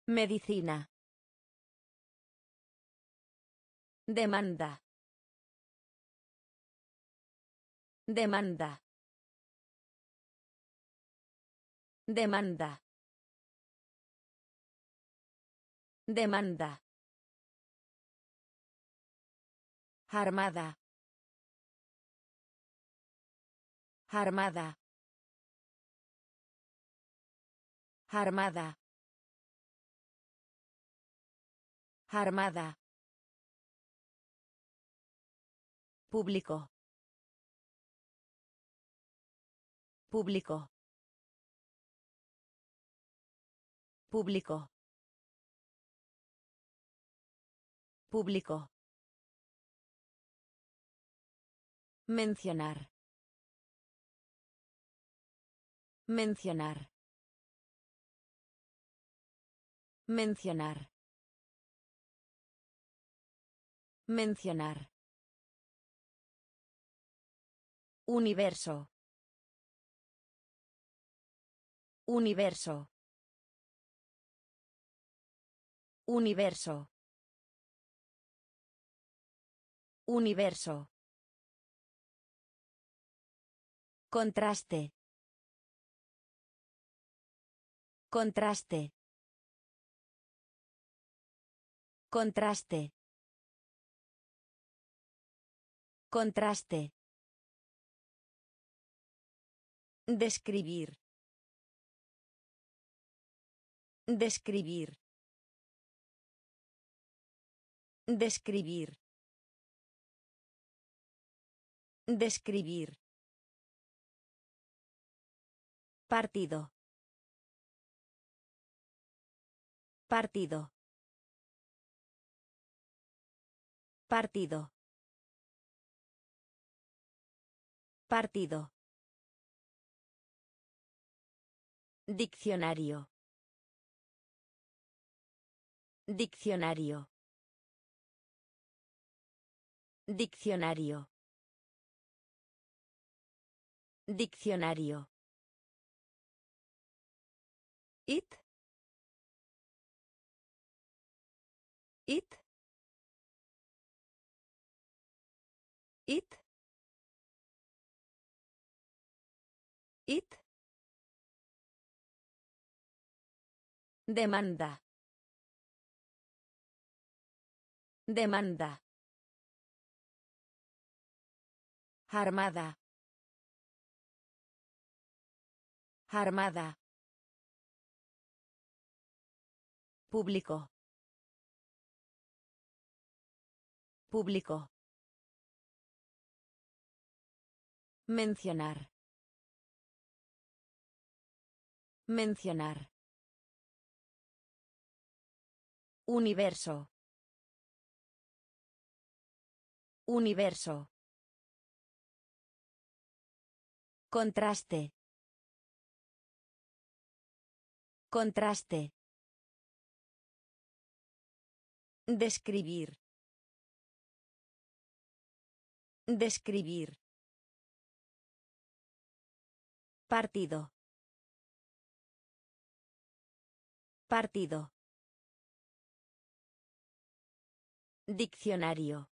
Medicina. Demanda. Demanda. Demanda. Demanda. Armada. Armada. Armada. Armada. Público. Público. Público. Público. Mencionar. Mencionar. Mencionar. Mencionar. Universo. Universo. Universo. Universo. Contraste. Contraste. Contraste. Contraste. Describir. Describir. Describir. Describir. Partido. Partido. Partido. Partido. Diccionario. Diccionario. Diccionario. Diccionario. It. It. It. It. Demanda. Demanda. Armada. Armada. Público. Público. Mencionar. Mencionar. Universo. Universo. Contraste. Contraste. Describir. Describir. Partido. Partido. Diccionario.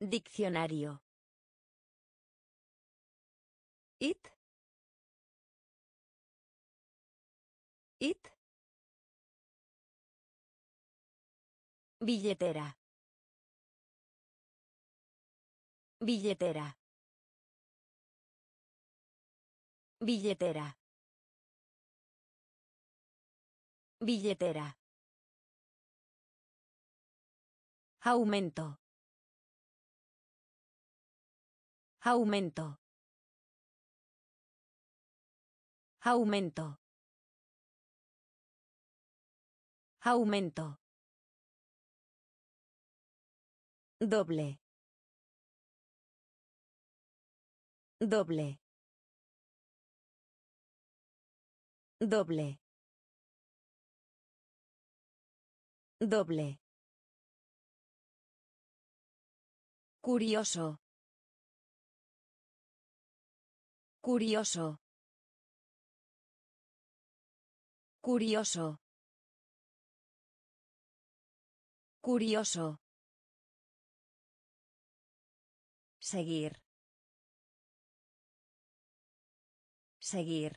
Diccionario. It. It. Billetera. Billetera. Billetera. Billetera. Aumento. Aumento. Aumento. Aumento. Doble. Doble. Doble. Doble. Curioso. Curioso. Curioso. Curioso. Seguir. Seguir.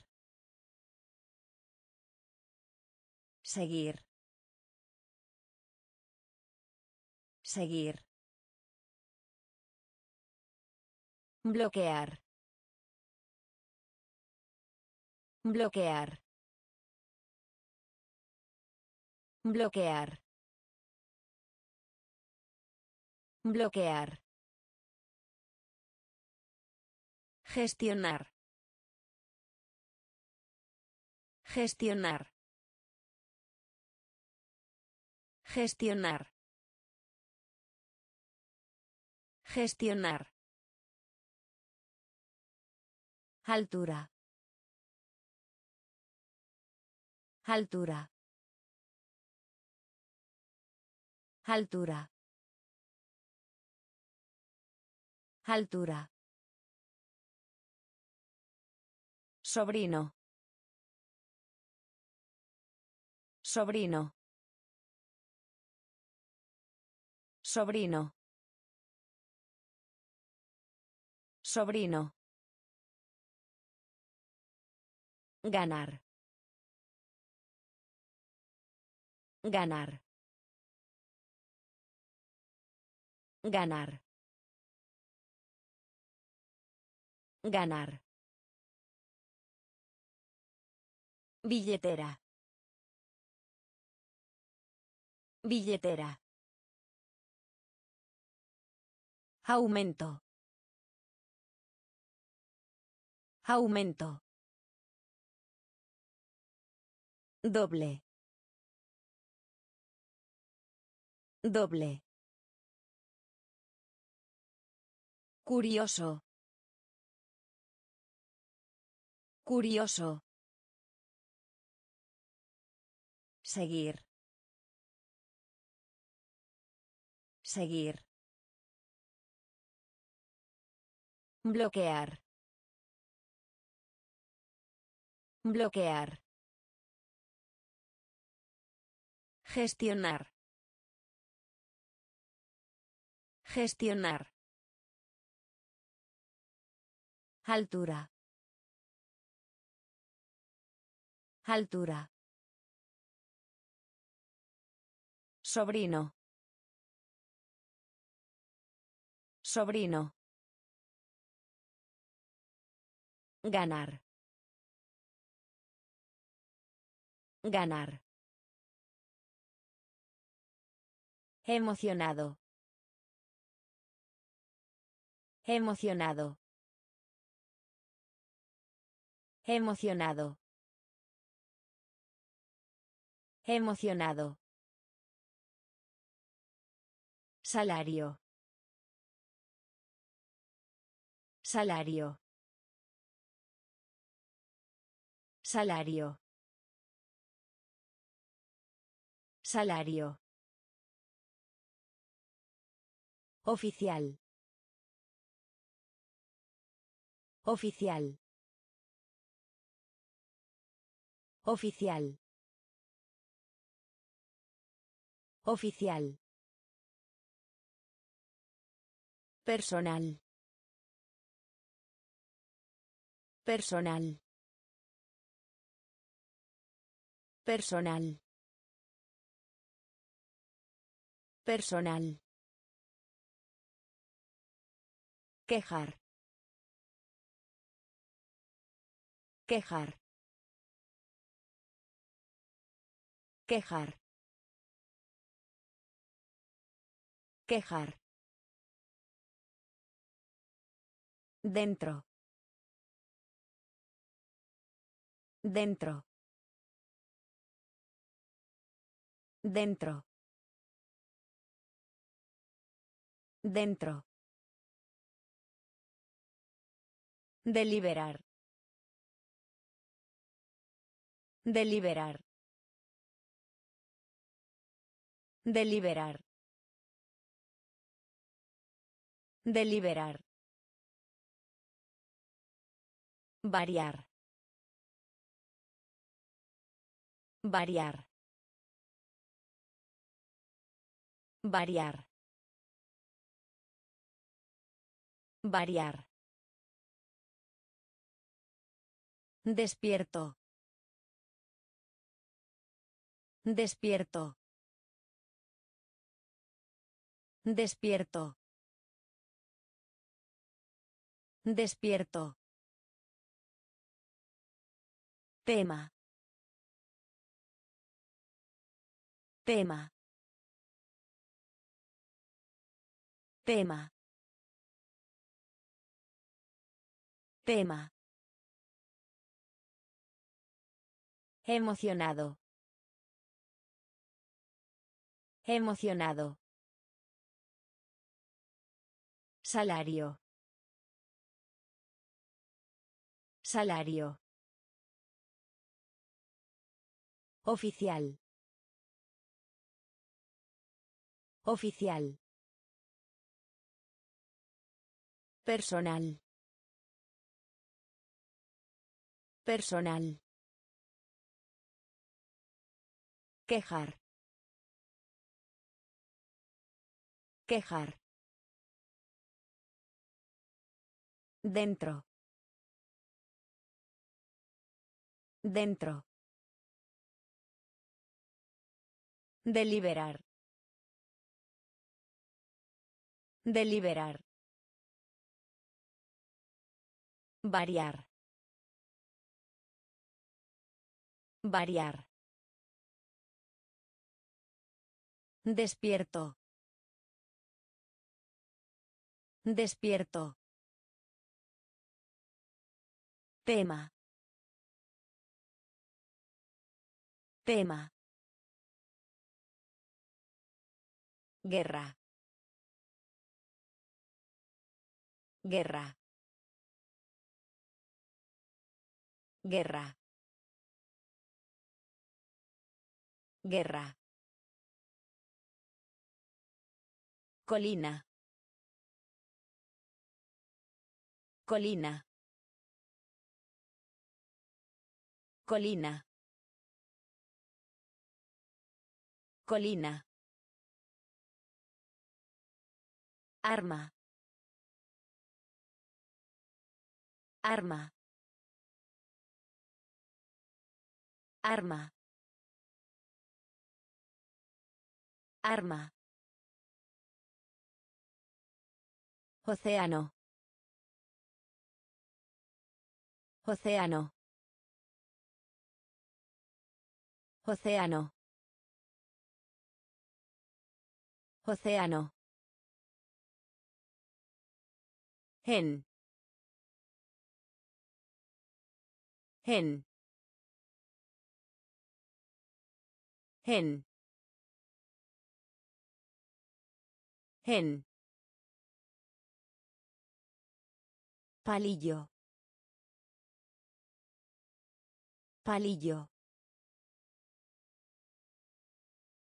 Seguir. Seguir. Bloquear. Bloquear. Bloquear. Bloquear. Gestionar. Gestionar. Gestionar. Gestionar. Altura. Altura. Altura. Altura. Sobrino. Sobrino. Sobrino. Sobrino. Ganar. Ganar. Ganar. Ganar. Billetera. Billetera. Aumento. Aumento. Doble. Doble. Curioso. Curioso. Seguir. Seguir. Bloquear. Bloquear. Gestionar. Gestionar. Altura. Altura. Sobrino. Sobrino. Ganar. Ganar. Emocionado. Emocionado. Emocionado. Emocionado. Salario. Salario. Salario. Salario. Oficial. Oficial. Oficial. Oficial. Personal. Personal. Personal. Personal. Quejar. Quejar. Quejar. Quejar. Dentro. Dentro. Dentro. Dentro. Deliberar. Deliberar. Deliberar. Deliberar. Variar. Variar. Variar. Variar. Despierto. Despierto. Despierto. Despierto. Tema. Tema. Tema. Tema. Emocionado. Emocionado. Salario. Salario. Oficial. Oficial. Personal. Personal. Quejar. Quejar. Dentro. Dentro. Deliberar. Deliberar. Variar. Variar. Despierto. Despierto. Tema. Tema. Guerra. Guerra. Guerra. Guerra. Colina. Colina. Colina. Colina. Arma. Arma. Arma. Arma. Océano. Océano. Océano. Océano. Gen. Gen. Gen. Gen. Palillo. Palillo.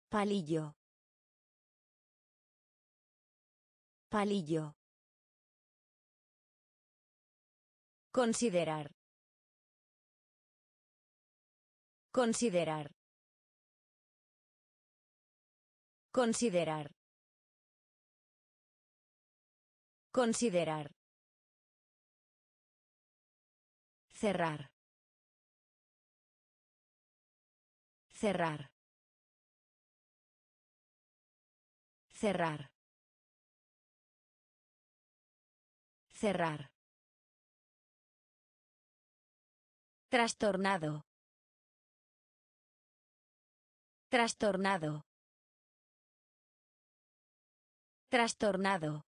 Palillo. Palillo. Considerar. Considerar. Considerar. Considerar. Cerrar. Cerrar. Cerrar. Cerrar. Trastornado. Trastornado. Trastornado.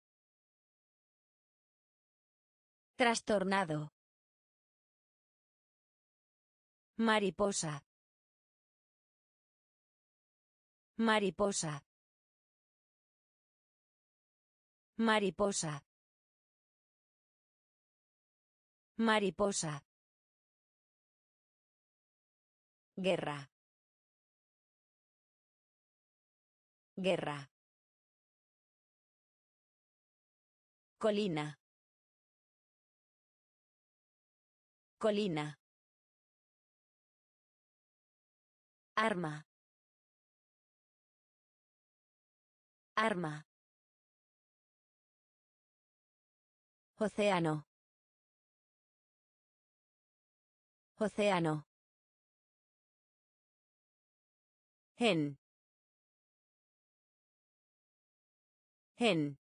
Trastornado. Mariposa. Mariposa. Mariposa. Mariposa. Guerra. Guerra. Colina. Colina. Arma. Arma. Océano. Océano. Gen. Gen.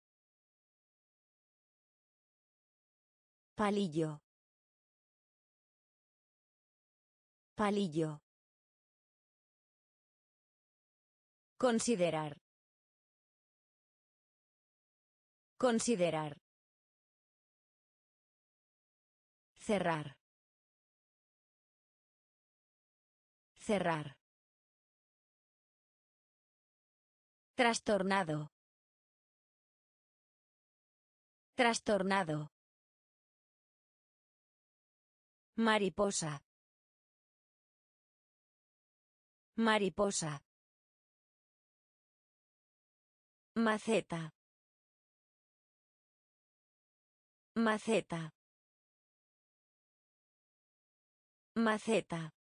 Palillo. Palillo. Considerar. Considerar. Cerrar. Cerrar. Trastornado. Trastornado. Mariposa. Mariposa. Maceta. Maceta. Maceta.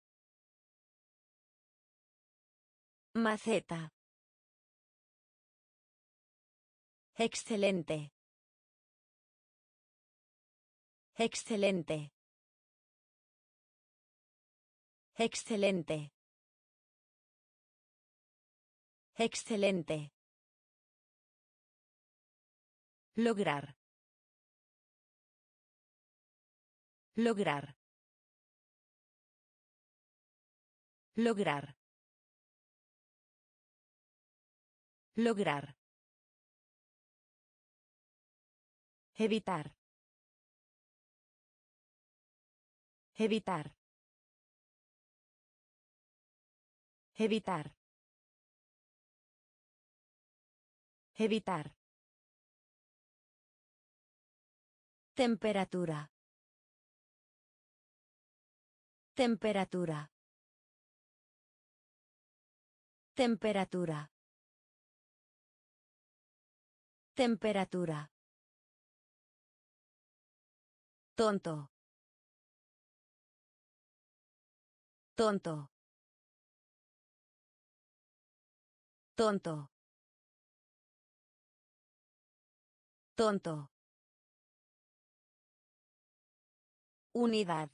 Maceta. Excelente. Excelente. Excelente. Excelente. Lograr. Lograr. Lograr. Lograr. Evitar. Evitar. Evitar. Evitar. Temperatura. Temperatura. Temperatura. Temperatura. Tonto. Tonto. Tonto. Tonto. Unidad.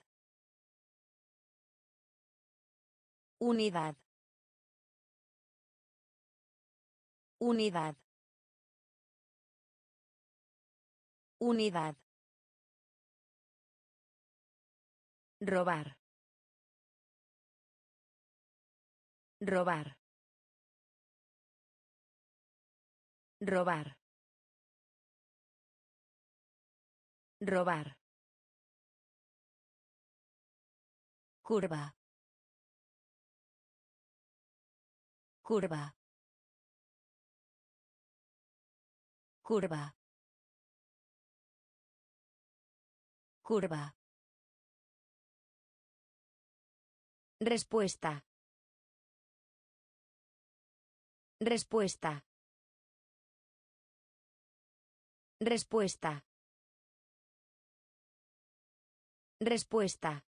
Unidad. Unidad. Unidad. Robar. Robar. Robar. Robar. Curva. Curva. Curva. Curva. Respuesta. Respuesta. Respuesta. Respuesta.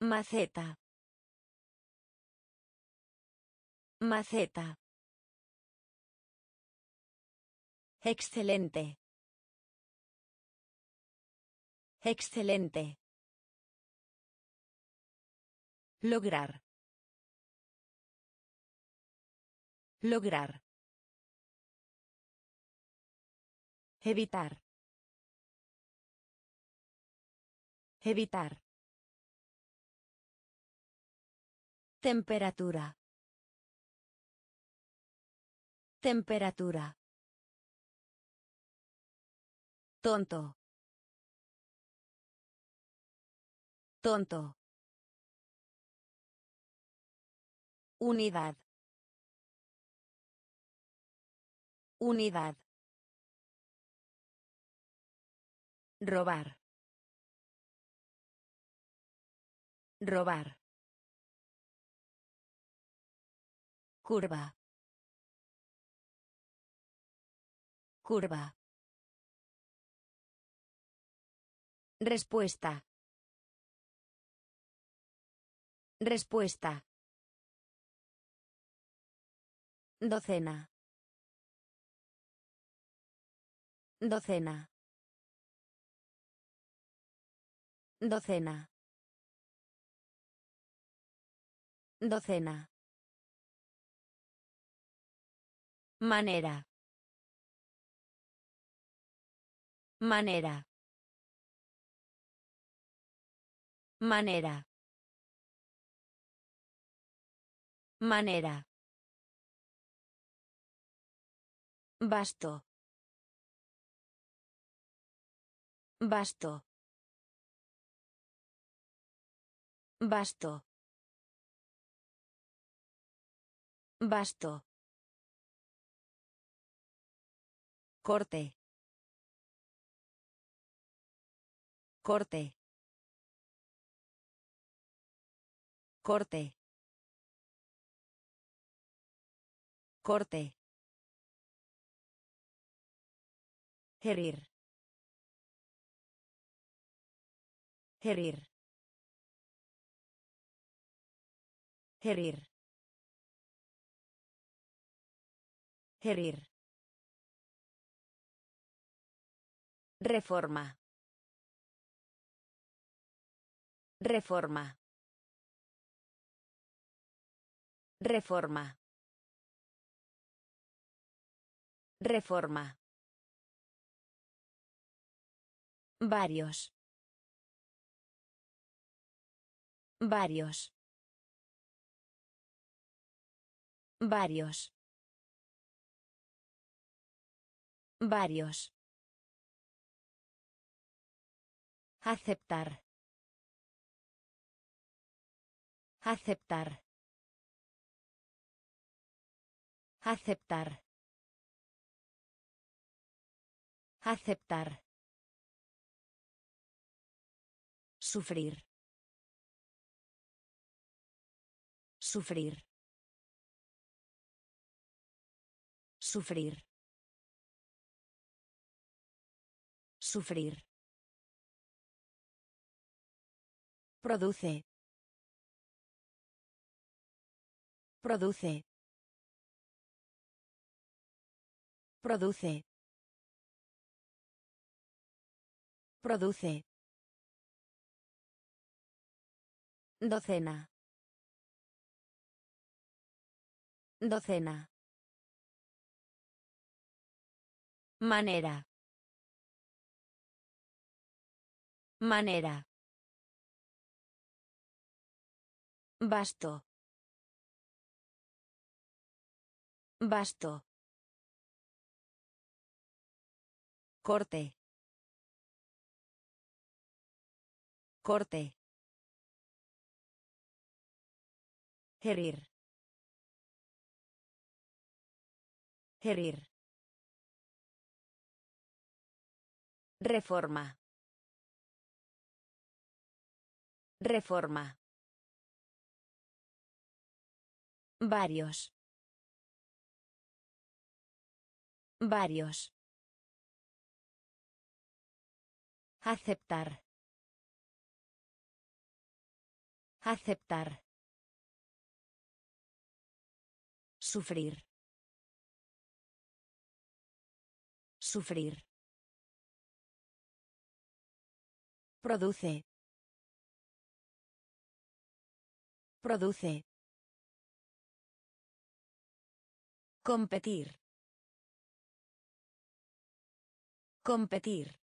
Maceta. Maceta. Excelente. Excelente. Lograr. Lograr. Evitar. Evitar. Temperatura. Temperatura. Tonto. Tonto. Unidad. Unidad. Robar. Robar. Curva. Curva. Respuesta. Respuesta. Docena. Docena. Docena. Docena. Manera. Manera. Manera. Manera. Basto. Basto. Basto. Basto. Corte. Corte. Corte. Corte. Herir. Herir. Herir. Herir. Reforma. Reforma. Reforma. Reforma. Varios. Varios. Varios. Varios. Aceptar. Aceptar. Aceptar. Aceptar. Sufrir. Sufrir. Sufrir. Sufrir. Produce. Produce. Produce. Produce. Docena. Docena. Manera. Manera. Basto. Basto. Corte. Corte. Herir. Herir. Reforma. Reforma. Varios. Varios. Aceptar. Aceptar. Sufrir. Sufrir. Produce. Produce. Competir. Competir.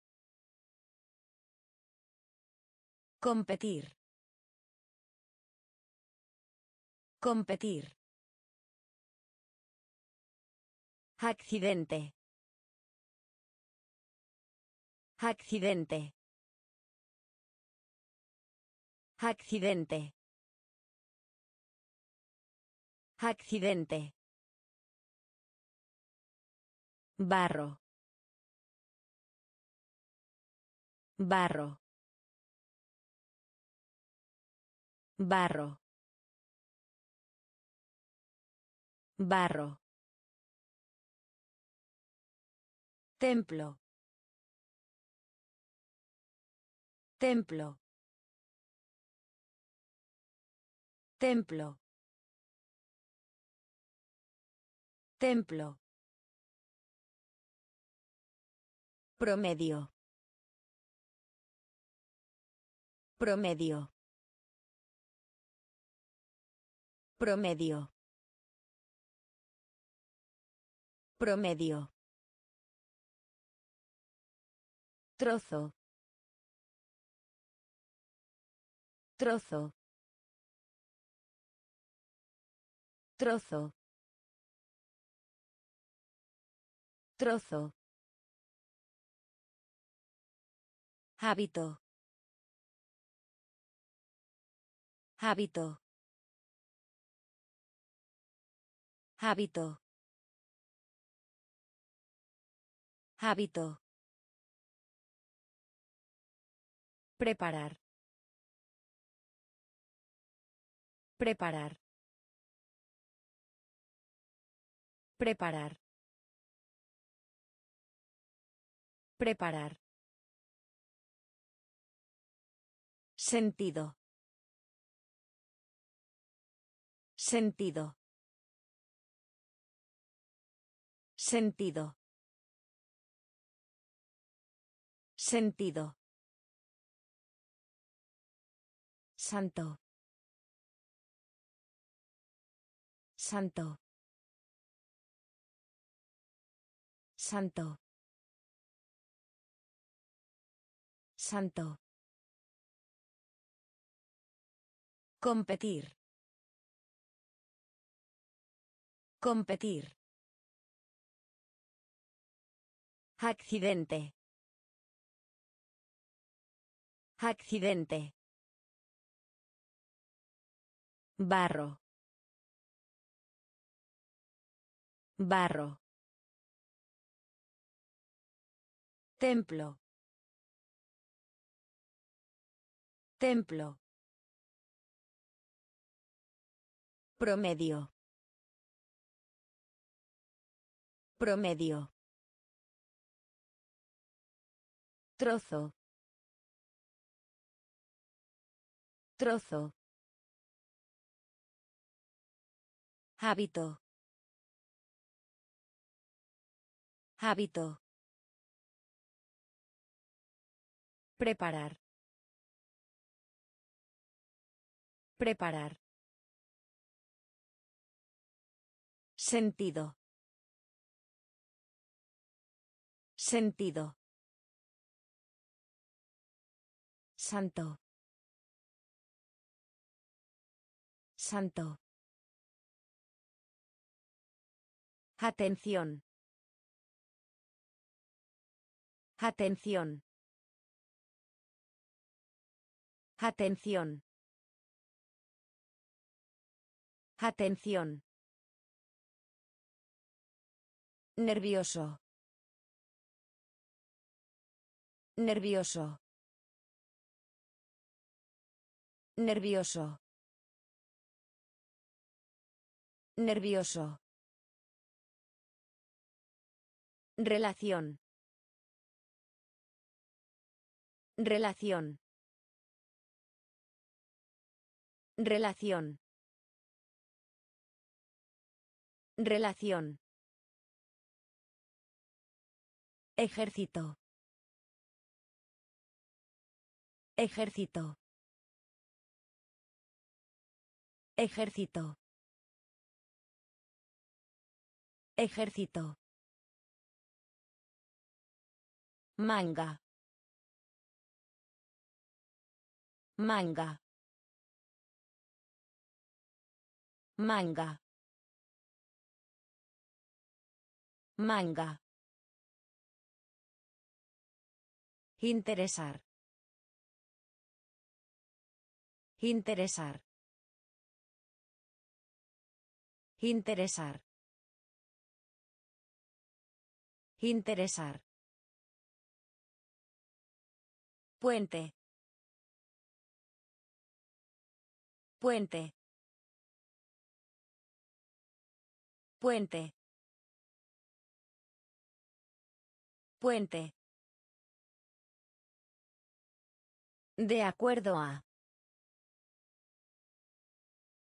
Competir. Competir. Accidente. Accidente. Accidente. Accidente. Barro. Barro. Barro. Barro. Templo. Templo. Templo. Templo. Promedio. Promedio. Promedio. Promedio. Trozo. Trozo. Trozo. Trozo. Hábito. Hábito. Hábito. Hábito. Preparar. Preparar. Preparar. Preparar. Sentido. Sentido. Sentido. Sentido. Santo. Santo. Santo. Santo. Competir. Competir. Accidente. Accidente. Barro. Barro. Templo. Templo. Promedio. Promedio. Trozo. Trozo. Hábito. Hábito. Preparar. Preparar. Sentido. Sentido. Santo. Santo. Atención. Atención. Atención. Atención. Nervioso. Nervioso. Nervioso. Nervioso. Relación. Relación. Relación. Relación. Ejército. Ejército. Ejército. Ejército. Manga. Manga. Manga. Manga. Interesar. Interesar. Interesar. Interesar. Puente. Puente. Puente. Puente. De acuerdo a.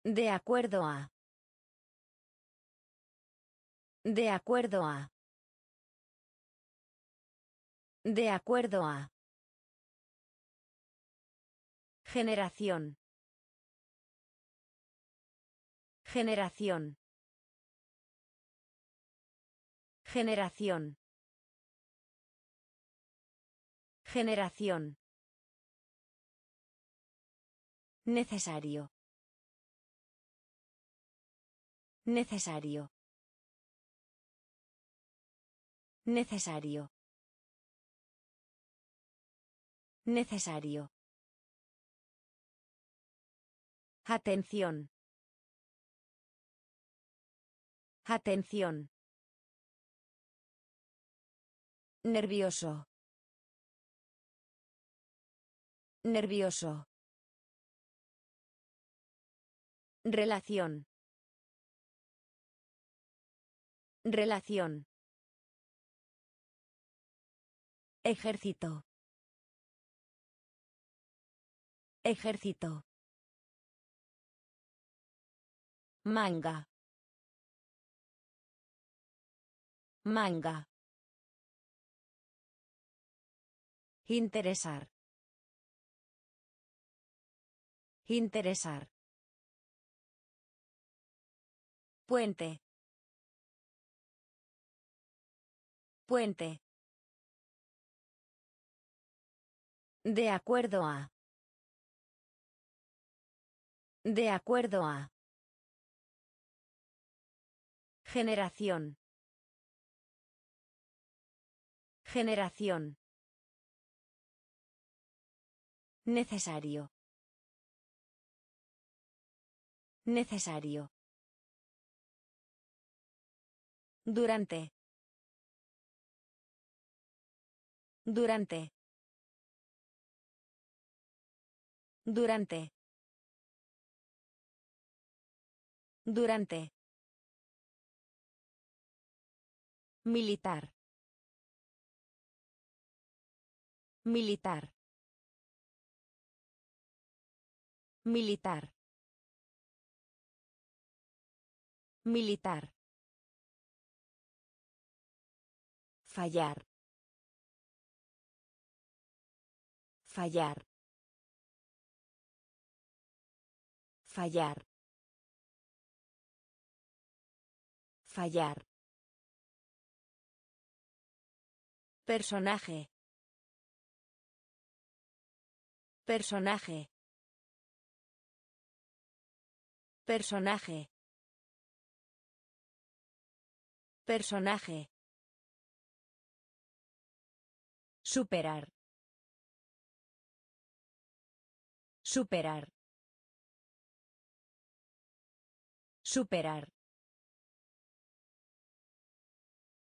De acuerdo a. De acuerdo a. De acuerdo a. Generación. Generación. Generación. Generación. Necesario. Necesario. Necesario. Necesario. Atención. Atención. Nervioso. Nervioso. Relación. Relación. Ejército. Ejército. Manga. Manga. Interesar. Interesar. Puente. Puente. De acuerdo a. De acuerdo a. Generación. Generación. Necesario. Necesario. Durante. Durante. Durante. Durante. Militar. Militar. Militar. Militar. Fallar. Fallar. Fallar. Fallar. Personaje. Personaje. Personaje. Personaje. Superar. Superar. Superar.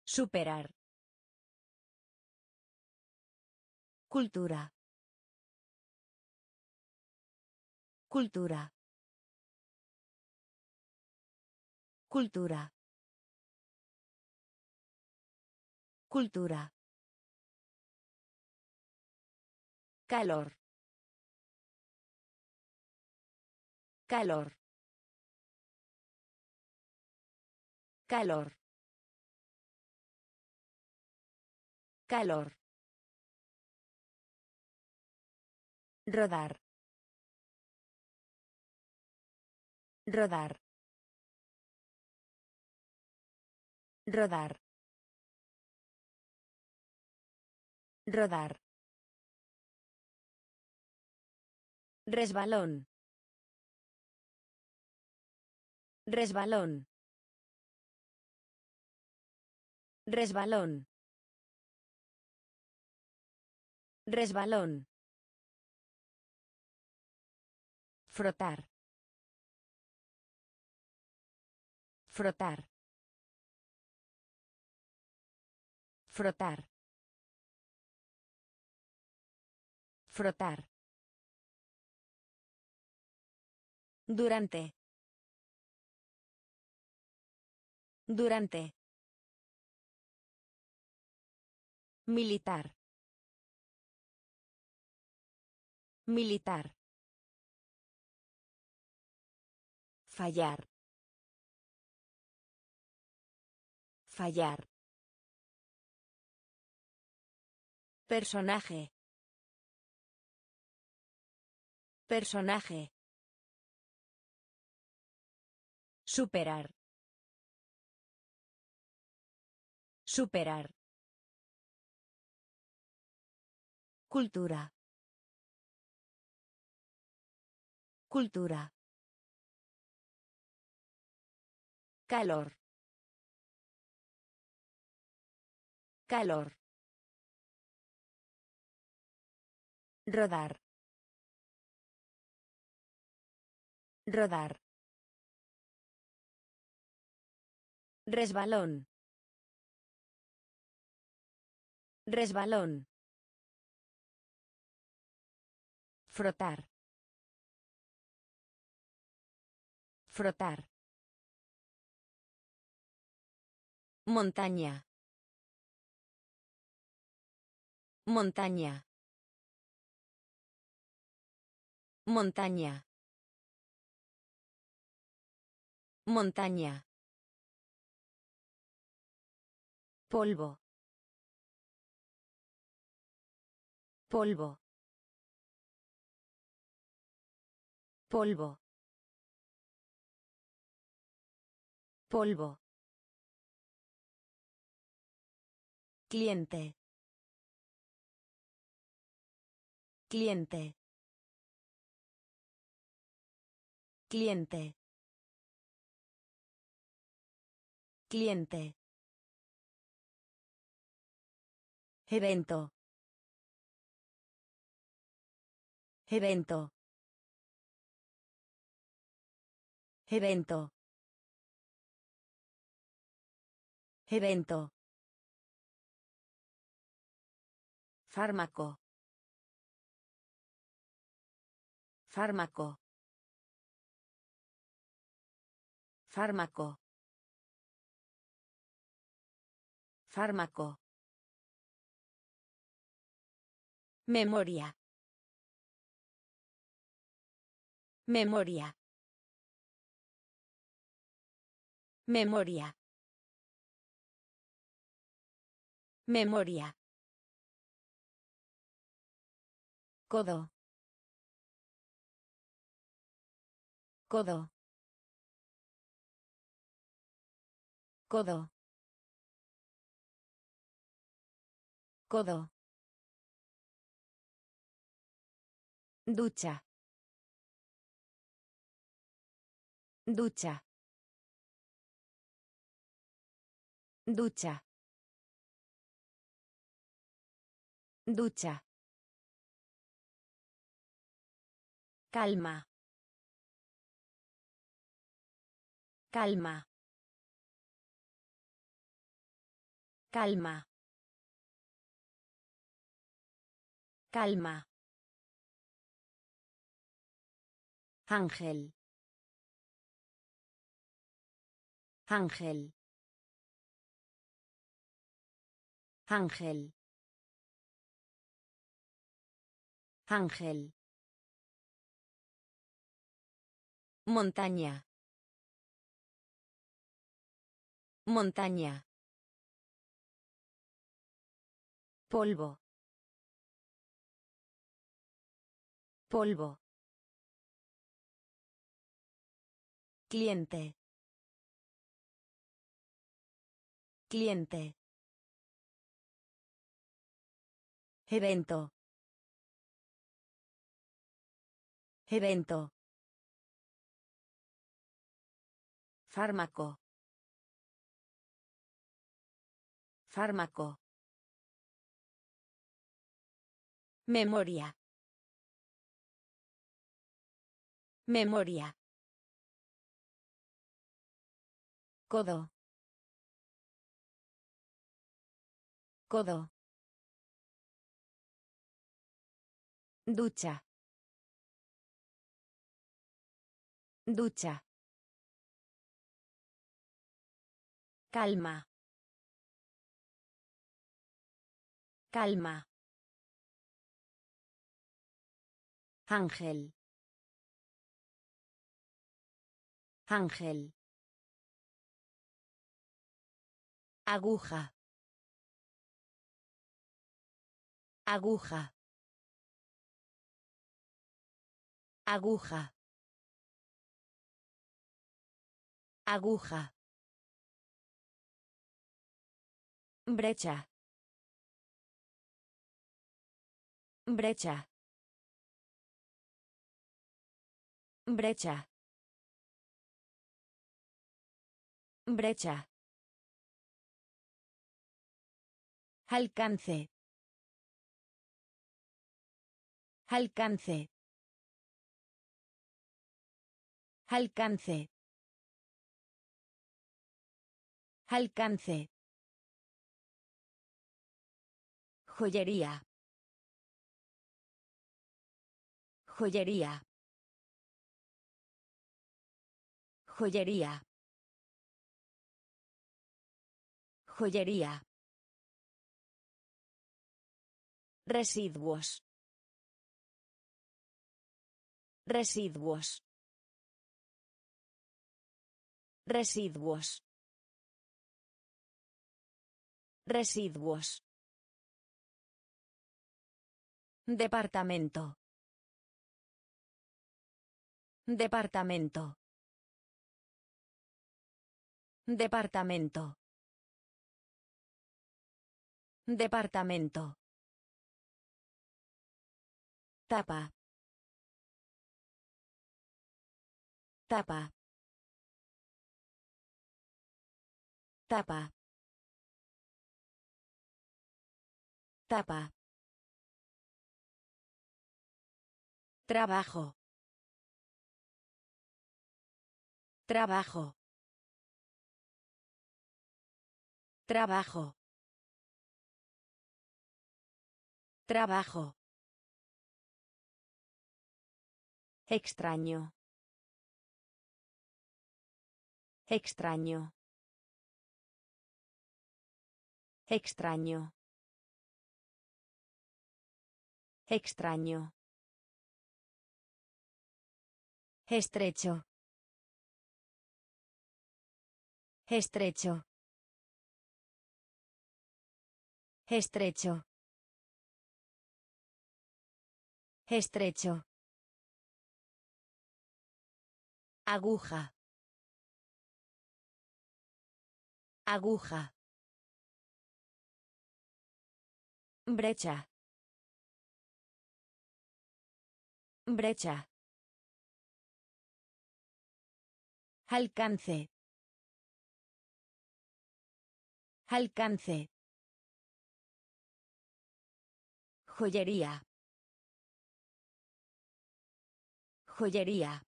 Superar. Cultura. Cultura. Cultura. Cultura. Calor. Calor. Calor. Calor. Rodar. Rodar. Rodar. Rodar. Resbalón. Resbalón. Resbalón. Resbalón. Frotar. Frotar. Frotar. Frotar. Durante. Durante. Militar. Militar. Fallar. Fallar. Personaje. Personaje. Superar. Superar. Cultura. Cultura. Calor. Calor. Rodar. Rodar. Resbalón. Resbalón. Frotar. Frotar. Montaña. Montaña. Montaña. Montaña. Polvo. Polvo. Polvo. Polvo. Cliente. Cliente. Cliente. Cliente. Evento. Evento. Evento. Evento. Fármaco. Fármaco. Fármaco. Fármaco. Memoria. Memoria. Memoria. Memoria. Codo. Codo. Codo. Codo. Ducha. Ducha. Ducha. Ducha. Calma. Calma. Calma. Calma. Ángel. Ángel. Ángel. Ángel. Montaña. Montaña. Polvo. Polvo. Cliente. Cliente. Evento. Evento. Fármaco. Fármaco. Memoria. Memoria. Codo. Codo. Ducha. Ducha. Calma. Calma. Ángel. Ángel. Aguja. Aguja. Aguja. Aguja. Brecha. Brecha. Brecha. Brecha. Alcance. Alcance. Alcance. Alcance. Joyería. Joyería. Joyería. Joyería. Residuos. Residuos. Residuos. Residuos. Departamento. Departamento. Departamento. Departamento. Tapa. Tapa. Tapa. Tapa. Trabajo. Trabajo. Trabajo. Trabajo. Extraño. Extraño. Extraño. Extraño. Estrecho. Estrecho. Estrecho. Estrecho. Aguja. Aguja. Brecha. Brecha. Alcance. Alcance. Joyería. Joyería.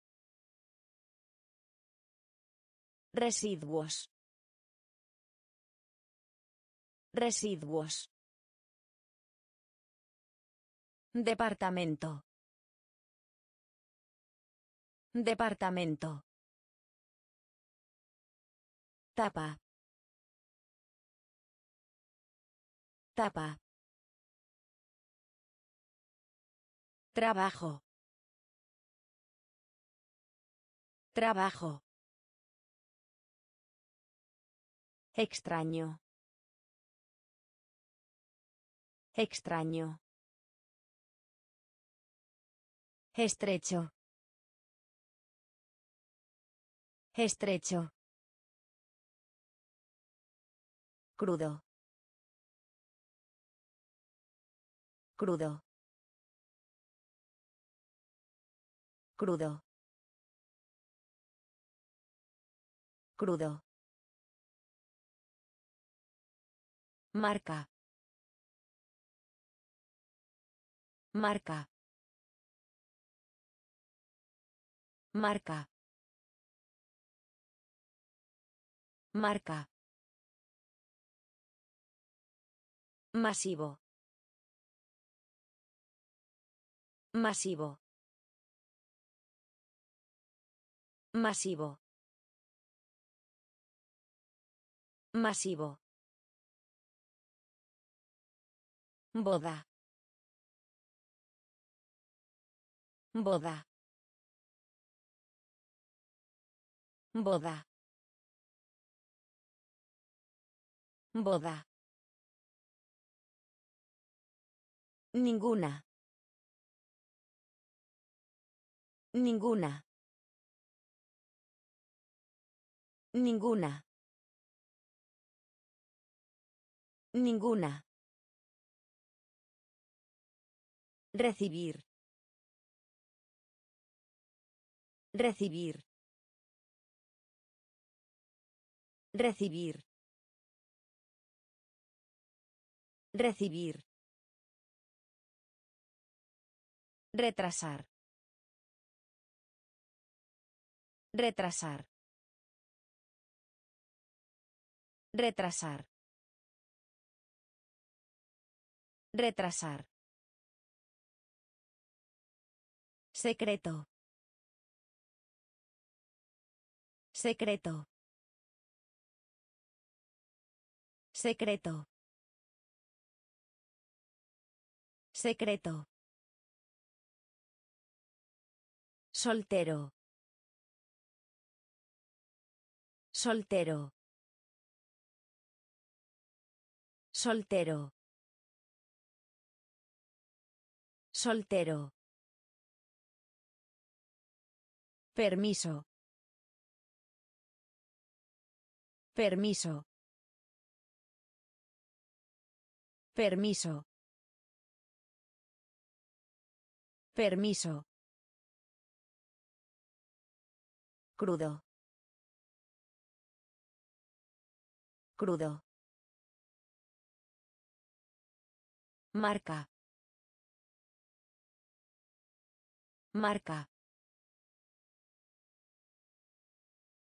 Residuos. Residuos. Departamento. Departamento. Tapa. Tapa. Trabajo. Trabajo. Extraño. Extraño. Estrecho. Estrecho. Crudo. Crudo. Crudo. Crudo. Marca. Marca. Marca. Marca. Masivo. Masivo. Masivo. Masivo. Boda. Boda. Boda. Boda. Ninguna. Ninguna. Ninguna. Ninguna. Recibir. Recibir. Recibir. Recibir. Retrasar. Retrasar. Retrasar. Retrasar. Secreto. Secreto. Secreto. Secreto. Soltero. Soltero. Soltero. Soltero. Permiso. Permiso. Permiso. Permiso. Crudo. Crudo. Marca. Marca.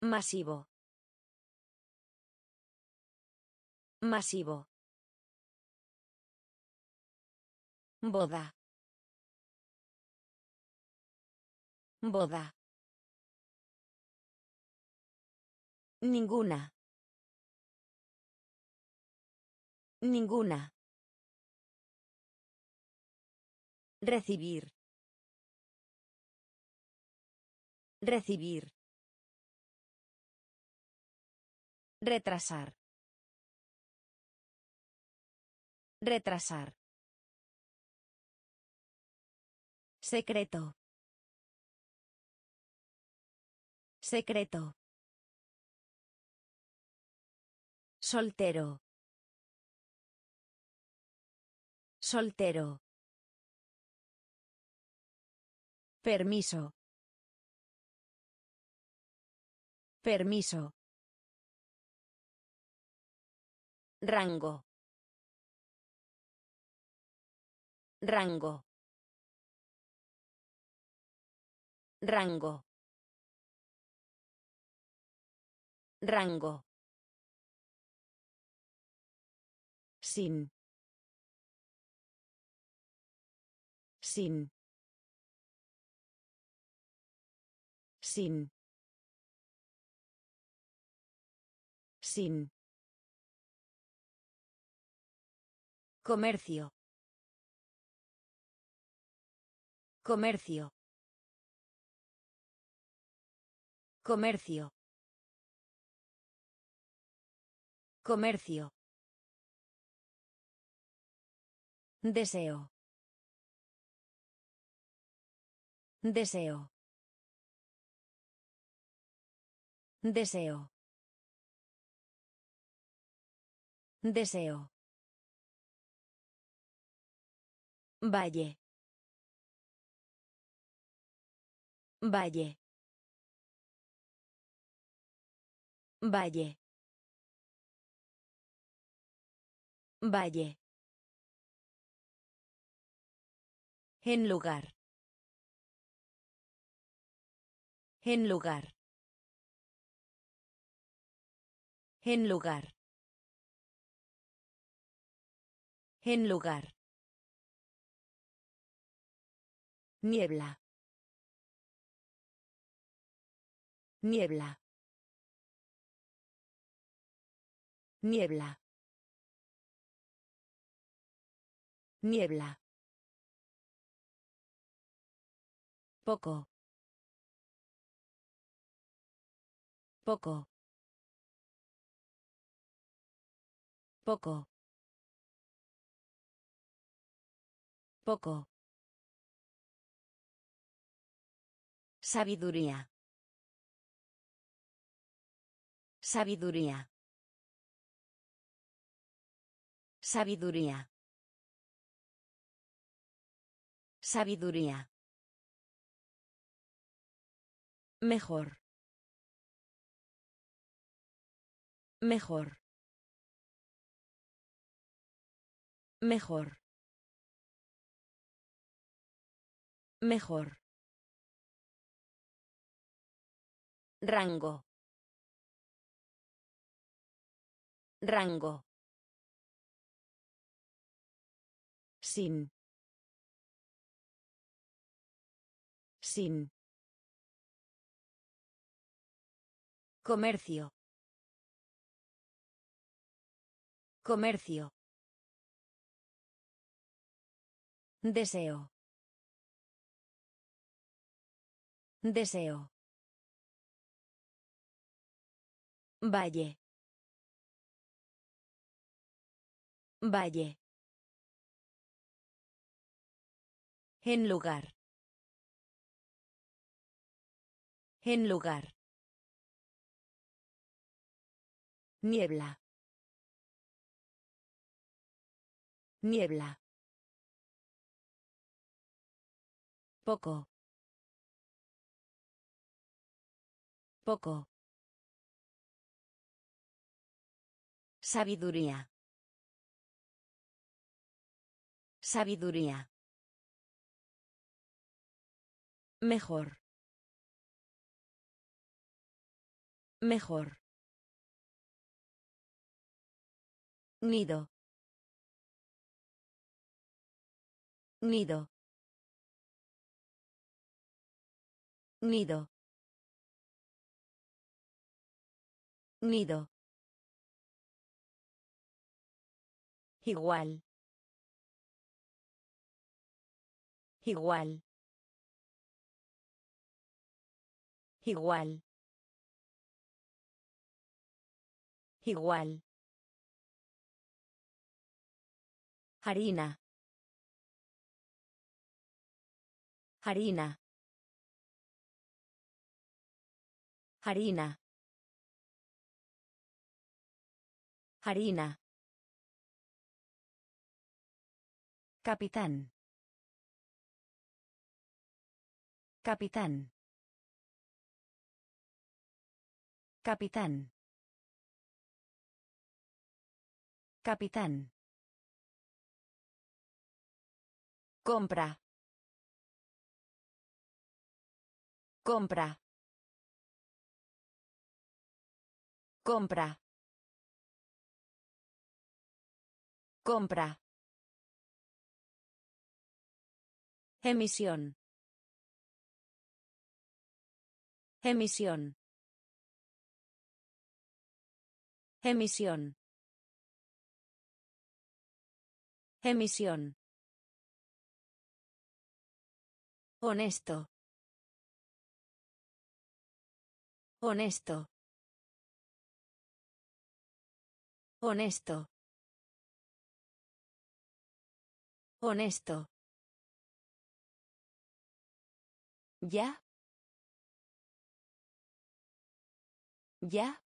Masivo. Masivo. Boda. Boda. Ninguna. Ninguna. Recibir. Recibir. Retrasar. Retrasar. Secreto. Secreto. Soltero. Soltero. Permiso. Permiso. Rango. Rango. Rango. Rango. Sin. Sin. Sin. Sin. Comercio. Comercio. Comercio. Comercio. Deseo. Deseo. Deseo. Deseo. Valle. Valle. Valle. Valle. En lugar. En lugar. En lugar. En lugar. Niebla. Niebla. Niebla. Niebla. Poco. Poco. Poco. Poco. Sabiduría. Sabiduría. Sabiduría. Sabiduría. Mejor. Mejor. Mejor. Mejor. Rango. Rango. Sin. Sin. Comercio. Comercio. Deseo. Deseo. Valle. Valle. En lugar. En lugar. Niebla. Niebla. Poco. Poco. Sabiduría. Sabiduría. Mejor. Mejor. Nido. Nido. Nido. Nido. Igual. Igual. Igual. Igual. Harina. Harina. Harina. Harina. Capitán. Capitán. Capitán. Capitán. Compra. Compra. Compra. Compra. Emisión. Emisión. Emisión. Emisión. Honesto. Honesto. Honesto. Honesto. Ya. Ya.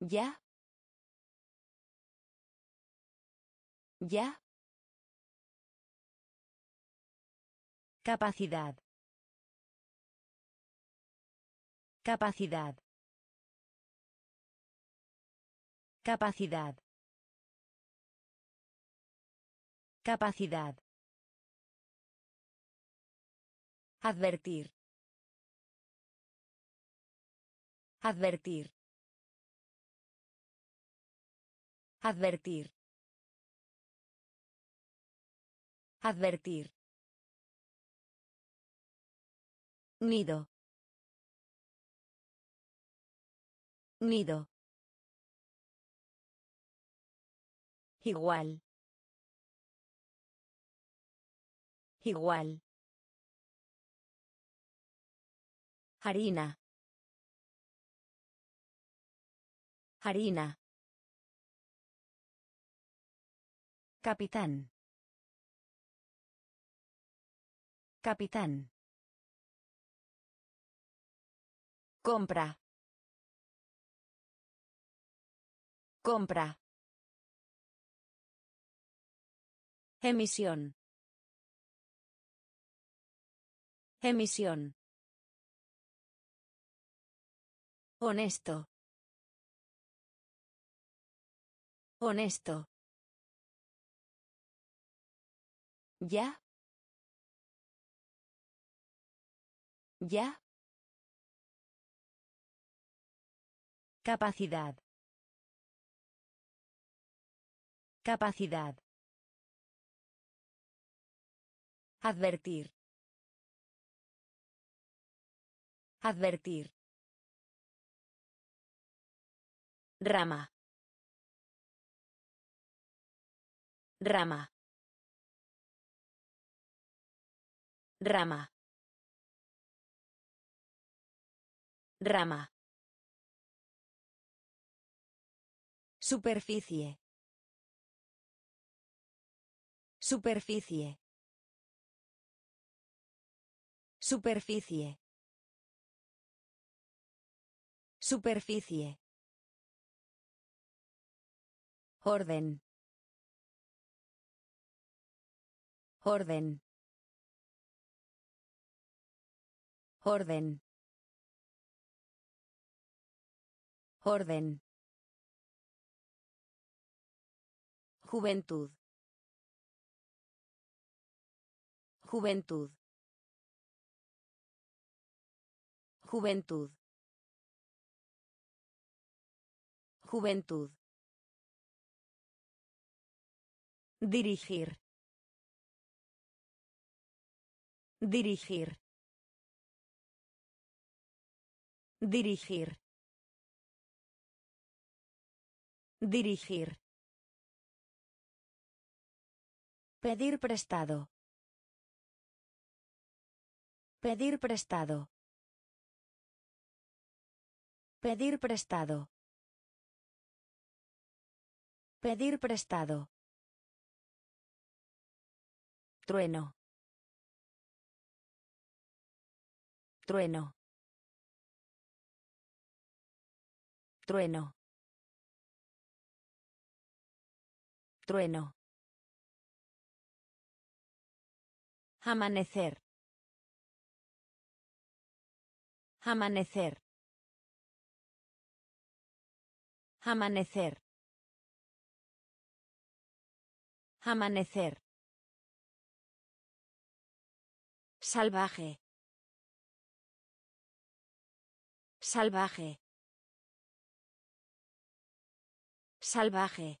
Ya. Ya. Capacidad. Capacidad. Capacidad. Capacidad. Advertir. Advertir. Advertir. Advertir. Nido. Nido. Igual. Igual. Harina. Harina. Capitán. Capitán. Compra. Compra. Emisión. Emisión. Honesto. Honesto. Ya. Ya. Capacidad. Capacidad. Advertir. Advertir. Rama. Rama. Rama. Rama. Superficie. Superficie. Superficie. Superficie. Orden. Orden. Orden. Orden. Juventud. Juventud. Juventud. Juventud. Dirigir. Dirigir. Dirigir. Dirigir. Pedir prestado. Pedir prestado. Pedir prestado. Pedir prestado. Trueno. Trueno. Trueno. Trueno. Amanecer. Amanecer. Amanecer. Amanecer. Salvaje. Salvaje. Salvaje.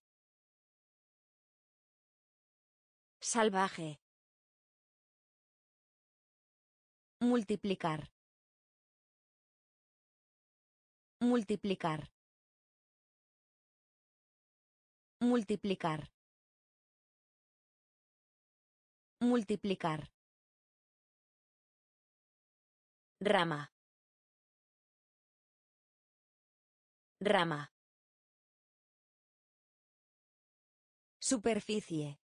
Salvaje. Multiplicar. Multiplicar. Multiplicar. Multiplicar. Rama. Rama. Superficie.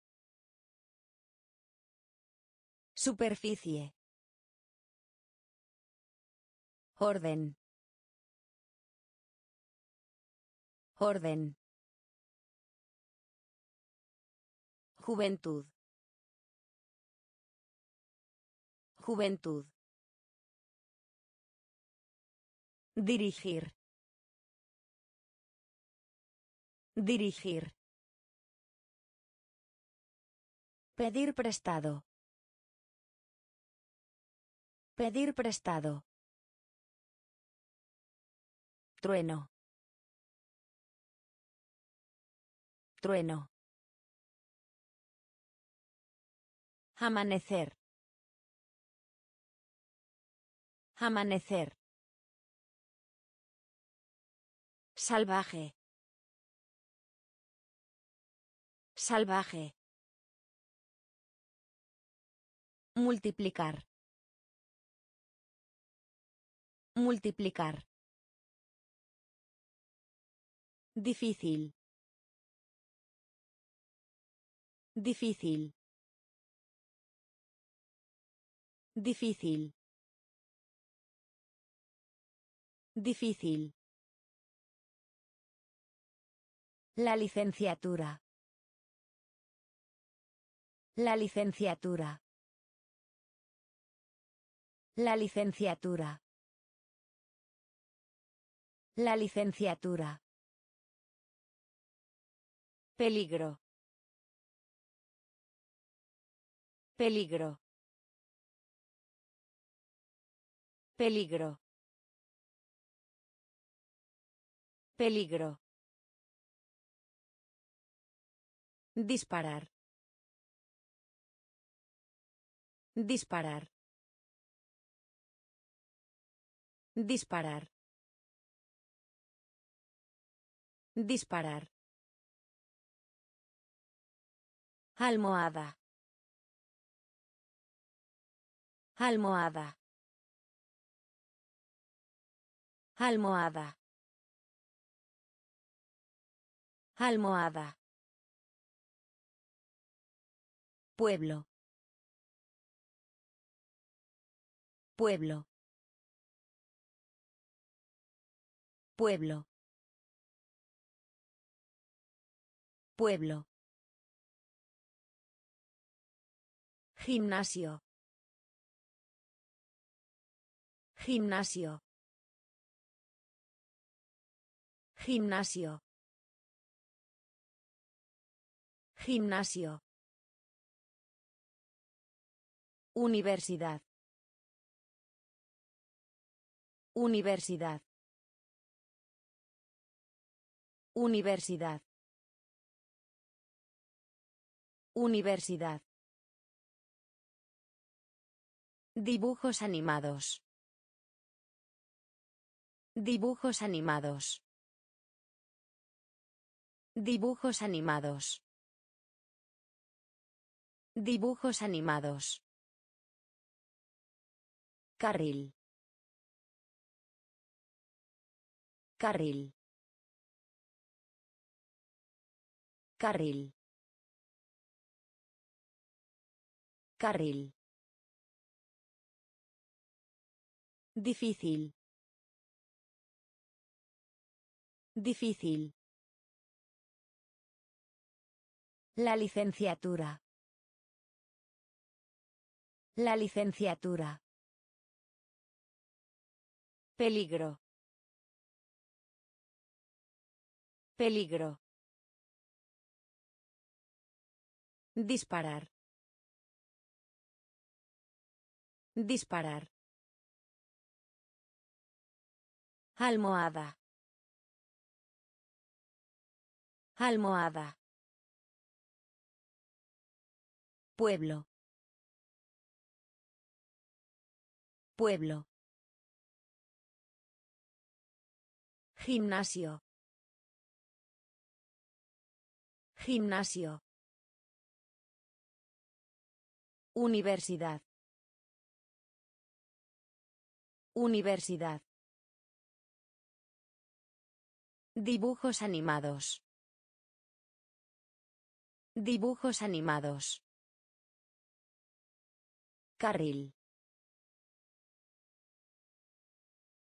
Superficie. Orden. Orden. Juventud. Juventud. Dirigir. Dirigir. Pedir prestado. Pedir prestado. Trueno. Trueno. Amanecer. Amanecer. Salvaje. Salvaje. Multiplicar. Multiplicar. Difícil. Difícil. Difícil. Difícil. La licenciatura. La licenciatura. La licenciatura. La licenciatura. Peligro. Peligro. Peligro. Peligro. Disparar. Disparar. Disparar. Disparar. Almohada. Almohada. Almohada. Almohada. Pueblo. Pueblo. Pueblo. Pueblo. Gimnasio. Gimnasio. Gimnasio. Gimnasio. Universidad. Universidad. Universidad. Universidad. Dibujos animados. Dibujos animados. Dibujos animados. Dibujos animados. Carril. Carril. Carril. Carril. Difícil. Difícil. La licenciatura. La licenciatura. Peligro. Peligro. Disparar. Disparar. Almohada. Almohada. Pueblo. Pueblo. Gimnasio. Gimnasio. Universidad. Universidad. Dibujos animados. Dibujos animados. Carril.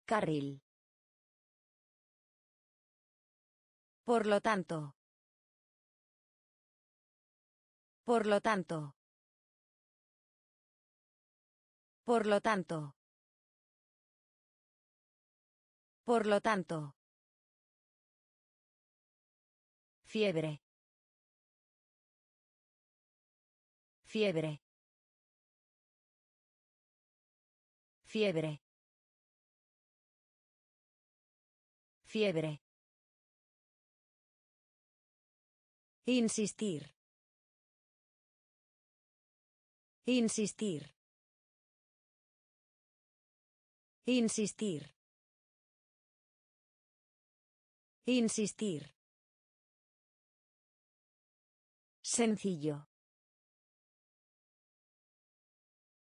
Carril. Por lo tanto. Por lo tanto. Por lo tanto. Por lo tanto. Fiebre. Fiebre. Fiebre. Fiebre. Insistir. Insistir. Insistir. Insistir. Sencillo.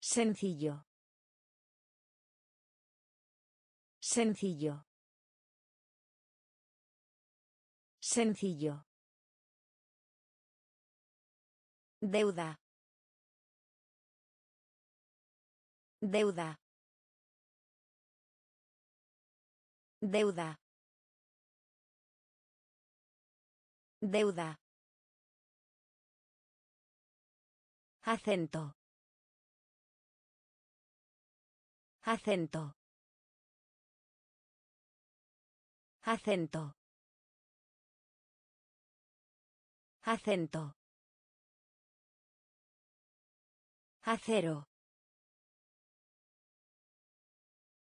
Sencillo. Sencillo. Sencillo. Deuda. Deuda. Deuda. Deuda. Acento. Acento. Acento. Acento. Acero.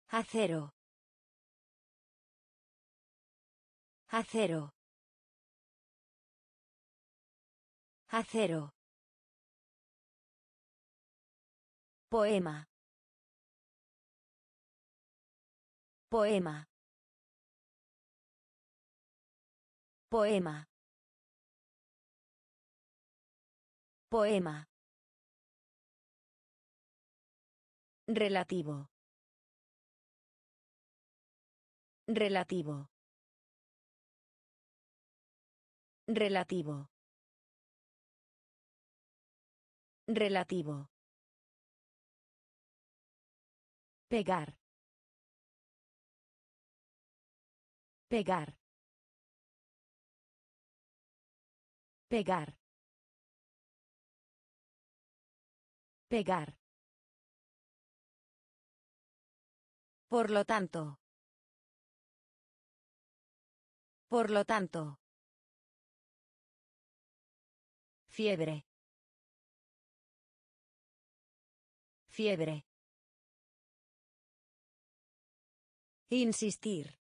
Acero. Acero. Acero. Poema. Poema. Poema. Poema. Relativo. Relativo. Relativo. Relativo. Pegar. Pegar. Pegar. Pegar. Por lo tanto. Por lo tanto. Fiebre. Fiebre. Insistir.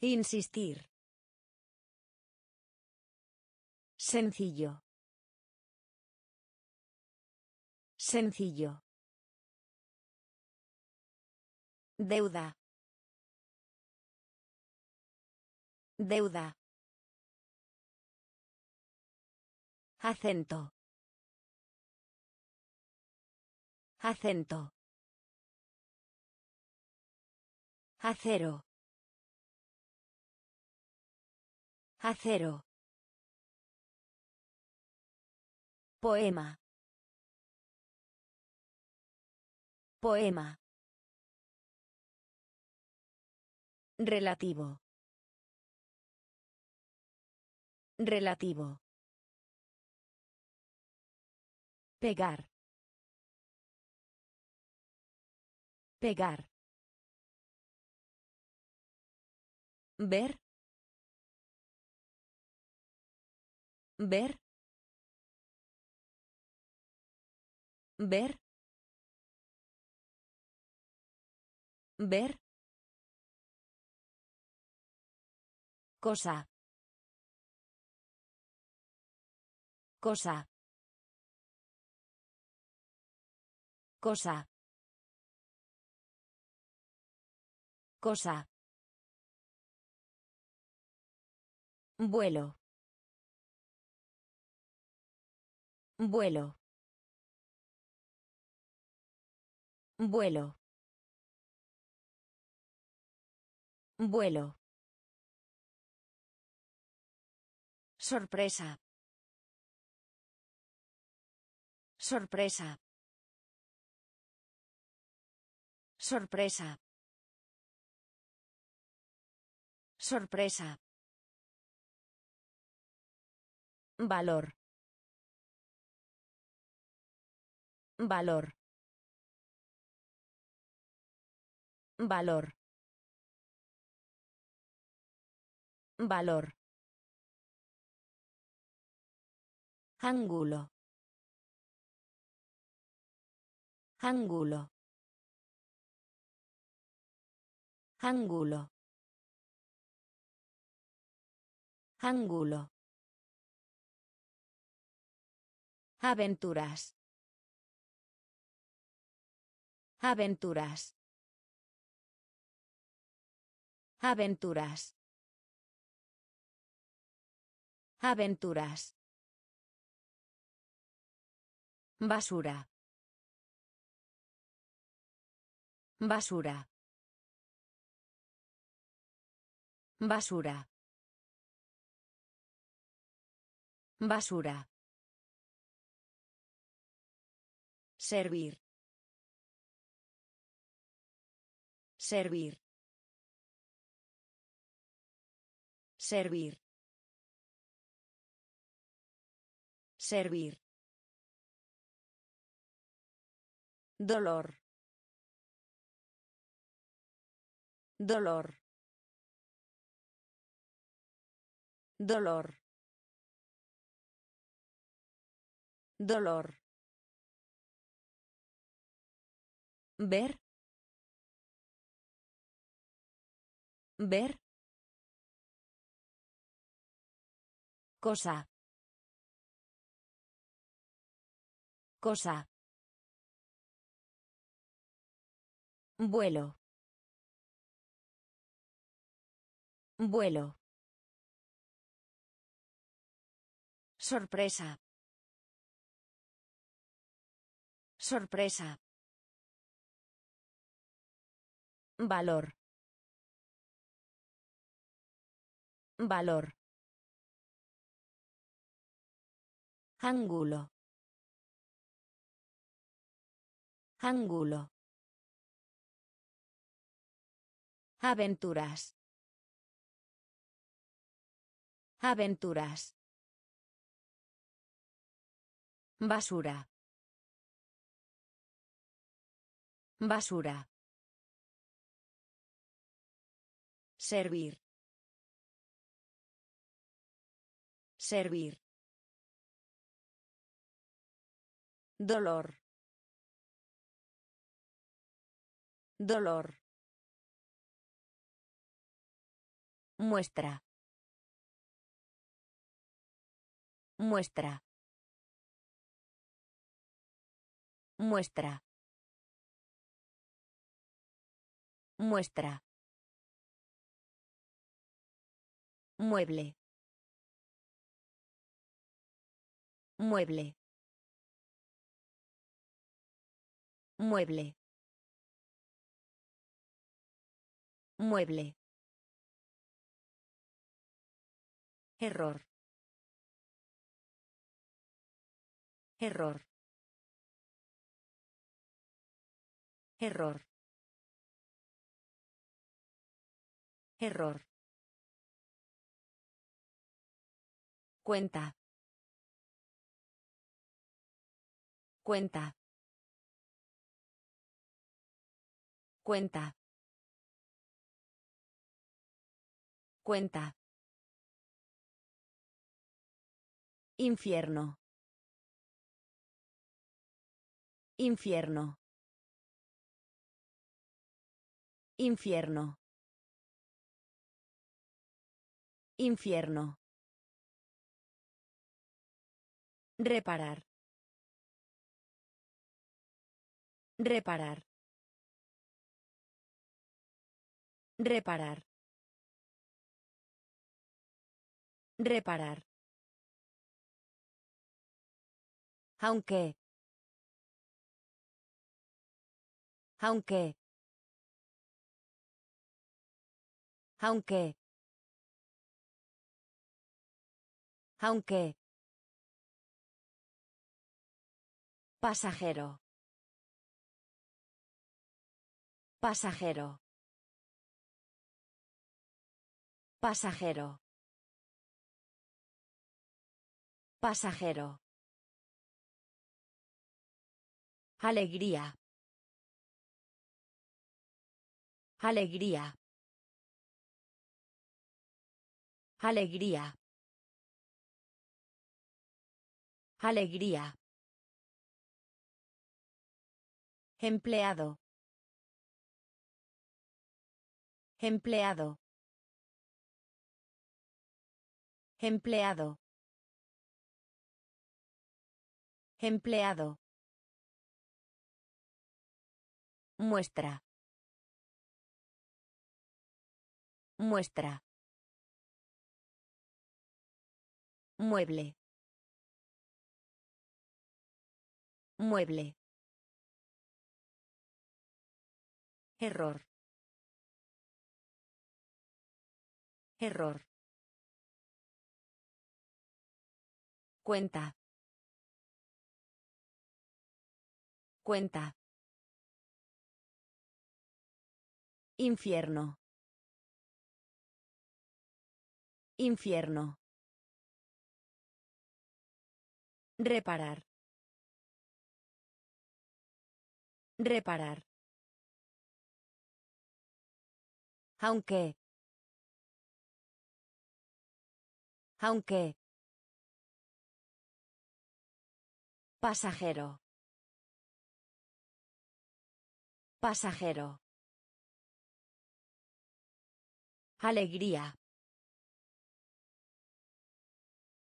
Insistir. Sencillo. Sencillo. Deuda. Deuda. Acento. Acento. Acero. Acero. Poema. Poema. Relativo. Relativo. Pegar. Pegar. Ver. Ver. Ver. Ver. Cosa. Cosa. Cosa. Cosa. Vuelo. Vuelo. Vuelo. Vuelo. Sorpresa. Sorpresa. Sorpresa. Sorpresa. Valor. Valor. Valor. Valor. Ángulo. Ángulo. Ángulo. Ángulo. Aventuras. Aventuras. Aventuras. Aventuras. Basura. Basura. Basura. Basura. Servir. Servir. Servir. Servir. Dolor. Dolor. Dolor. Dolor. Ver. Ver. Cosa. Cosa. Vuelo. Vuelo. Sorpresa. Sorpresa. Valor. Valor. Ángulo. Ángulo. Aventuras. Aventuras. Basura. Basura. Servir. Servir. Dolor. Dolor. Muestra. Muestra. Muestra. Muestra. Mueble. Mueble. Mueble. Mueble. Error. Error. Error. Error. Cuenta. Cuenta. Cuenta. Cuenta. Infierno. Infierno. Infierno. Infierno. Reparar. Reparar. Reparar. Reparar. Aunque. Aunque. Aunque. Aunque. Pasajero. Pasajero. Pasajero. Pasajero. Alegría. Alegría. Alegría. Alegría. Empleado. Empleado. Empleado. Empleado. Muestra. Muestra. Mueble. Mueble. Error. Error. Cuenta. Cuenta. Infierno. Infierno. Reparar. Reparar. Aunque. Aunque. Pasajero. Pasajero. Alegría.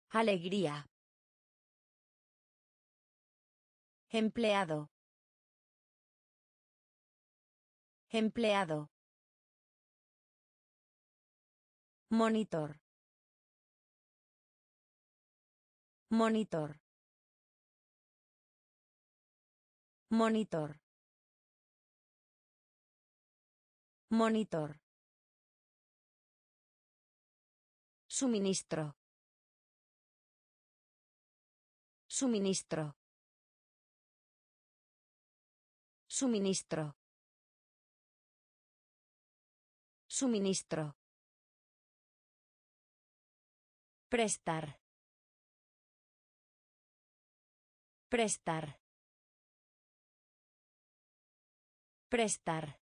Alegría. Empleado. Empleado. Monitor. Monitor. Monitor. Monitor. Suministro. Suministro. Suministro. Suministro. Prestar. Prestar. Prestar.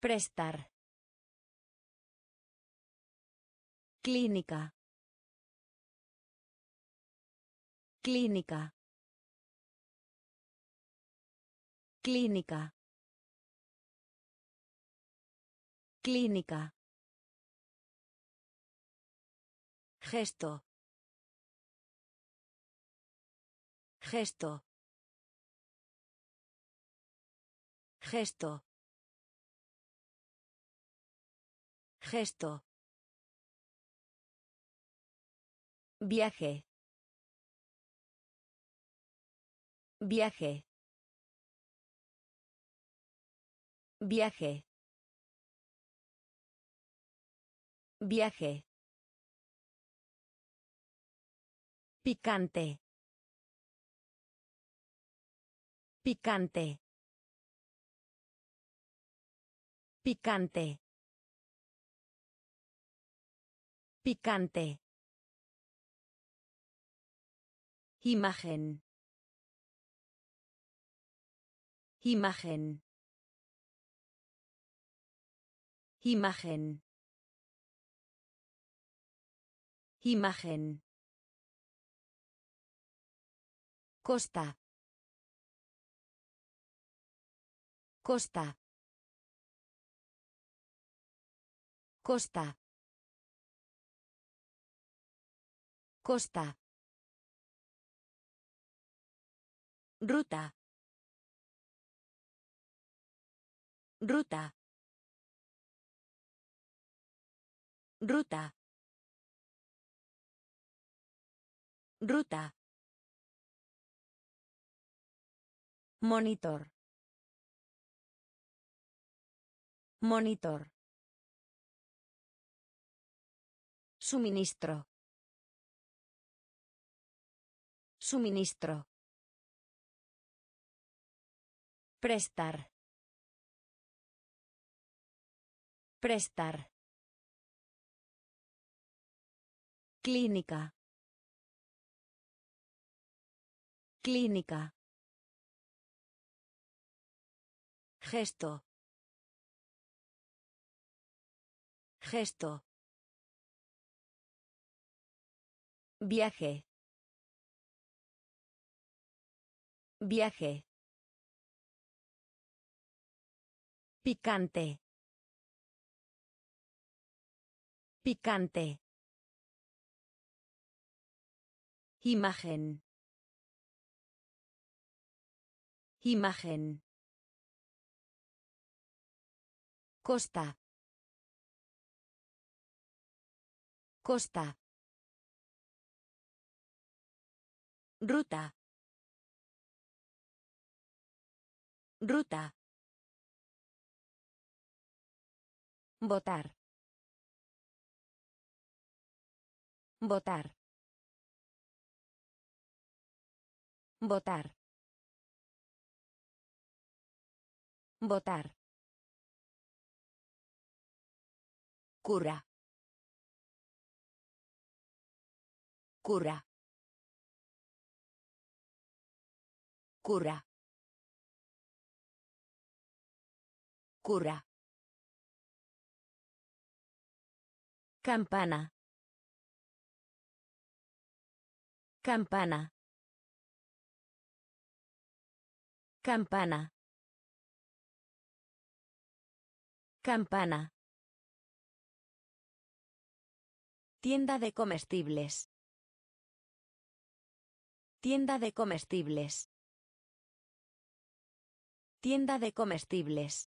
Prestar. Clínica. Clínica. Clínica. Clínica. Gesto. Gesto. Gesto. Gesto. Viaje. Viaje. Viaje. Viaje. Picante. Picante. Picante. Picante. Imagen. Imagen. Imagen. Imagen. Costa. Costa. Costa. Costa. Ruta. Ruta. Ruta. Ruta. Monitor. Monitor. Suministro. Suministro. Prestar. Prestar. Clínica. Clínica. Gesto. Gesto. Viaje. Viaje. Picante. Picante. Imagen. Imagen. Costa. Costa. Ruta. Ruta. Votar. Votar. Votar. Votar. Cura. Cura. Cura. Cura. Campana. Campana. Campana. Campana. Tienda de comestibles. Tienda de comestibles. Tienda de comestibles.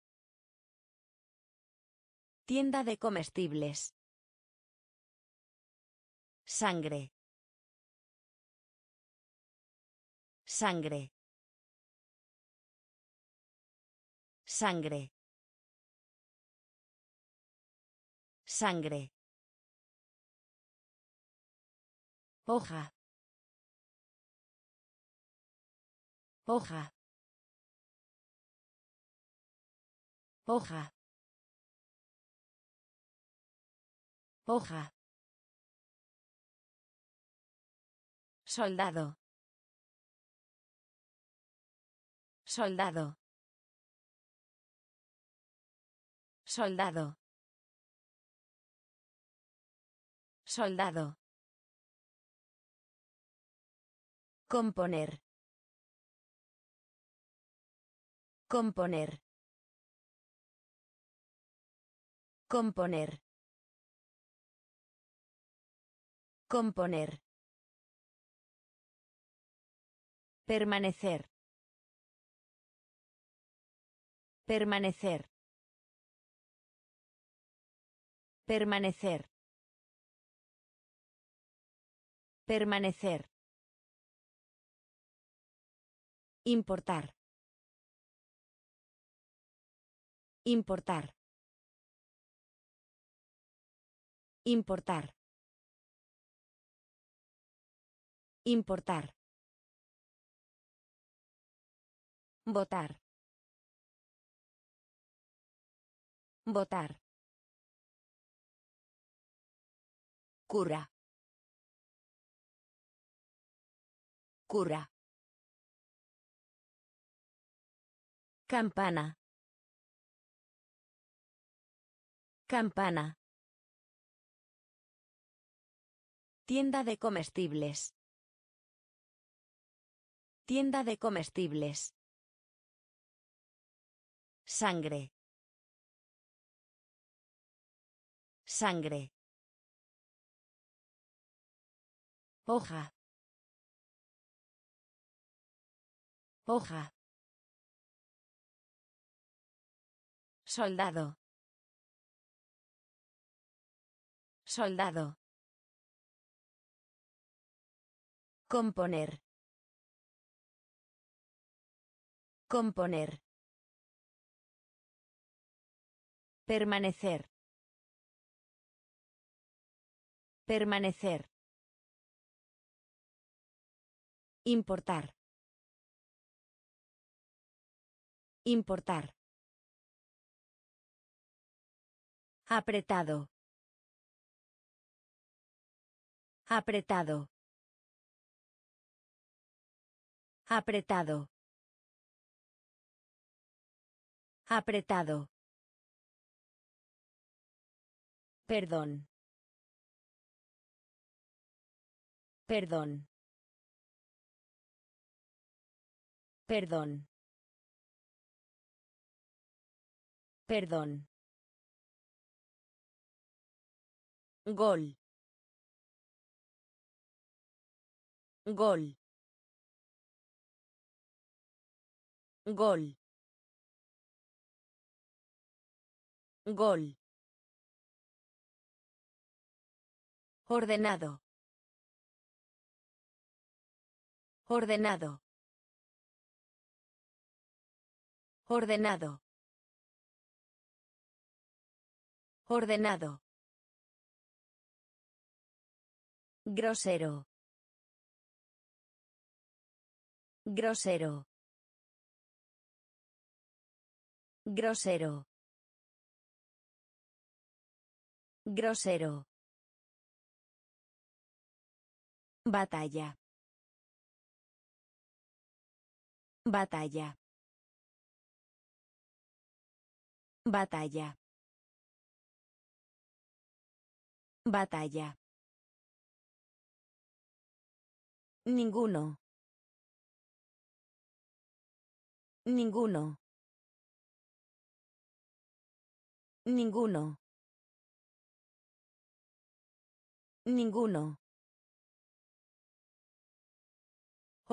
Tienda de comestibles. Sangre. Sangre. Sangre. Sangre. Hoja. Hoja. Hoja. Hoja. Soldado. Soldado. Soldado. Soldado. Componer. Componer. Componer. Componer. Permanecer. Permanecer. Permanecer. Permanecer. Importar. Importar. Importar. Importar. Votar. Votar. Cura. Cura. Campana. Campana. Tienda de comestibles. Tienda de comestibles. Sangre. Sangre. Hoja. Hoja. Soldado. Soldado. Componer. Componer. Permanecer. Permanecer. Importar. Importar. Apretado. Apretado. Apretado. Apretado. Perdón. Perdón. Perdón. Perdón. Gol. Gol. Gol. Gol. Ordenado. Ordenado. Ordenado. Ordenado. Grosero. Grosero. Grosero. Grosero. Batalla. Batalla. Batalla. Batalla. Ninguno. Ninguno. Ninguno. Ninguno.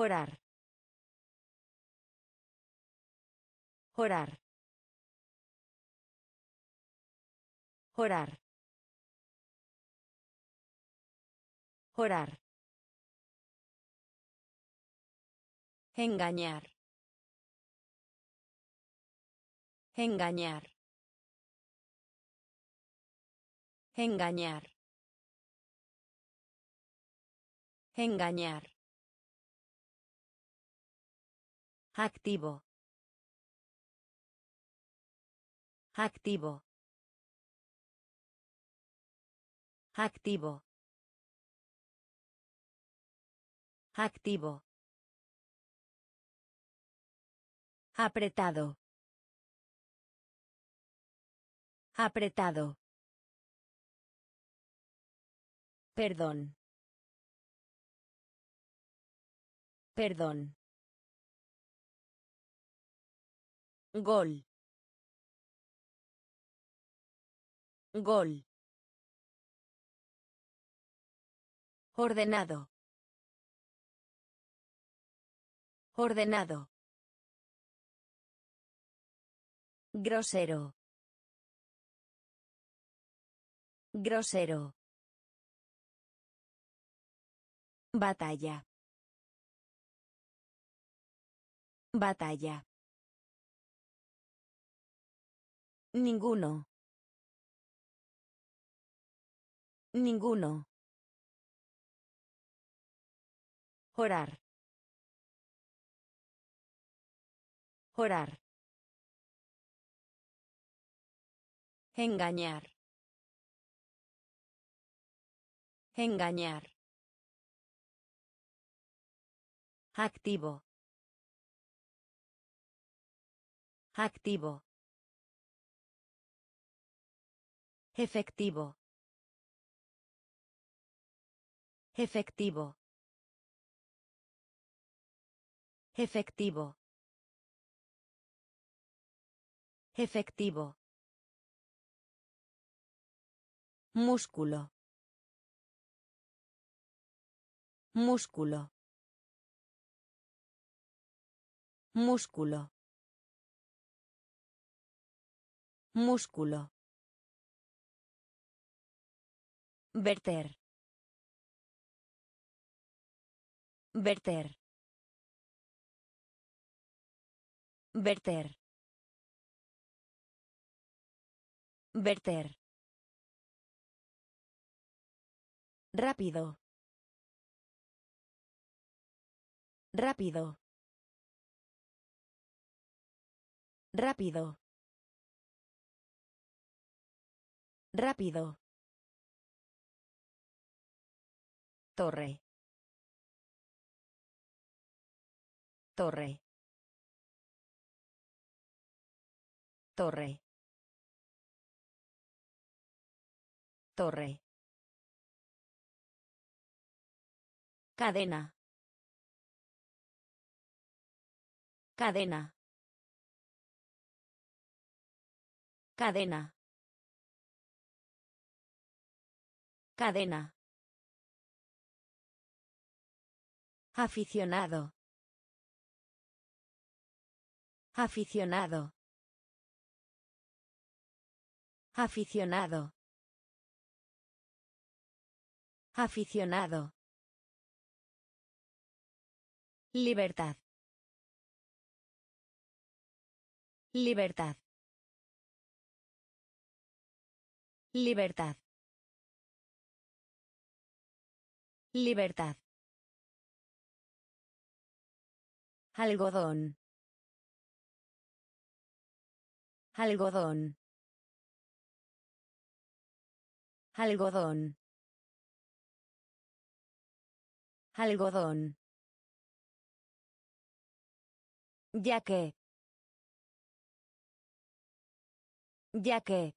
Orar. Orar. Orar. Orar. Engañar. Engañar. Engañar. Engañar. Activo. Activo. Activo. Activo. Apretado. Apretado. Perdón. Perdón. Gol. Gol. Ordenado. Ordenado. Grosero. Grosero. Batalla. Batalla. Ninguno. Ninguno. Orar. Orar. Engañar. Engañar. Activo. Activo. Efectivo. Efectivo. Efectivo. Efectivo. Músculo. Músculo. Músculo. Músculo. Verter. Verter. Verter. Verter. Rápido. Rápido. Rápido. Rápido. Torre. Torre. Torre. Torre. Cadena. Cadena. Cadena. Cadena. Aficionado. Aficionado. Aficionado. Aficionado. Libertad. Libertad. Libertad. Libertad. Algodón. Algodón. Algodón. Algodón. Ya que. Ya que.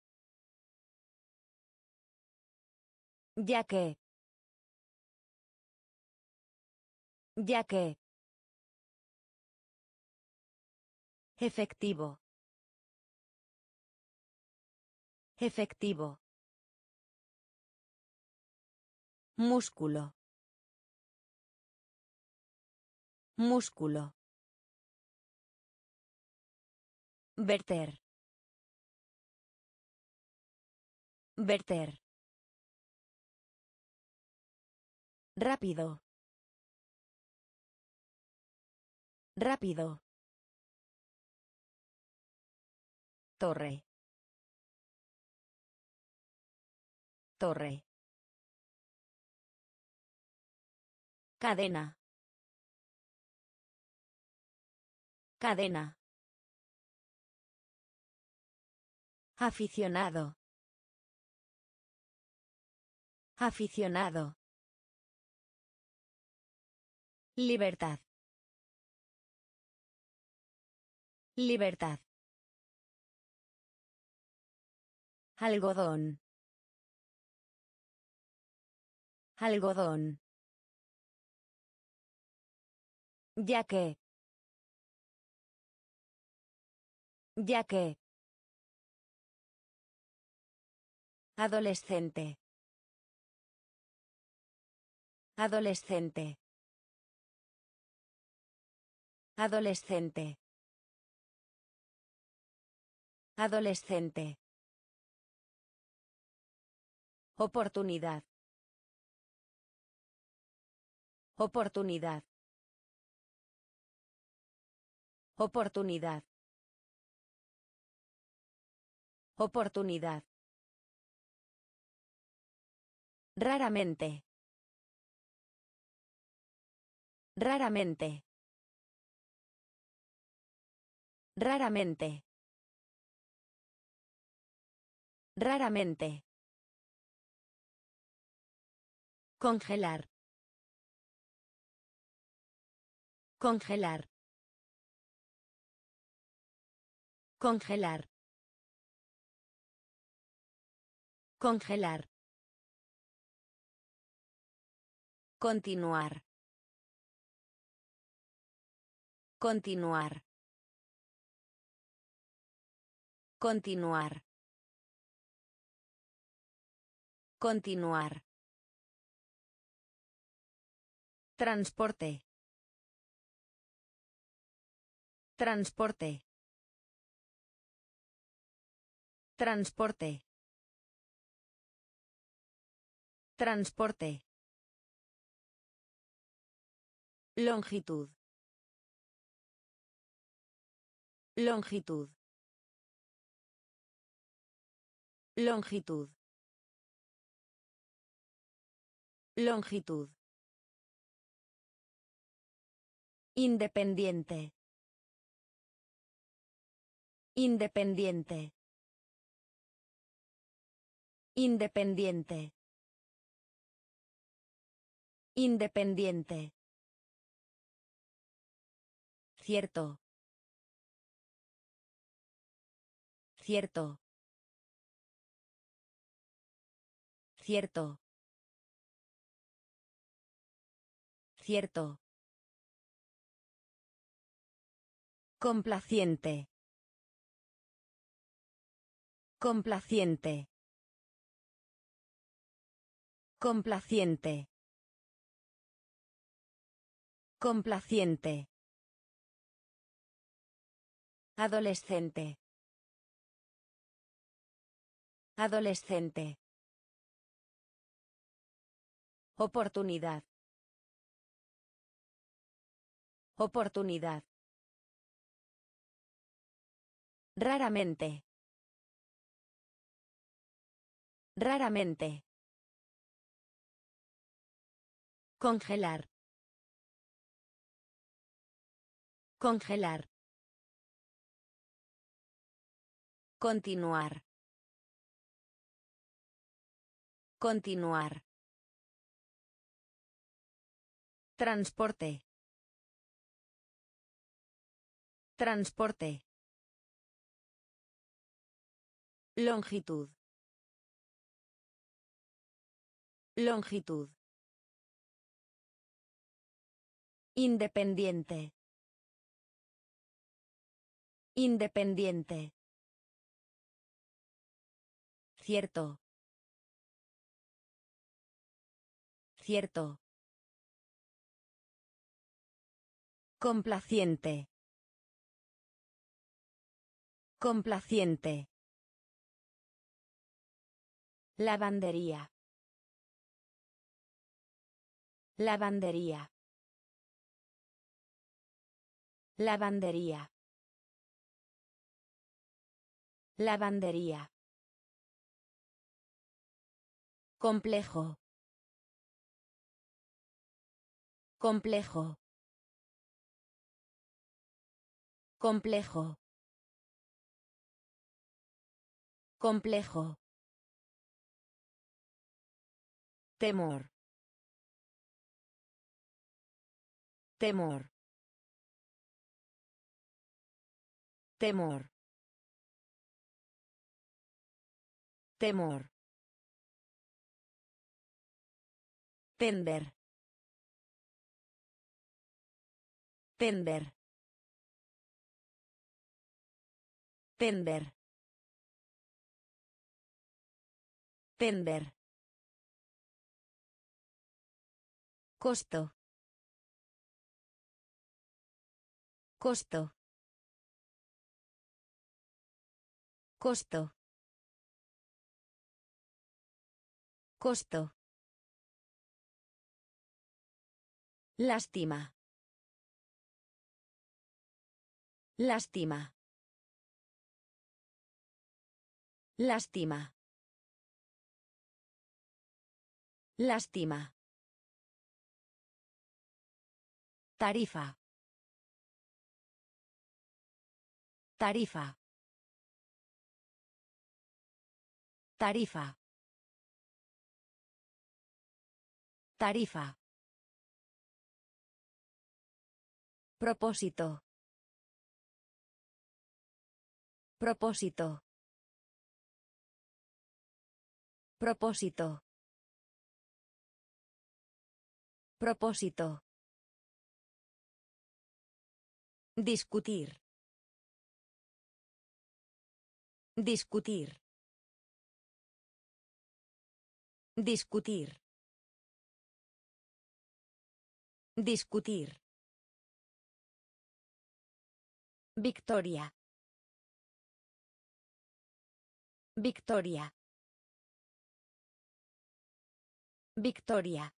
Ya que. Ya que. Efectivo. Efectivo. Músculo. Músculo. Verter. Verter. Rápido. Rápido. Torre. Torre. Cadena. Cadena. Aficionado. Aficionado. Libertad. Libertad. Algodón. Algodón. Ya que. Ya que. Adolescente. Adolescente. Adolescente. Adolescente. Oportunidad. Oportunidad. Oportunidad. Oportunidad. Raramente. Raramente. Raramente. Raramente. Congelar. Congelar. Congelar. Congelar. Continuar. Continuar. Continuar. Continuar. Transporte. Transporte. Transporte. Transporte. Longitud. Longitud. Longitud. Longitud. Independiente. Independiente. Independiente. Independiente. Cierto. Cierto. Cierto. Cierto. Complaciente. Complaciente. Complaciente. Complaciente. Adolescente. Adolescente. Oportunidad. Oportunidad. Raramente. Raramente. Congelar. Congelar. Continuar. Continuar. Transporte. Transporte. Longitud. Longitud. Independiente. Independiente. Cierto. Cierto. Complaciente. Complaciente. Lavandería. Lavandería. Lavandería. Lavandería. Complejo. Complejo. Complejo. Complejo. Temor. Temor. Temor. Temor. Tender. Tender. Tender. Tender. Costo. Costo. Costo. Costo. Lástima. Lástima. Lástima. Lástima. Tarifa. Tarifa. Tarifa. Tarifa. Propósito. Propósito. Propósito. Propósito. Discutir. Discutir. Discutir. Discutir. Victoria. Victoria. Victoria.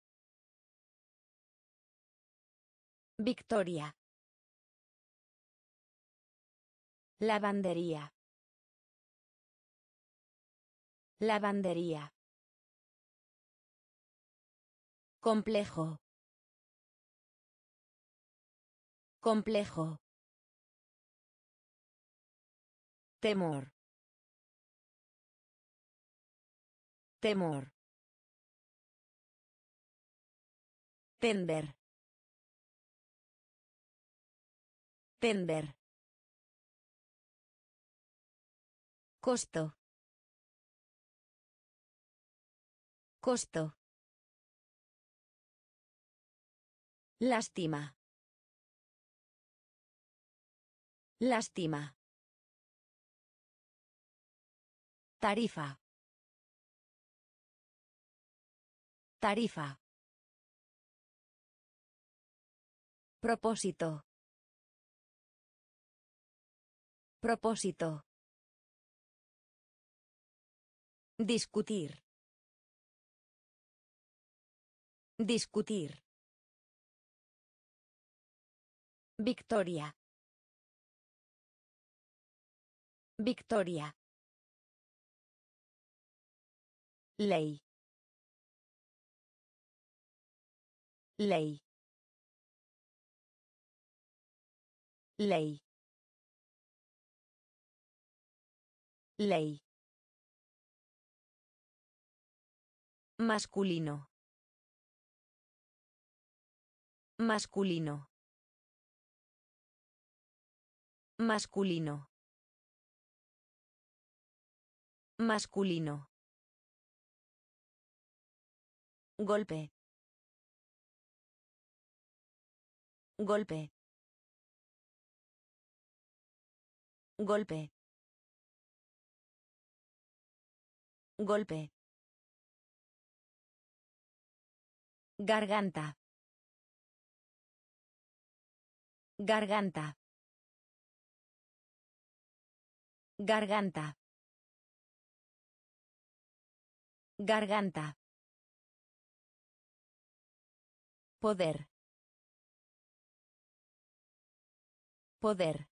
Victoria. Lavandería. Lavandería. Complejo. Complejo. Temor. Temor. Tender. Tender. Costo. Costo. Lástima. Lástima. Tarifa. Tarifa. Propósito. Propósito. Discutir. Discutir. Victoria. Victoria. Ley. Ley. Ley. Ley. Masculino. Masculino. Masculino. Masculino. Golpe. Golpe. Golpe. Golpe. Garganta. Garganta. Garganta. Garganta. Poder. Poder.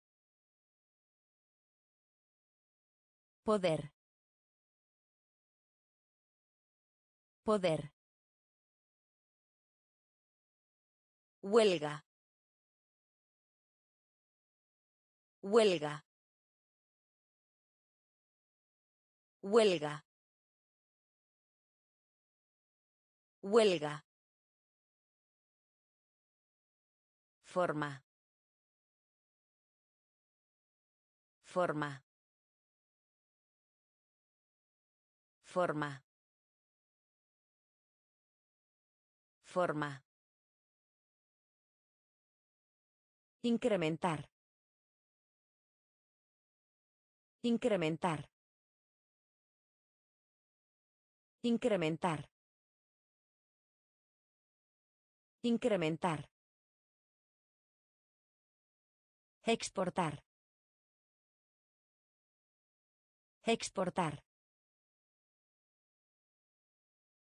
Poder. Poder. Huelga. Huelga. Huelga. Huelga. Forma. Forma. Forma. Forma. Incrementar. Incrementar. Incrementar. Incrementar. Exportar. Exportar.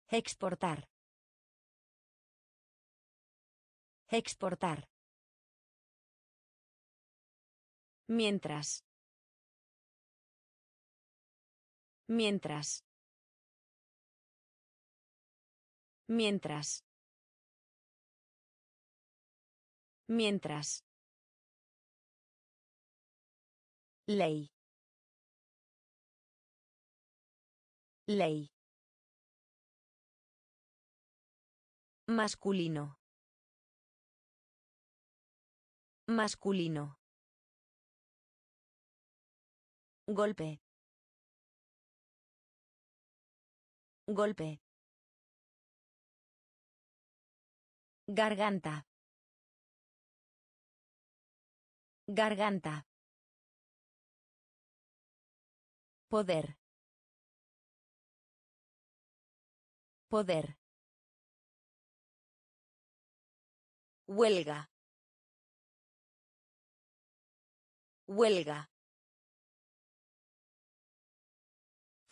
Exportar. Exportar. Mientras. Mientras. Mientras. Mientras. Ley. Ley. Masculino. Masculino. Golpe. Golpe. Garganta. Garganta. Poder. Poder. Huelga. Huelga.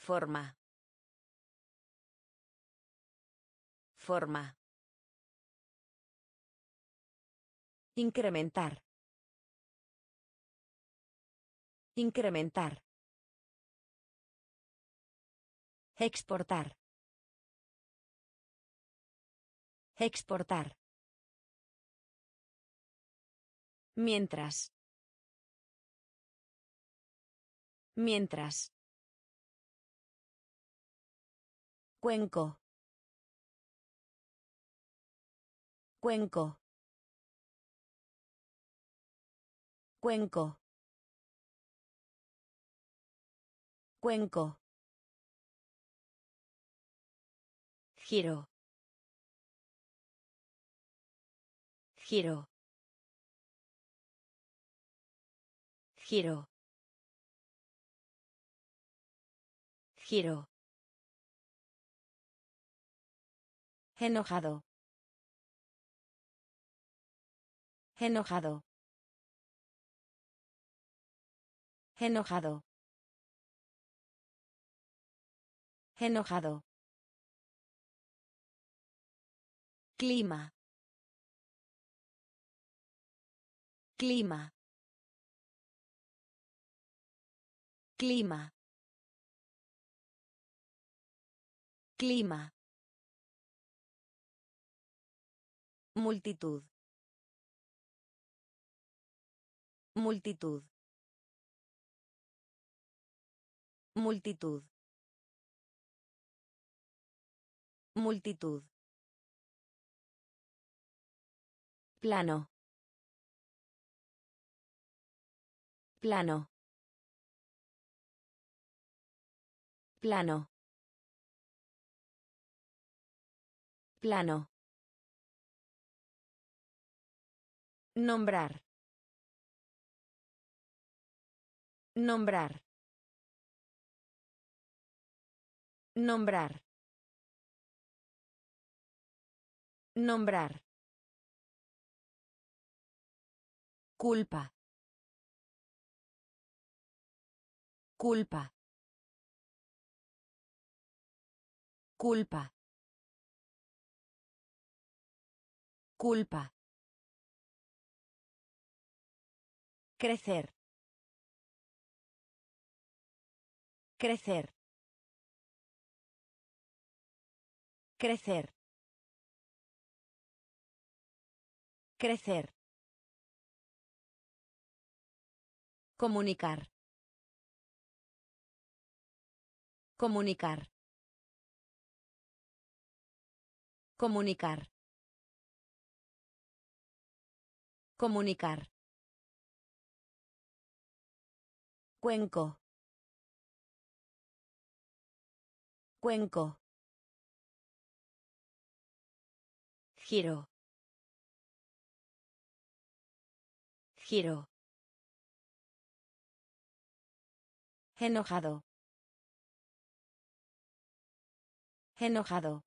Forma. Forma. Incrementar. Incrementar. Exportar. Exportar. Mientras. Mientras. Cuenco. Cuenco. Cuenco. Cuenco. Giro. Giro. Giro. Giro. Enojado. Enojado. Enojado. Enojado. Clima. Clima. Clima. Clima. Multitud. Multitud. Multitud. Multitud. Plano. Plano. Plano. Plano. Nombrar. Nombrar. Nombrar. Nombrar. Culpa. Culpa. Culpa. Culpa. Crecer. Crecer. Crecer. Crecer. Comunicar. Comunicar. Comunicar. Comunicar. Cuenco. Cuenco. Giro. Giro. Enojado. Enojado.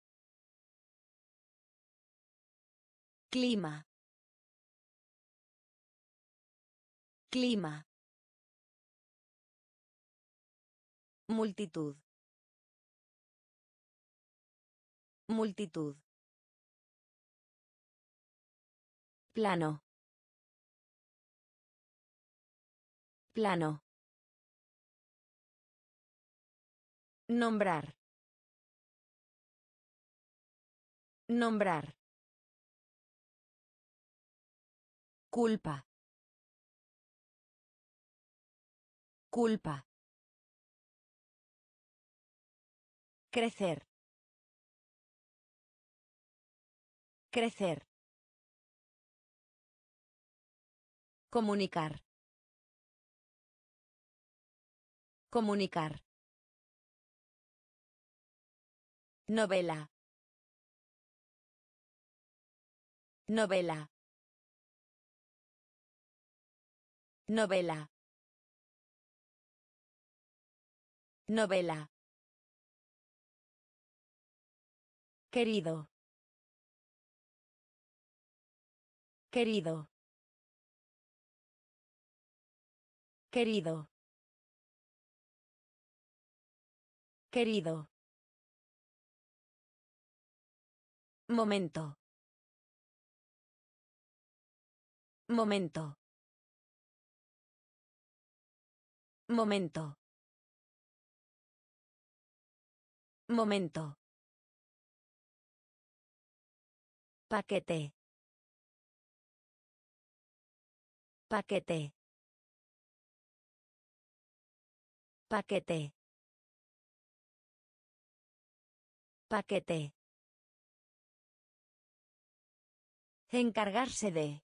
Clima. Clima. Multitud. Multitud. Plano. Plano. Nombrar. Nombrar. Culpa. Culpa. Crecer. Crecer. Comunicar. Comunicar. Novela. Novela. Novela. Novela. Querido. Querido. Querido. Querido. Momento. Momento. Momento. Momento. Paquete. Paquete. Paquete. Paquete. Encargarse de.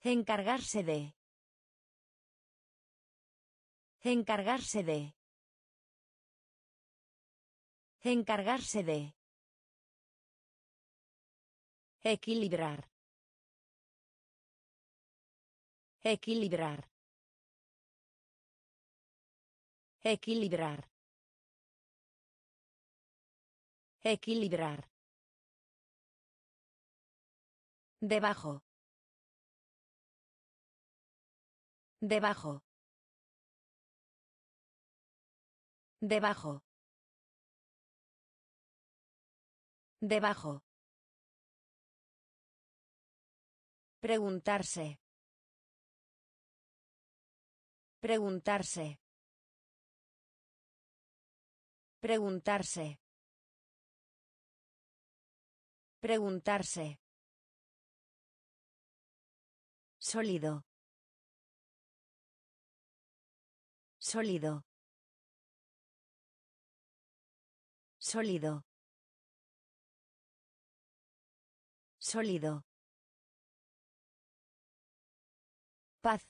Encargarse de. Encargarse de. Encargarse de. Equilibrar. Equilibrar. Equilibrar. Equilibrar. Debajo. Debajo. Debajo. Debajo. Preguntarse. Preguntarse. Preguntarse. Preguntarse. Sólido. Sólido. Sólido. Sólido. Paz.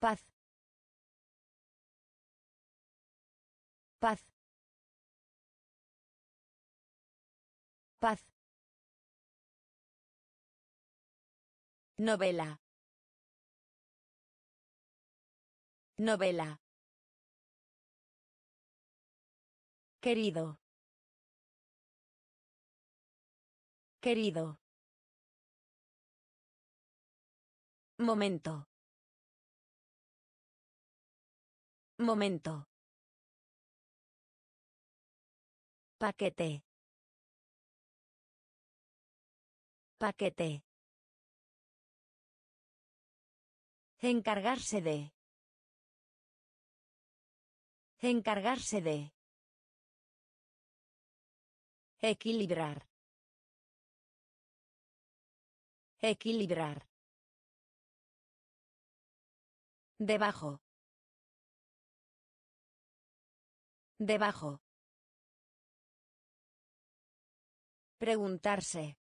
Paz. Paz. Paz. Novela. Novela. Querido. Querido. Momento. Momento. Paquete. Paquete. Encargarse de. Encargarse de. Equilibrar. Equilibrar. Debajo. Debajo. Preguntarse.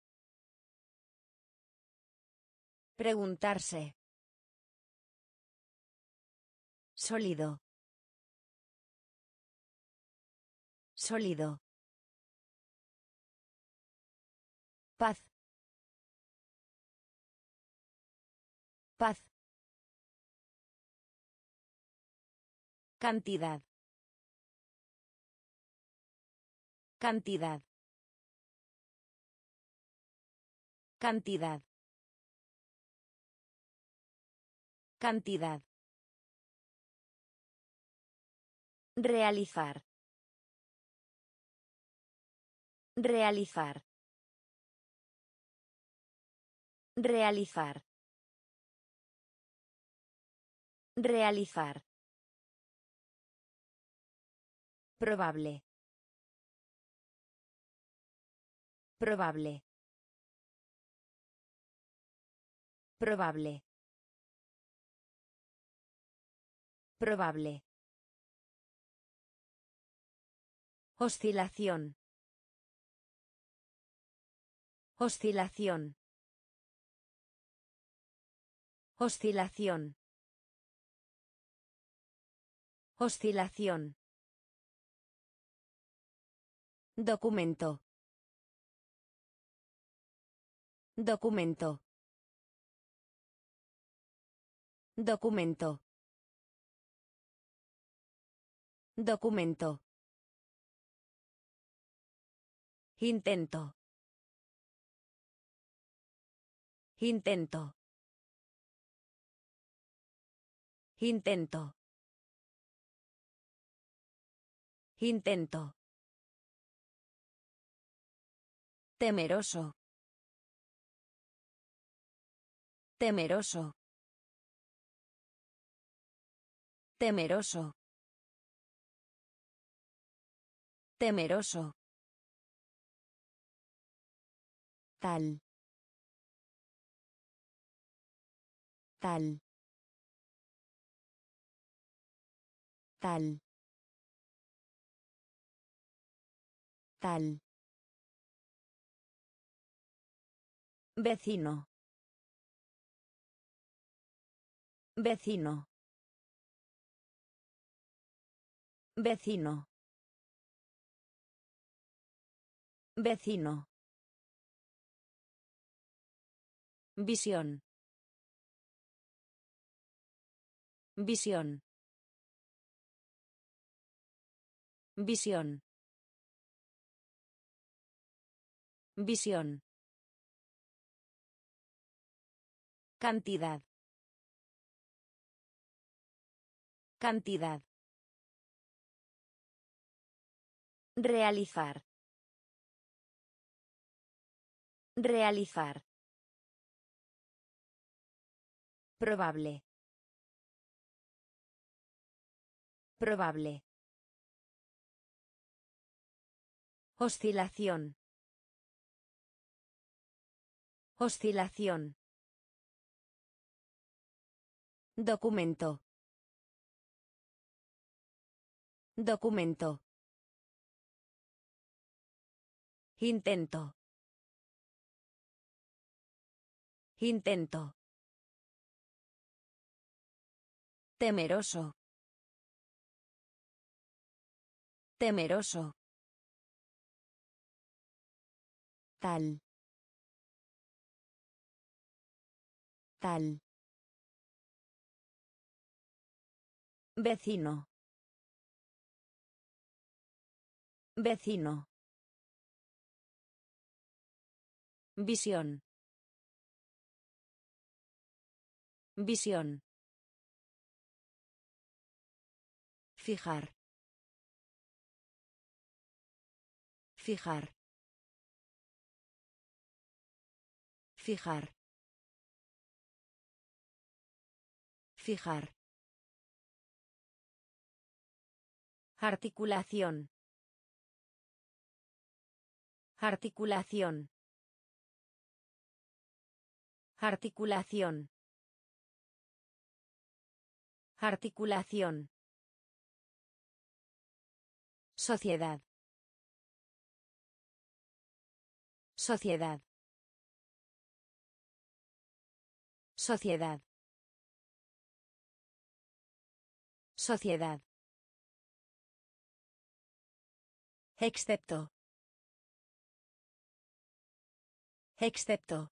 Preguntarse. Sólido. Sólido. Paz. Paz. Cantidad. Cantidad. Cantidad. Cantidad. Realizar. Realizar. Realizar. Realizar. Probable. Probable. Probable. Probable. Oscilación. Oscilación. Oscilación. Oscilación. Documento. Documento. Documento. Documento. Intento. Intento. Intento. Intento. Temeroso. Temeroso. Temeroso. Temeroso. Tal. Tal. Tal. Tal. Vecino. Vecino. Vecino. Vecino. Visión. Visión. Visión. Visión. Cantidad. Cantidad. Realizar. Realizar. Probable. Probable. Oscilación. Oscilación. Documento. Documento. Intento. Intento. Temeroso. Temeroso. Tal. Tal. Vecino. Vecino. Visión. Visión. Fijar. Fijar. Fijar. Fijar. Articulación. Articulación. Articulación. Articulación. Sociedad. Sociedad. Sociedad. Sociedad. Excepto. Excepto.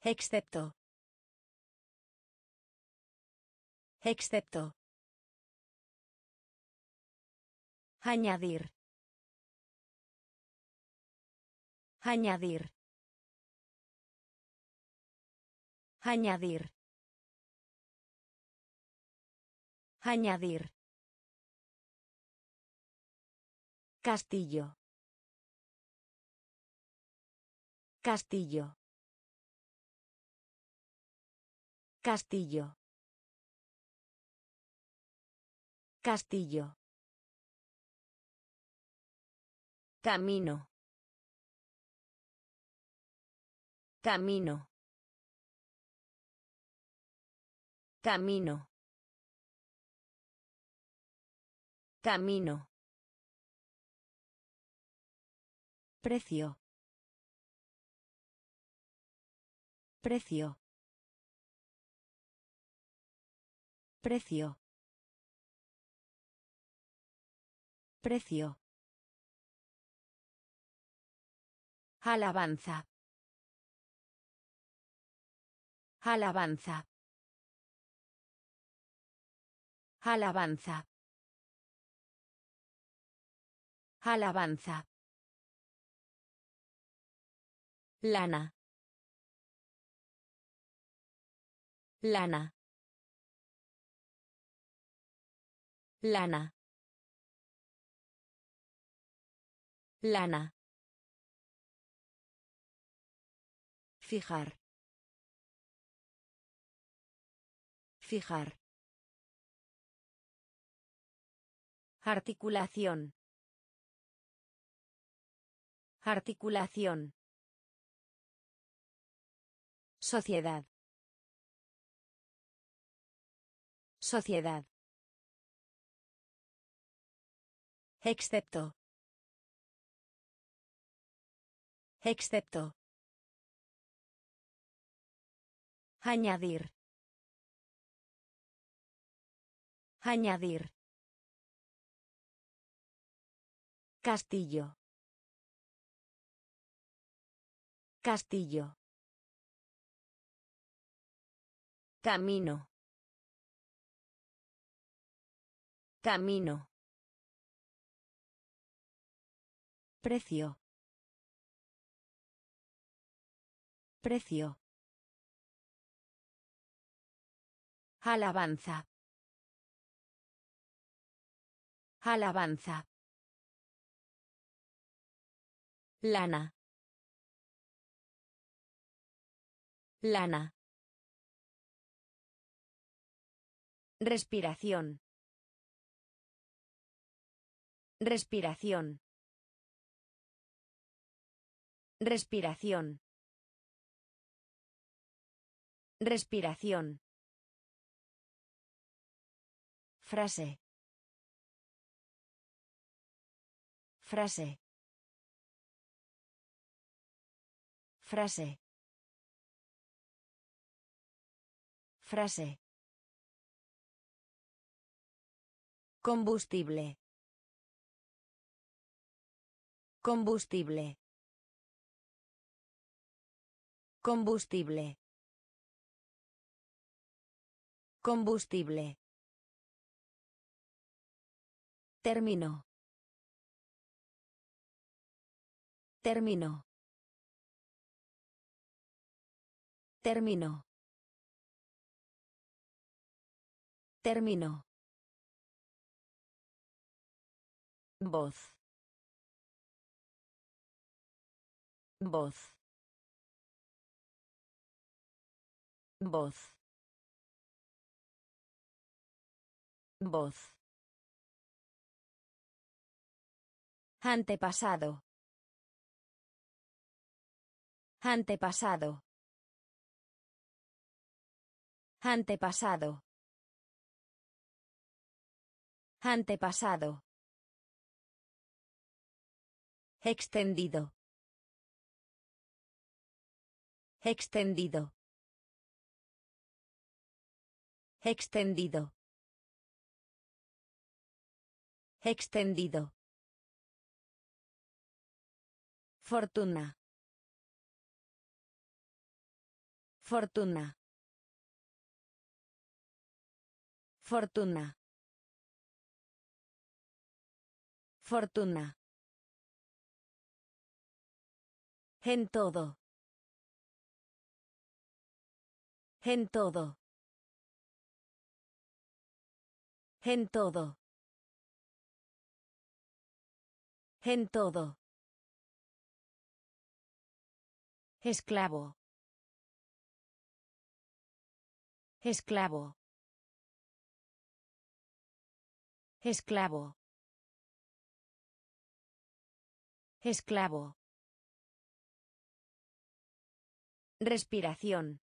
Excepto. Excepto. Añadir. Añadir. Añadir. Añadir. Castillo. Castillo. Castillo. Castillo. Camino. Camino. Camino. Camino. Precio. Precio. Precio. Precio. Alabanza. Alabanza. Alabanza. Alabanza. Lana. Lana. Lana. Lana. Fijar. Fijar. Articulación. Articulación. Sociedad. Sociedad. Excepto. Excepto. Añadir. Añadir. Castillo. Castillo. Camino. Camino. Precio. Precio. Alabanza. Alabanza. Lana. Lana. Respiración. Respiración. Respiración. Respiración. Frase. Frase. Frase. Frase. Combustible. Combustible. Combustible. Combustible. Término. Término. Término. Término. Voz. Voz. Voz. Voz. Antepasado. Antepasado. Antepasado. Antepasado. Extendido. Extendido. Extendido. Extendido. Fortuna. Fortuna. Fortuna. Fortuna. En todo. En todo. En todo. En todo. Esclavo. Esclavo. Esclavo. Esclavo. Respiración.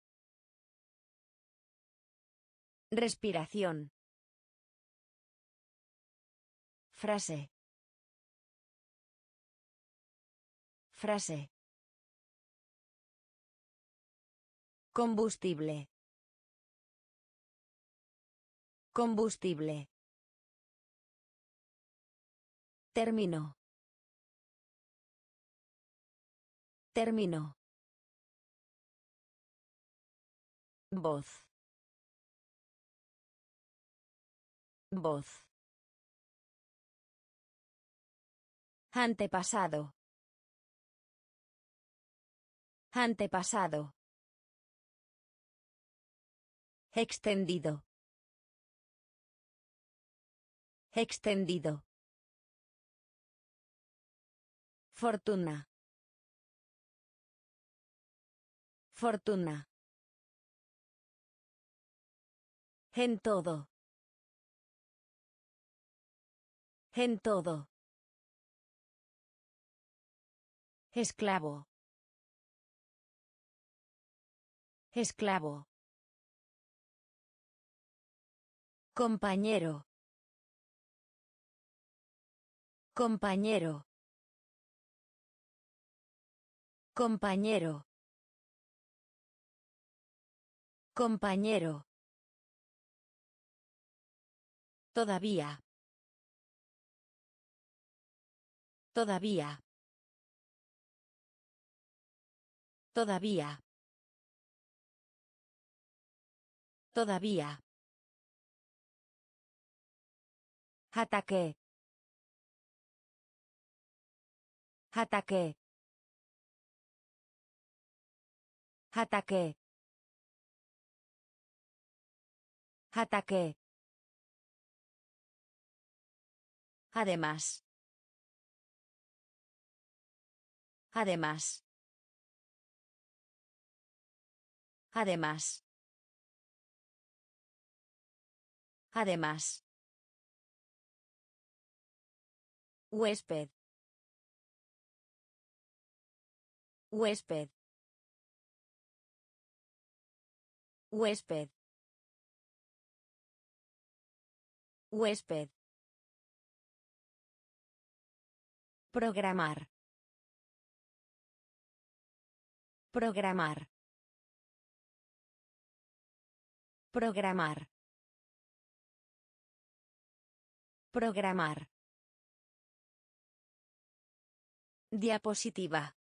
Respiración. Frase. Frase. Combustible. Combustible. Término. Término. Voz. Voz. Antepasado. Antepasado. Extendido. Extendido. Fortuna. Fortuna. En todo. En todo. Esclavo. Esclavo. Compañero. Compañero. Compañero. Compañero. Todavía. Todavía. Todavía. Todavía. Ataque. Ataque. Ataque. Ataque. Además. Además. Además. Además. Huésped. Huésped. Huésped. Huésped. Programar. Programar. Programar. Programar. Diapositiva.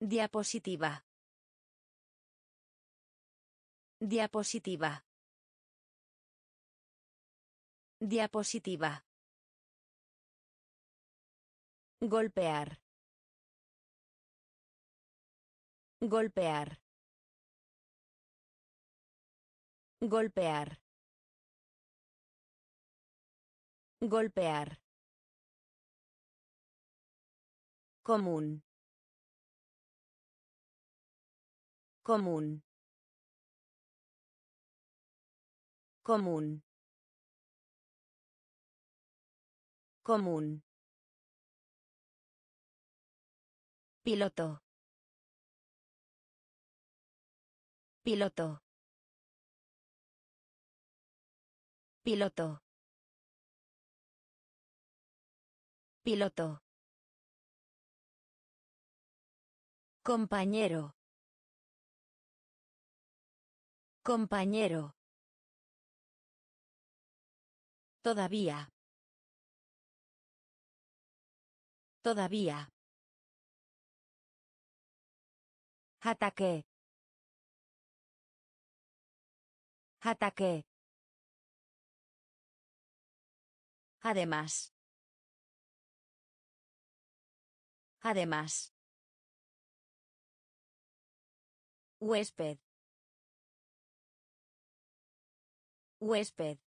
Diapositiva. Diapositiva. Diapositiva. Golpear. Golpear. Golpear. Golpear. Común. Común. Común. Común. Piloto. Piloto. Piloto. Piloto. Compañero. Compañero. Todavía. Todavía. Ataque. Ataque. Además. Además. Huésped. Huésped.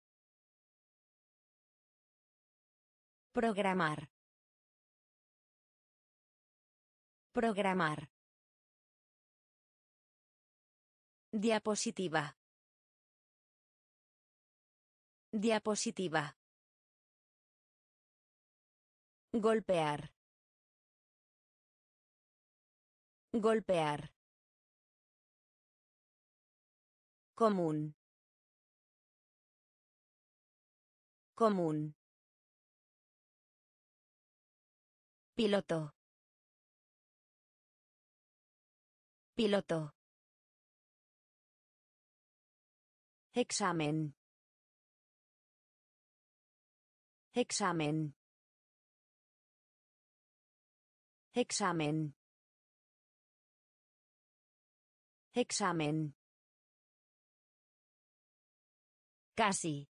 Programar. Programar. Diapositiva. Diapositiva. Golpear. Golpear. Común. Común. Piloto. Piloto. Examen. Examen. Examen. Examen. Casi.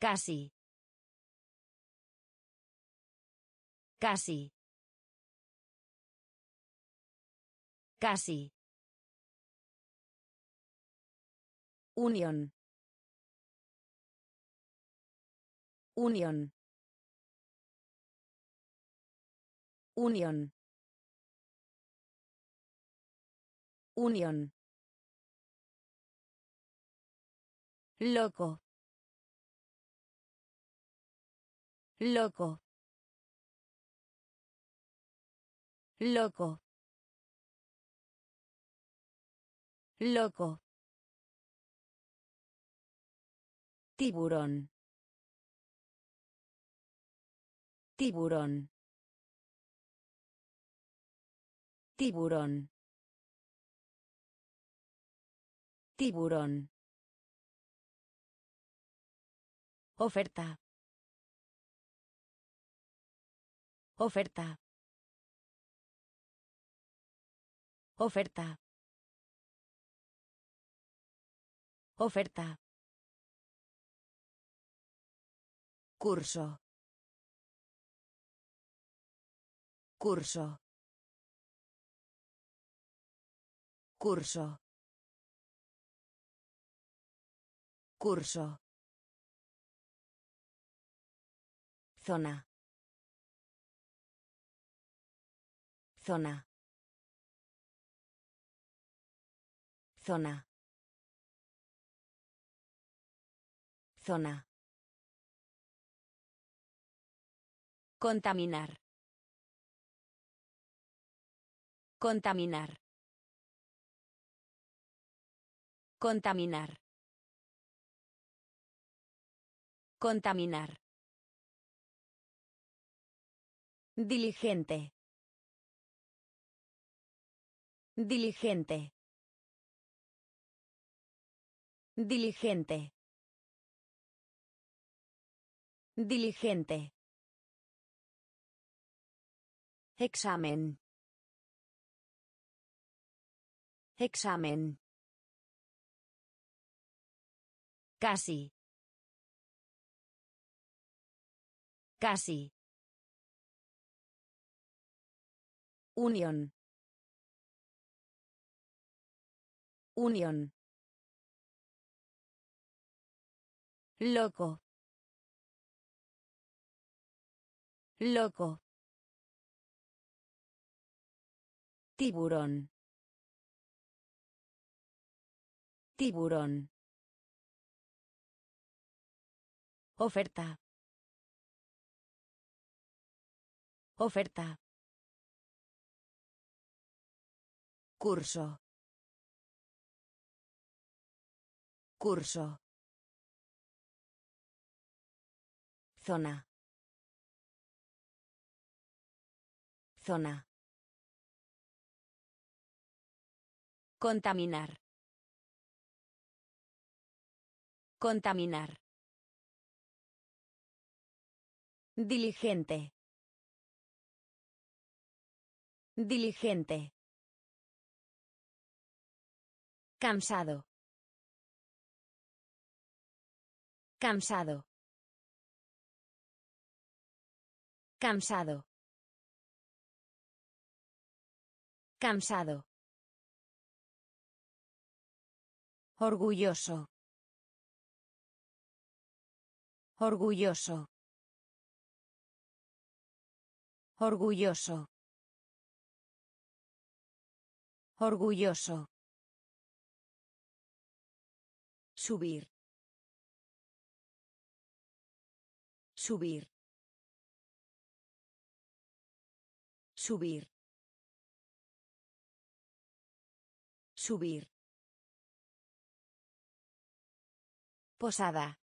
Casi. Casi. Casi. Unión. Unión. Unión. Unión. Loco. Loco. Loco. Loco. Tiburón. Tiburón. Tiburón. Tiburón. Oferta. Oferta. Oferta. Oferta. Curso. Curso. Curso. Curso. Zona. Zona. Zona. Zona. Contaminar. Contaminar. Contaminar. Contaminar. Diligente. Diligente. Diligente. Diligente. Examen. Examen. Casi. Casi. Unión. Unión. Loco. Loco. Tiburón. Tiburón. Oferta. Oferta. Curso. Curso. Zona. Zona. Contaminar. Contaminar. Diligente. Diligente. Cansado. Cansado. Cansado. Cansado. Orgulloso. Orgulloso. Orgulloso. Orgulloso. Subir. Subir. Subir. Subir. Posada.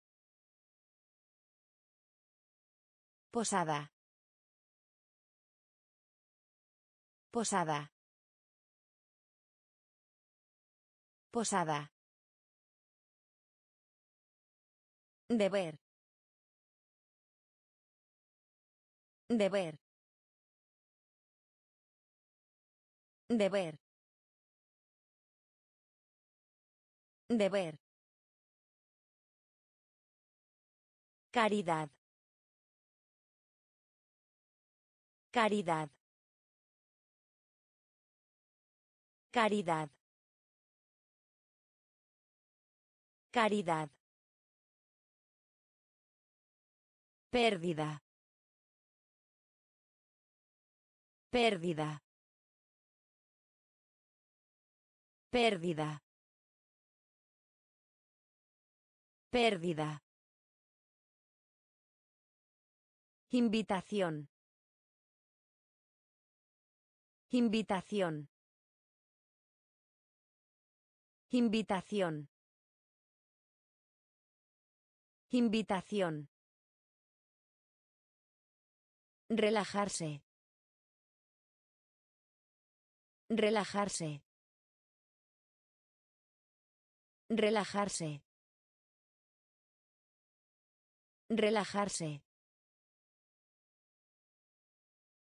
Posada. Posada. Posada. Deber. Deber. Deber. Deber. Caridad. Caridad. Caridad. Caridad. Pérdida. Pérdida. Pérdida. Pérdida. Invitación. Invitación. Invitación. Invitación. Relajarse. Relajarse. Relajarse. Relajarse.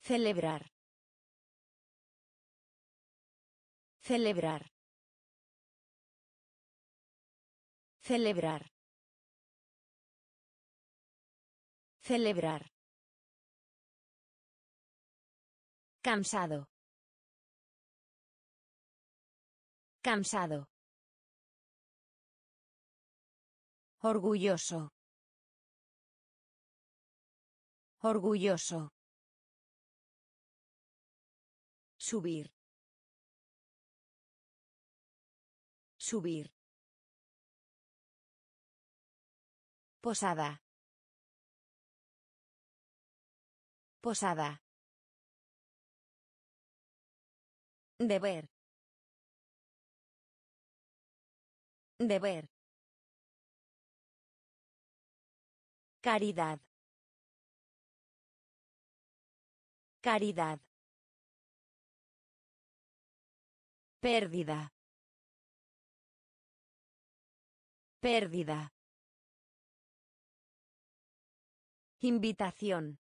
Celebrar. Celebrar. Celebrar. Celebrar. Cansado. Cansado. Orgulloso. Orgulloso. Subir. Subir. Posada. Posada. Deber. Deber. Caridad. Caridad. Pérdida. Pérdida. Invitación.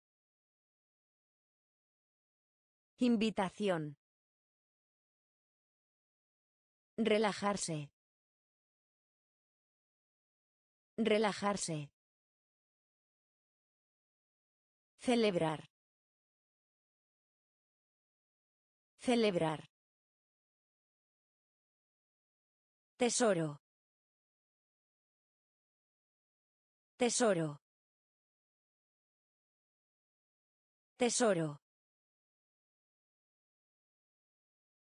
Invitación. Relajarse. Relajarse. Celebrar. Celebrar. Tesoro. Tesoro. Tesoro.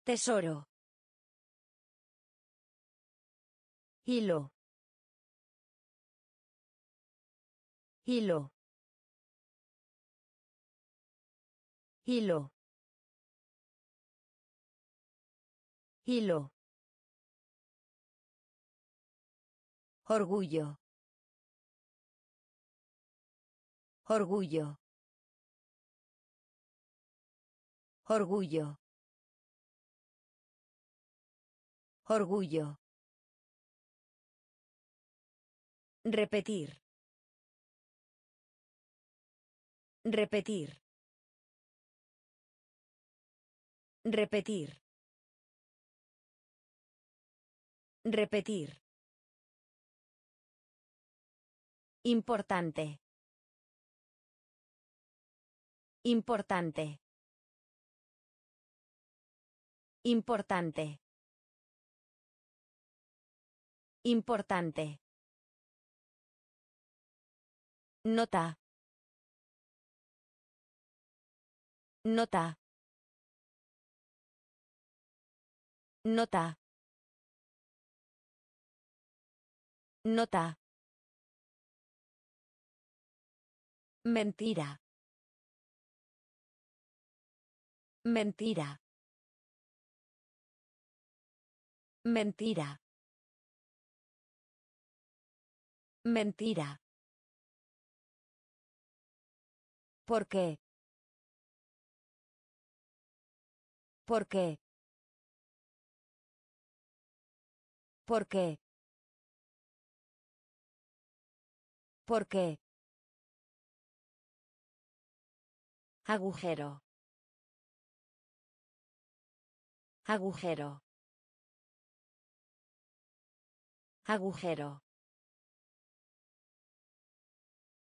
Tesoro. Hilo. Hilo. Hilo. Hilo. Orgullo. Orgullo. Orgullo. Orgullo. Repetir. Repetir. Repetir. Repetir. Importante. Importante. Importante. Importante. Nota. Nota. Nota. Nota. Mentira. Mentira. Mentira. Mentira. ¿Por qué? ¿Por qué? ¿Por qué? ¿Por qué? Agujero. Agujero. Agujero.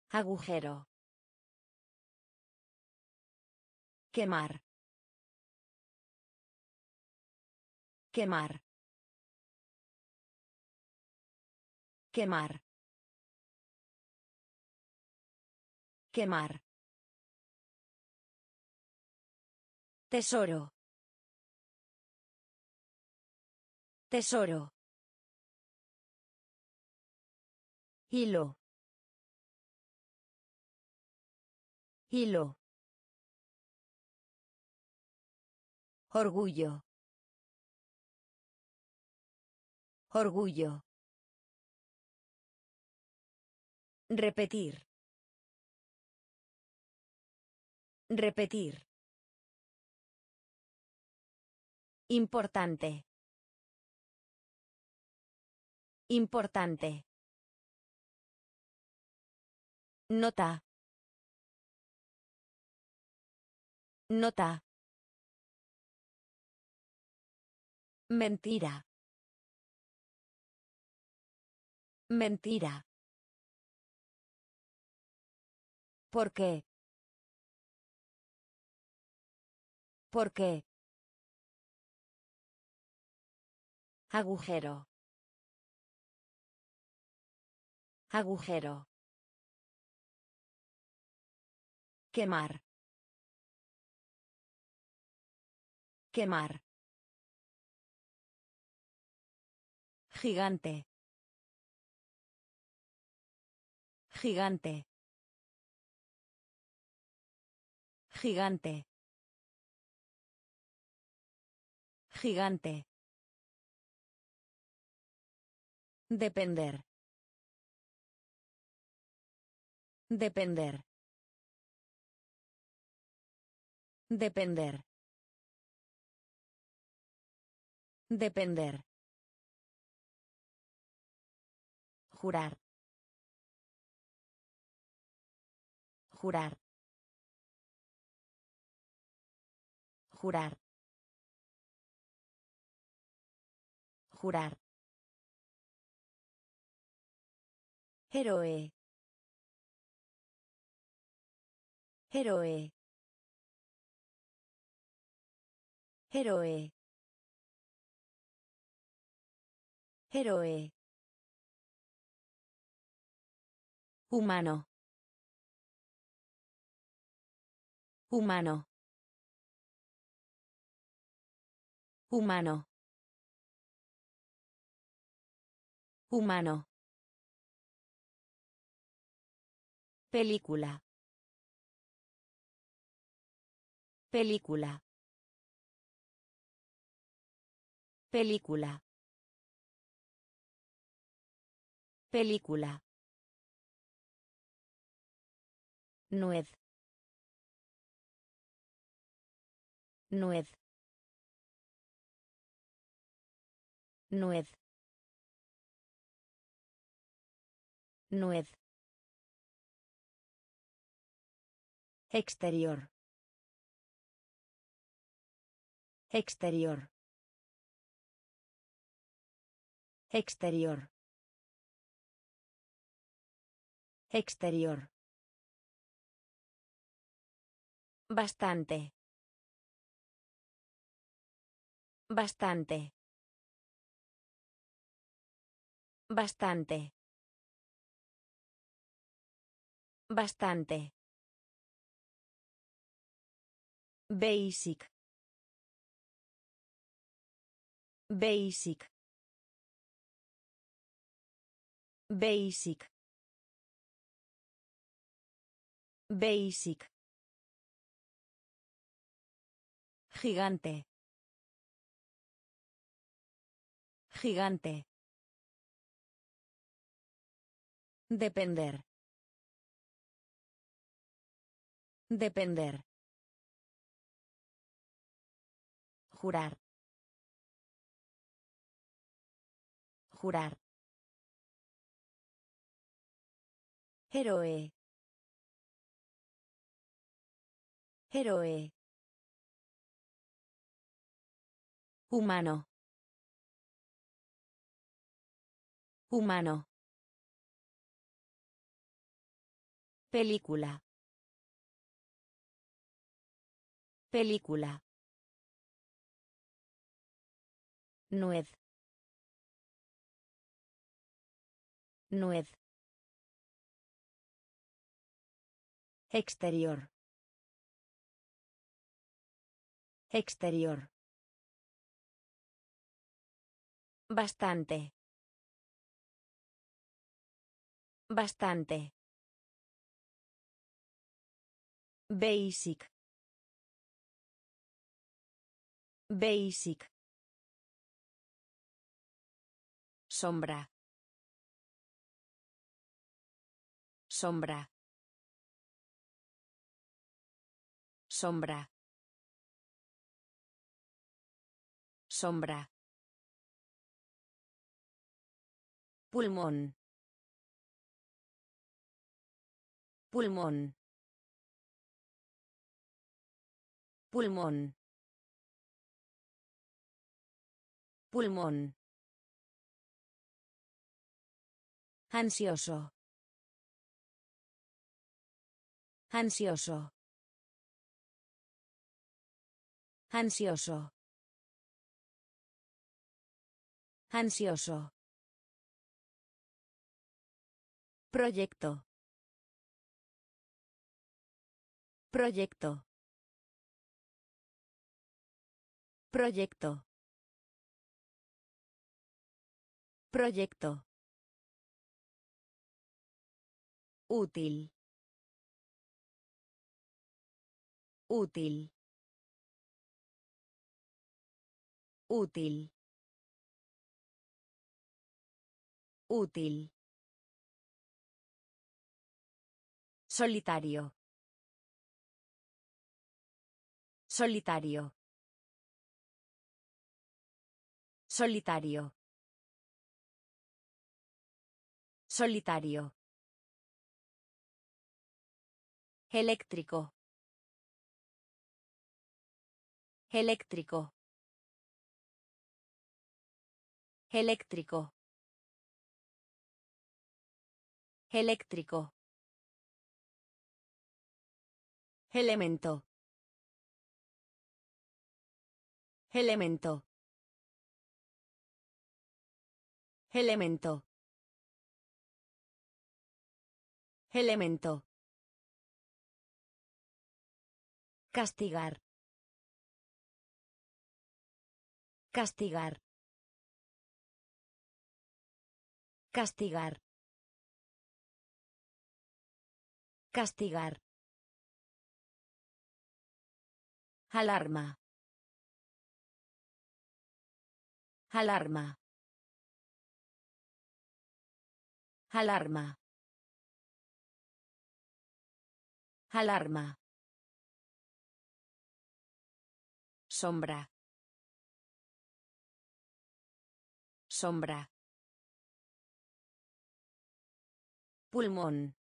Agujero. Quemar. Quemar. Quemar. Quemar. Tesoro. Tesoro. Hilo. Hilo. Orgullo. Orgullo. Repetir. Repetir. Importante. Importante. Nota. Nota. Mentira. Mentira. ¿Por qué? ¿Por qué? Agujero. Agujero. Quemar. Quemar. Gigante. Gigante. Gigante. Gigante. Depender. Depender. Depender. Depender. Jurar. Jurar. Jurar. Jurar. Héroe. Héroe. Héroe. Héroe. Humano. Humano. Humano. Humano. Película. Película. Película. Película. Nuez. Nuez. Nuez. Nuez. Exterior. Exterior. Exterior. Exterior. Bastante. Bastante. Bastante. Bastante. Basic. Basic. Basic. Basic. Gigante. Gigante. Depender. Depender. Jurar. Jurar. Héroe. Héroe. Humano. Humano. Película. Película. Nuez. Nuez. Exterior. Exterior. Bastante. Bastante. Basic. Basic. Sombra. Sombra. Sombra. Sombra. Pulmón. Pulmón. Pulmón. Pulmón. Ansioso. Ansioso. Ansioso. Ansioso. Proyecto. Proyecto. Proyecto. Proyecto. Útil. Útil. Útil. Útil. Solitario. Solitario. Solitario. Solitario. Eléctrico. Eléctrico. Eléctrico. Eléctrico. Elemento. Elemento. Elemento. Elemento. Castigar. Castigar. Castigar. Castigar. Alarma. Alarma. Alarma. Alarma. Sombra. Sombra. Pulmón.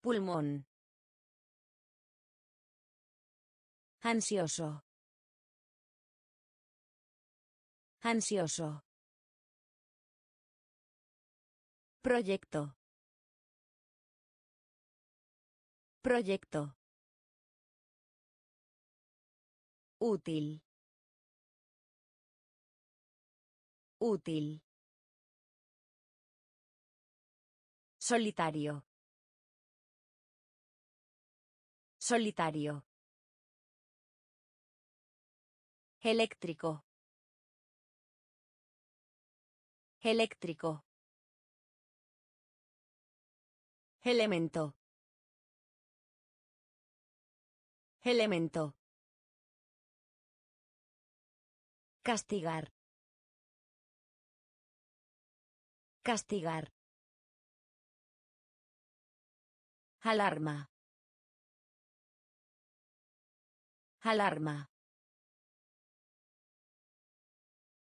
Pulmón. Ansioso. Ansioso. Proyecto. Proyecto. Útil. Útil. Solitario. Solitario. Eléctrico. Eléctrico. Elemento. Elemento. Castigar. Castigar. Alarma. Alarma.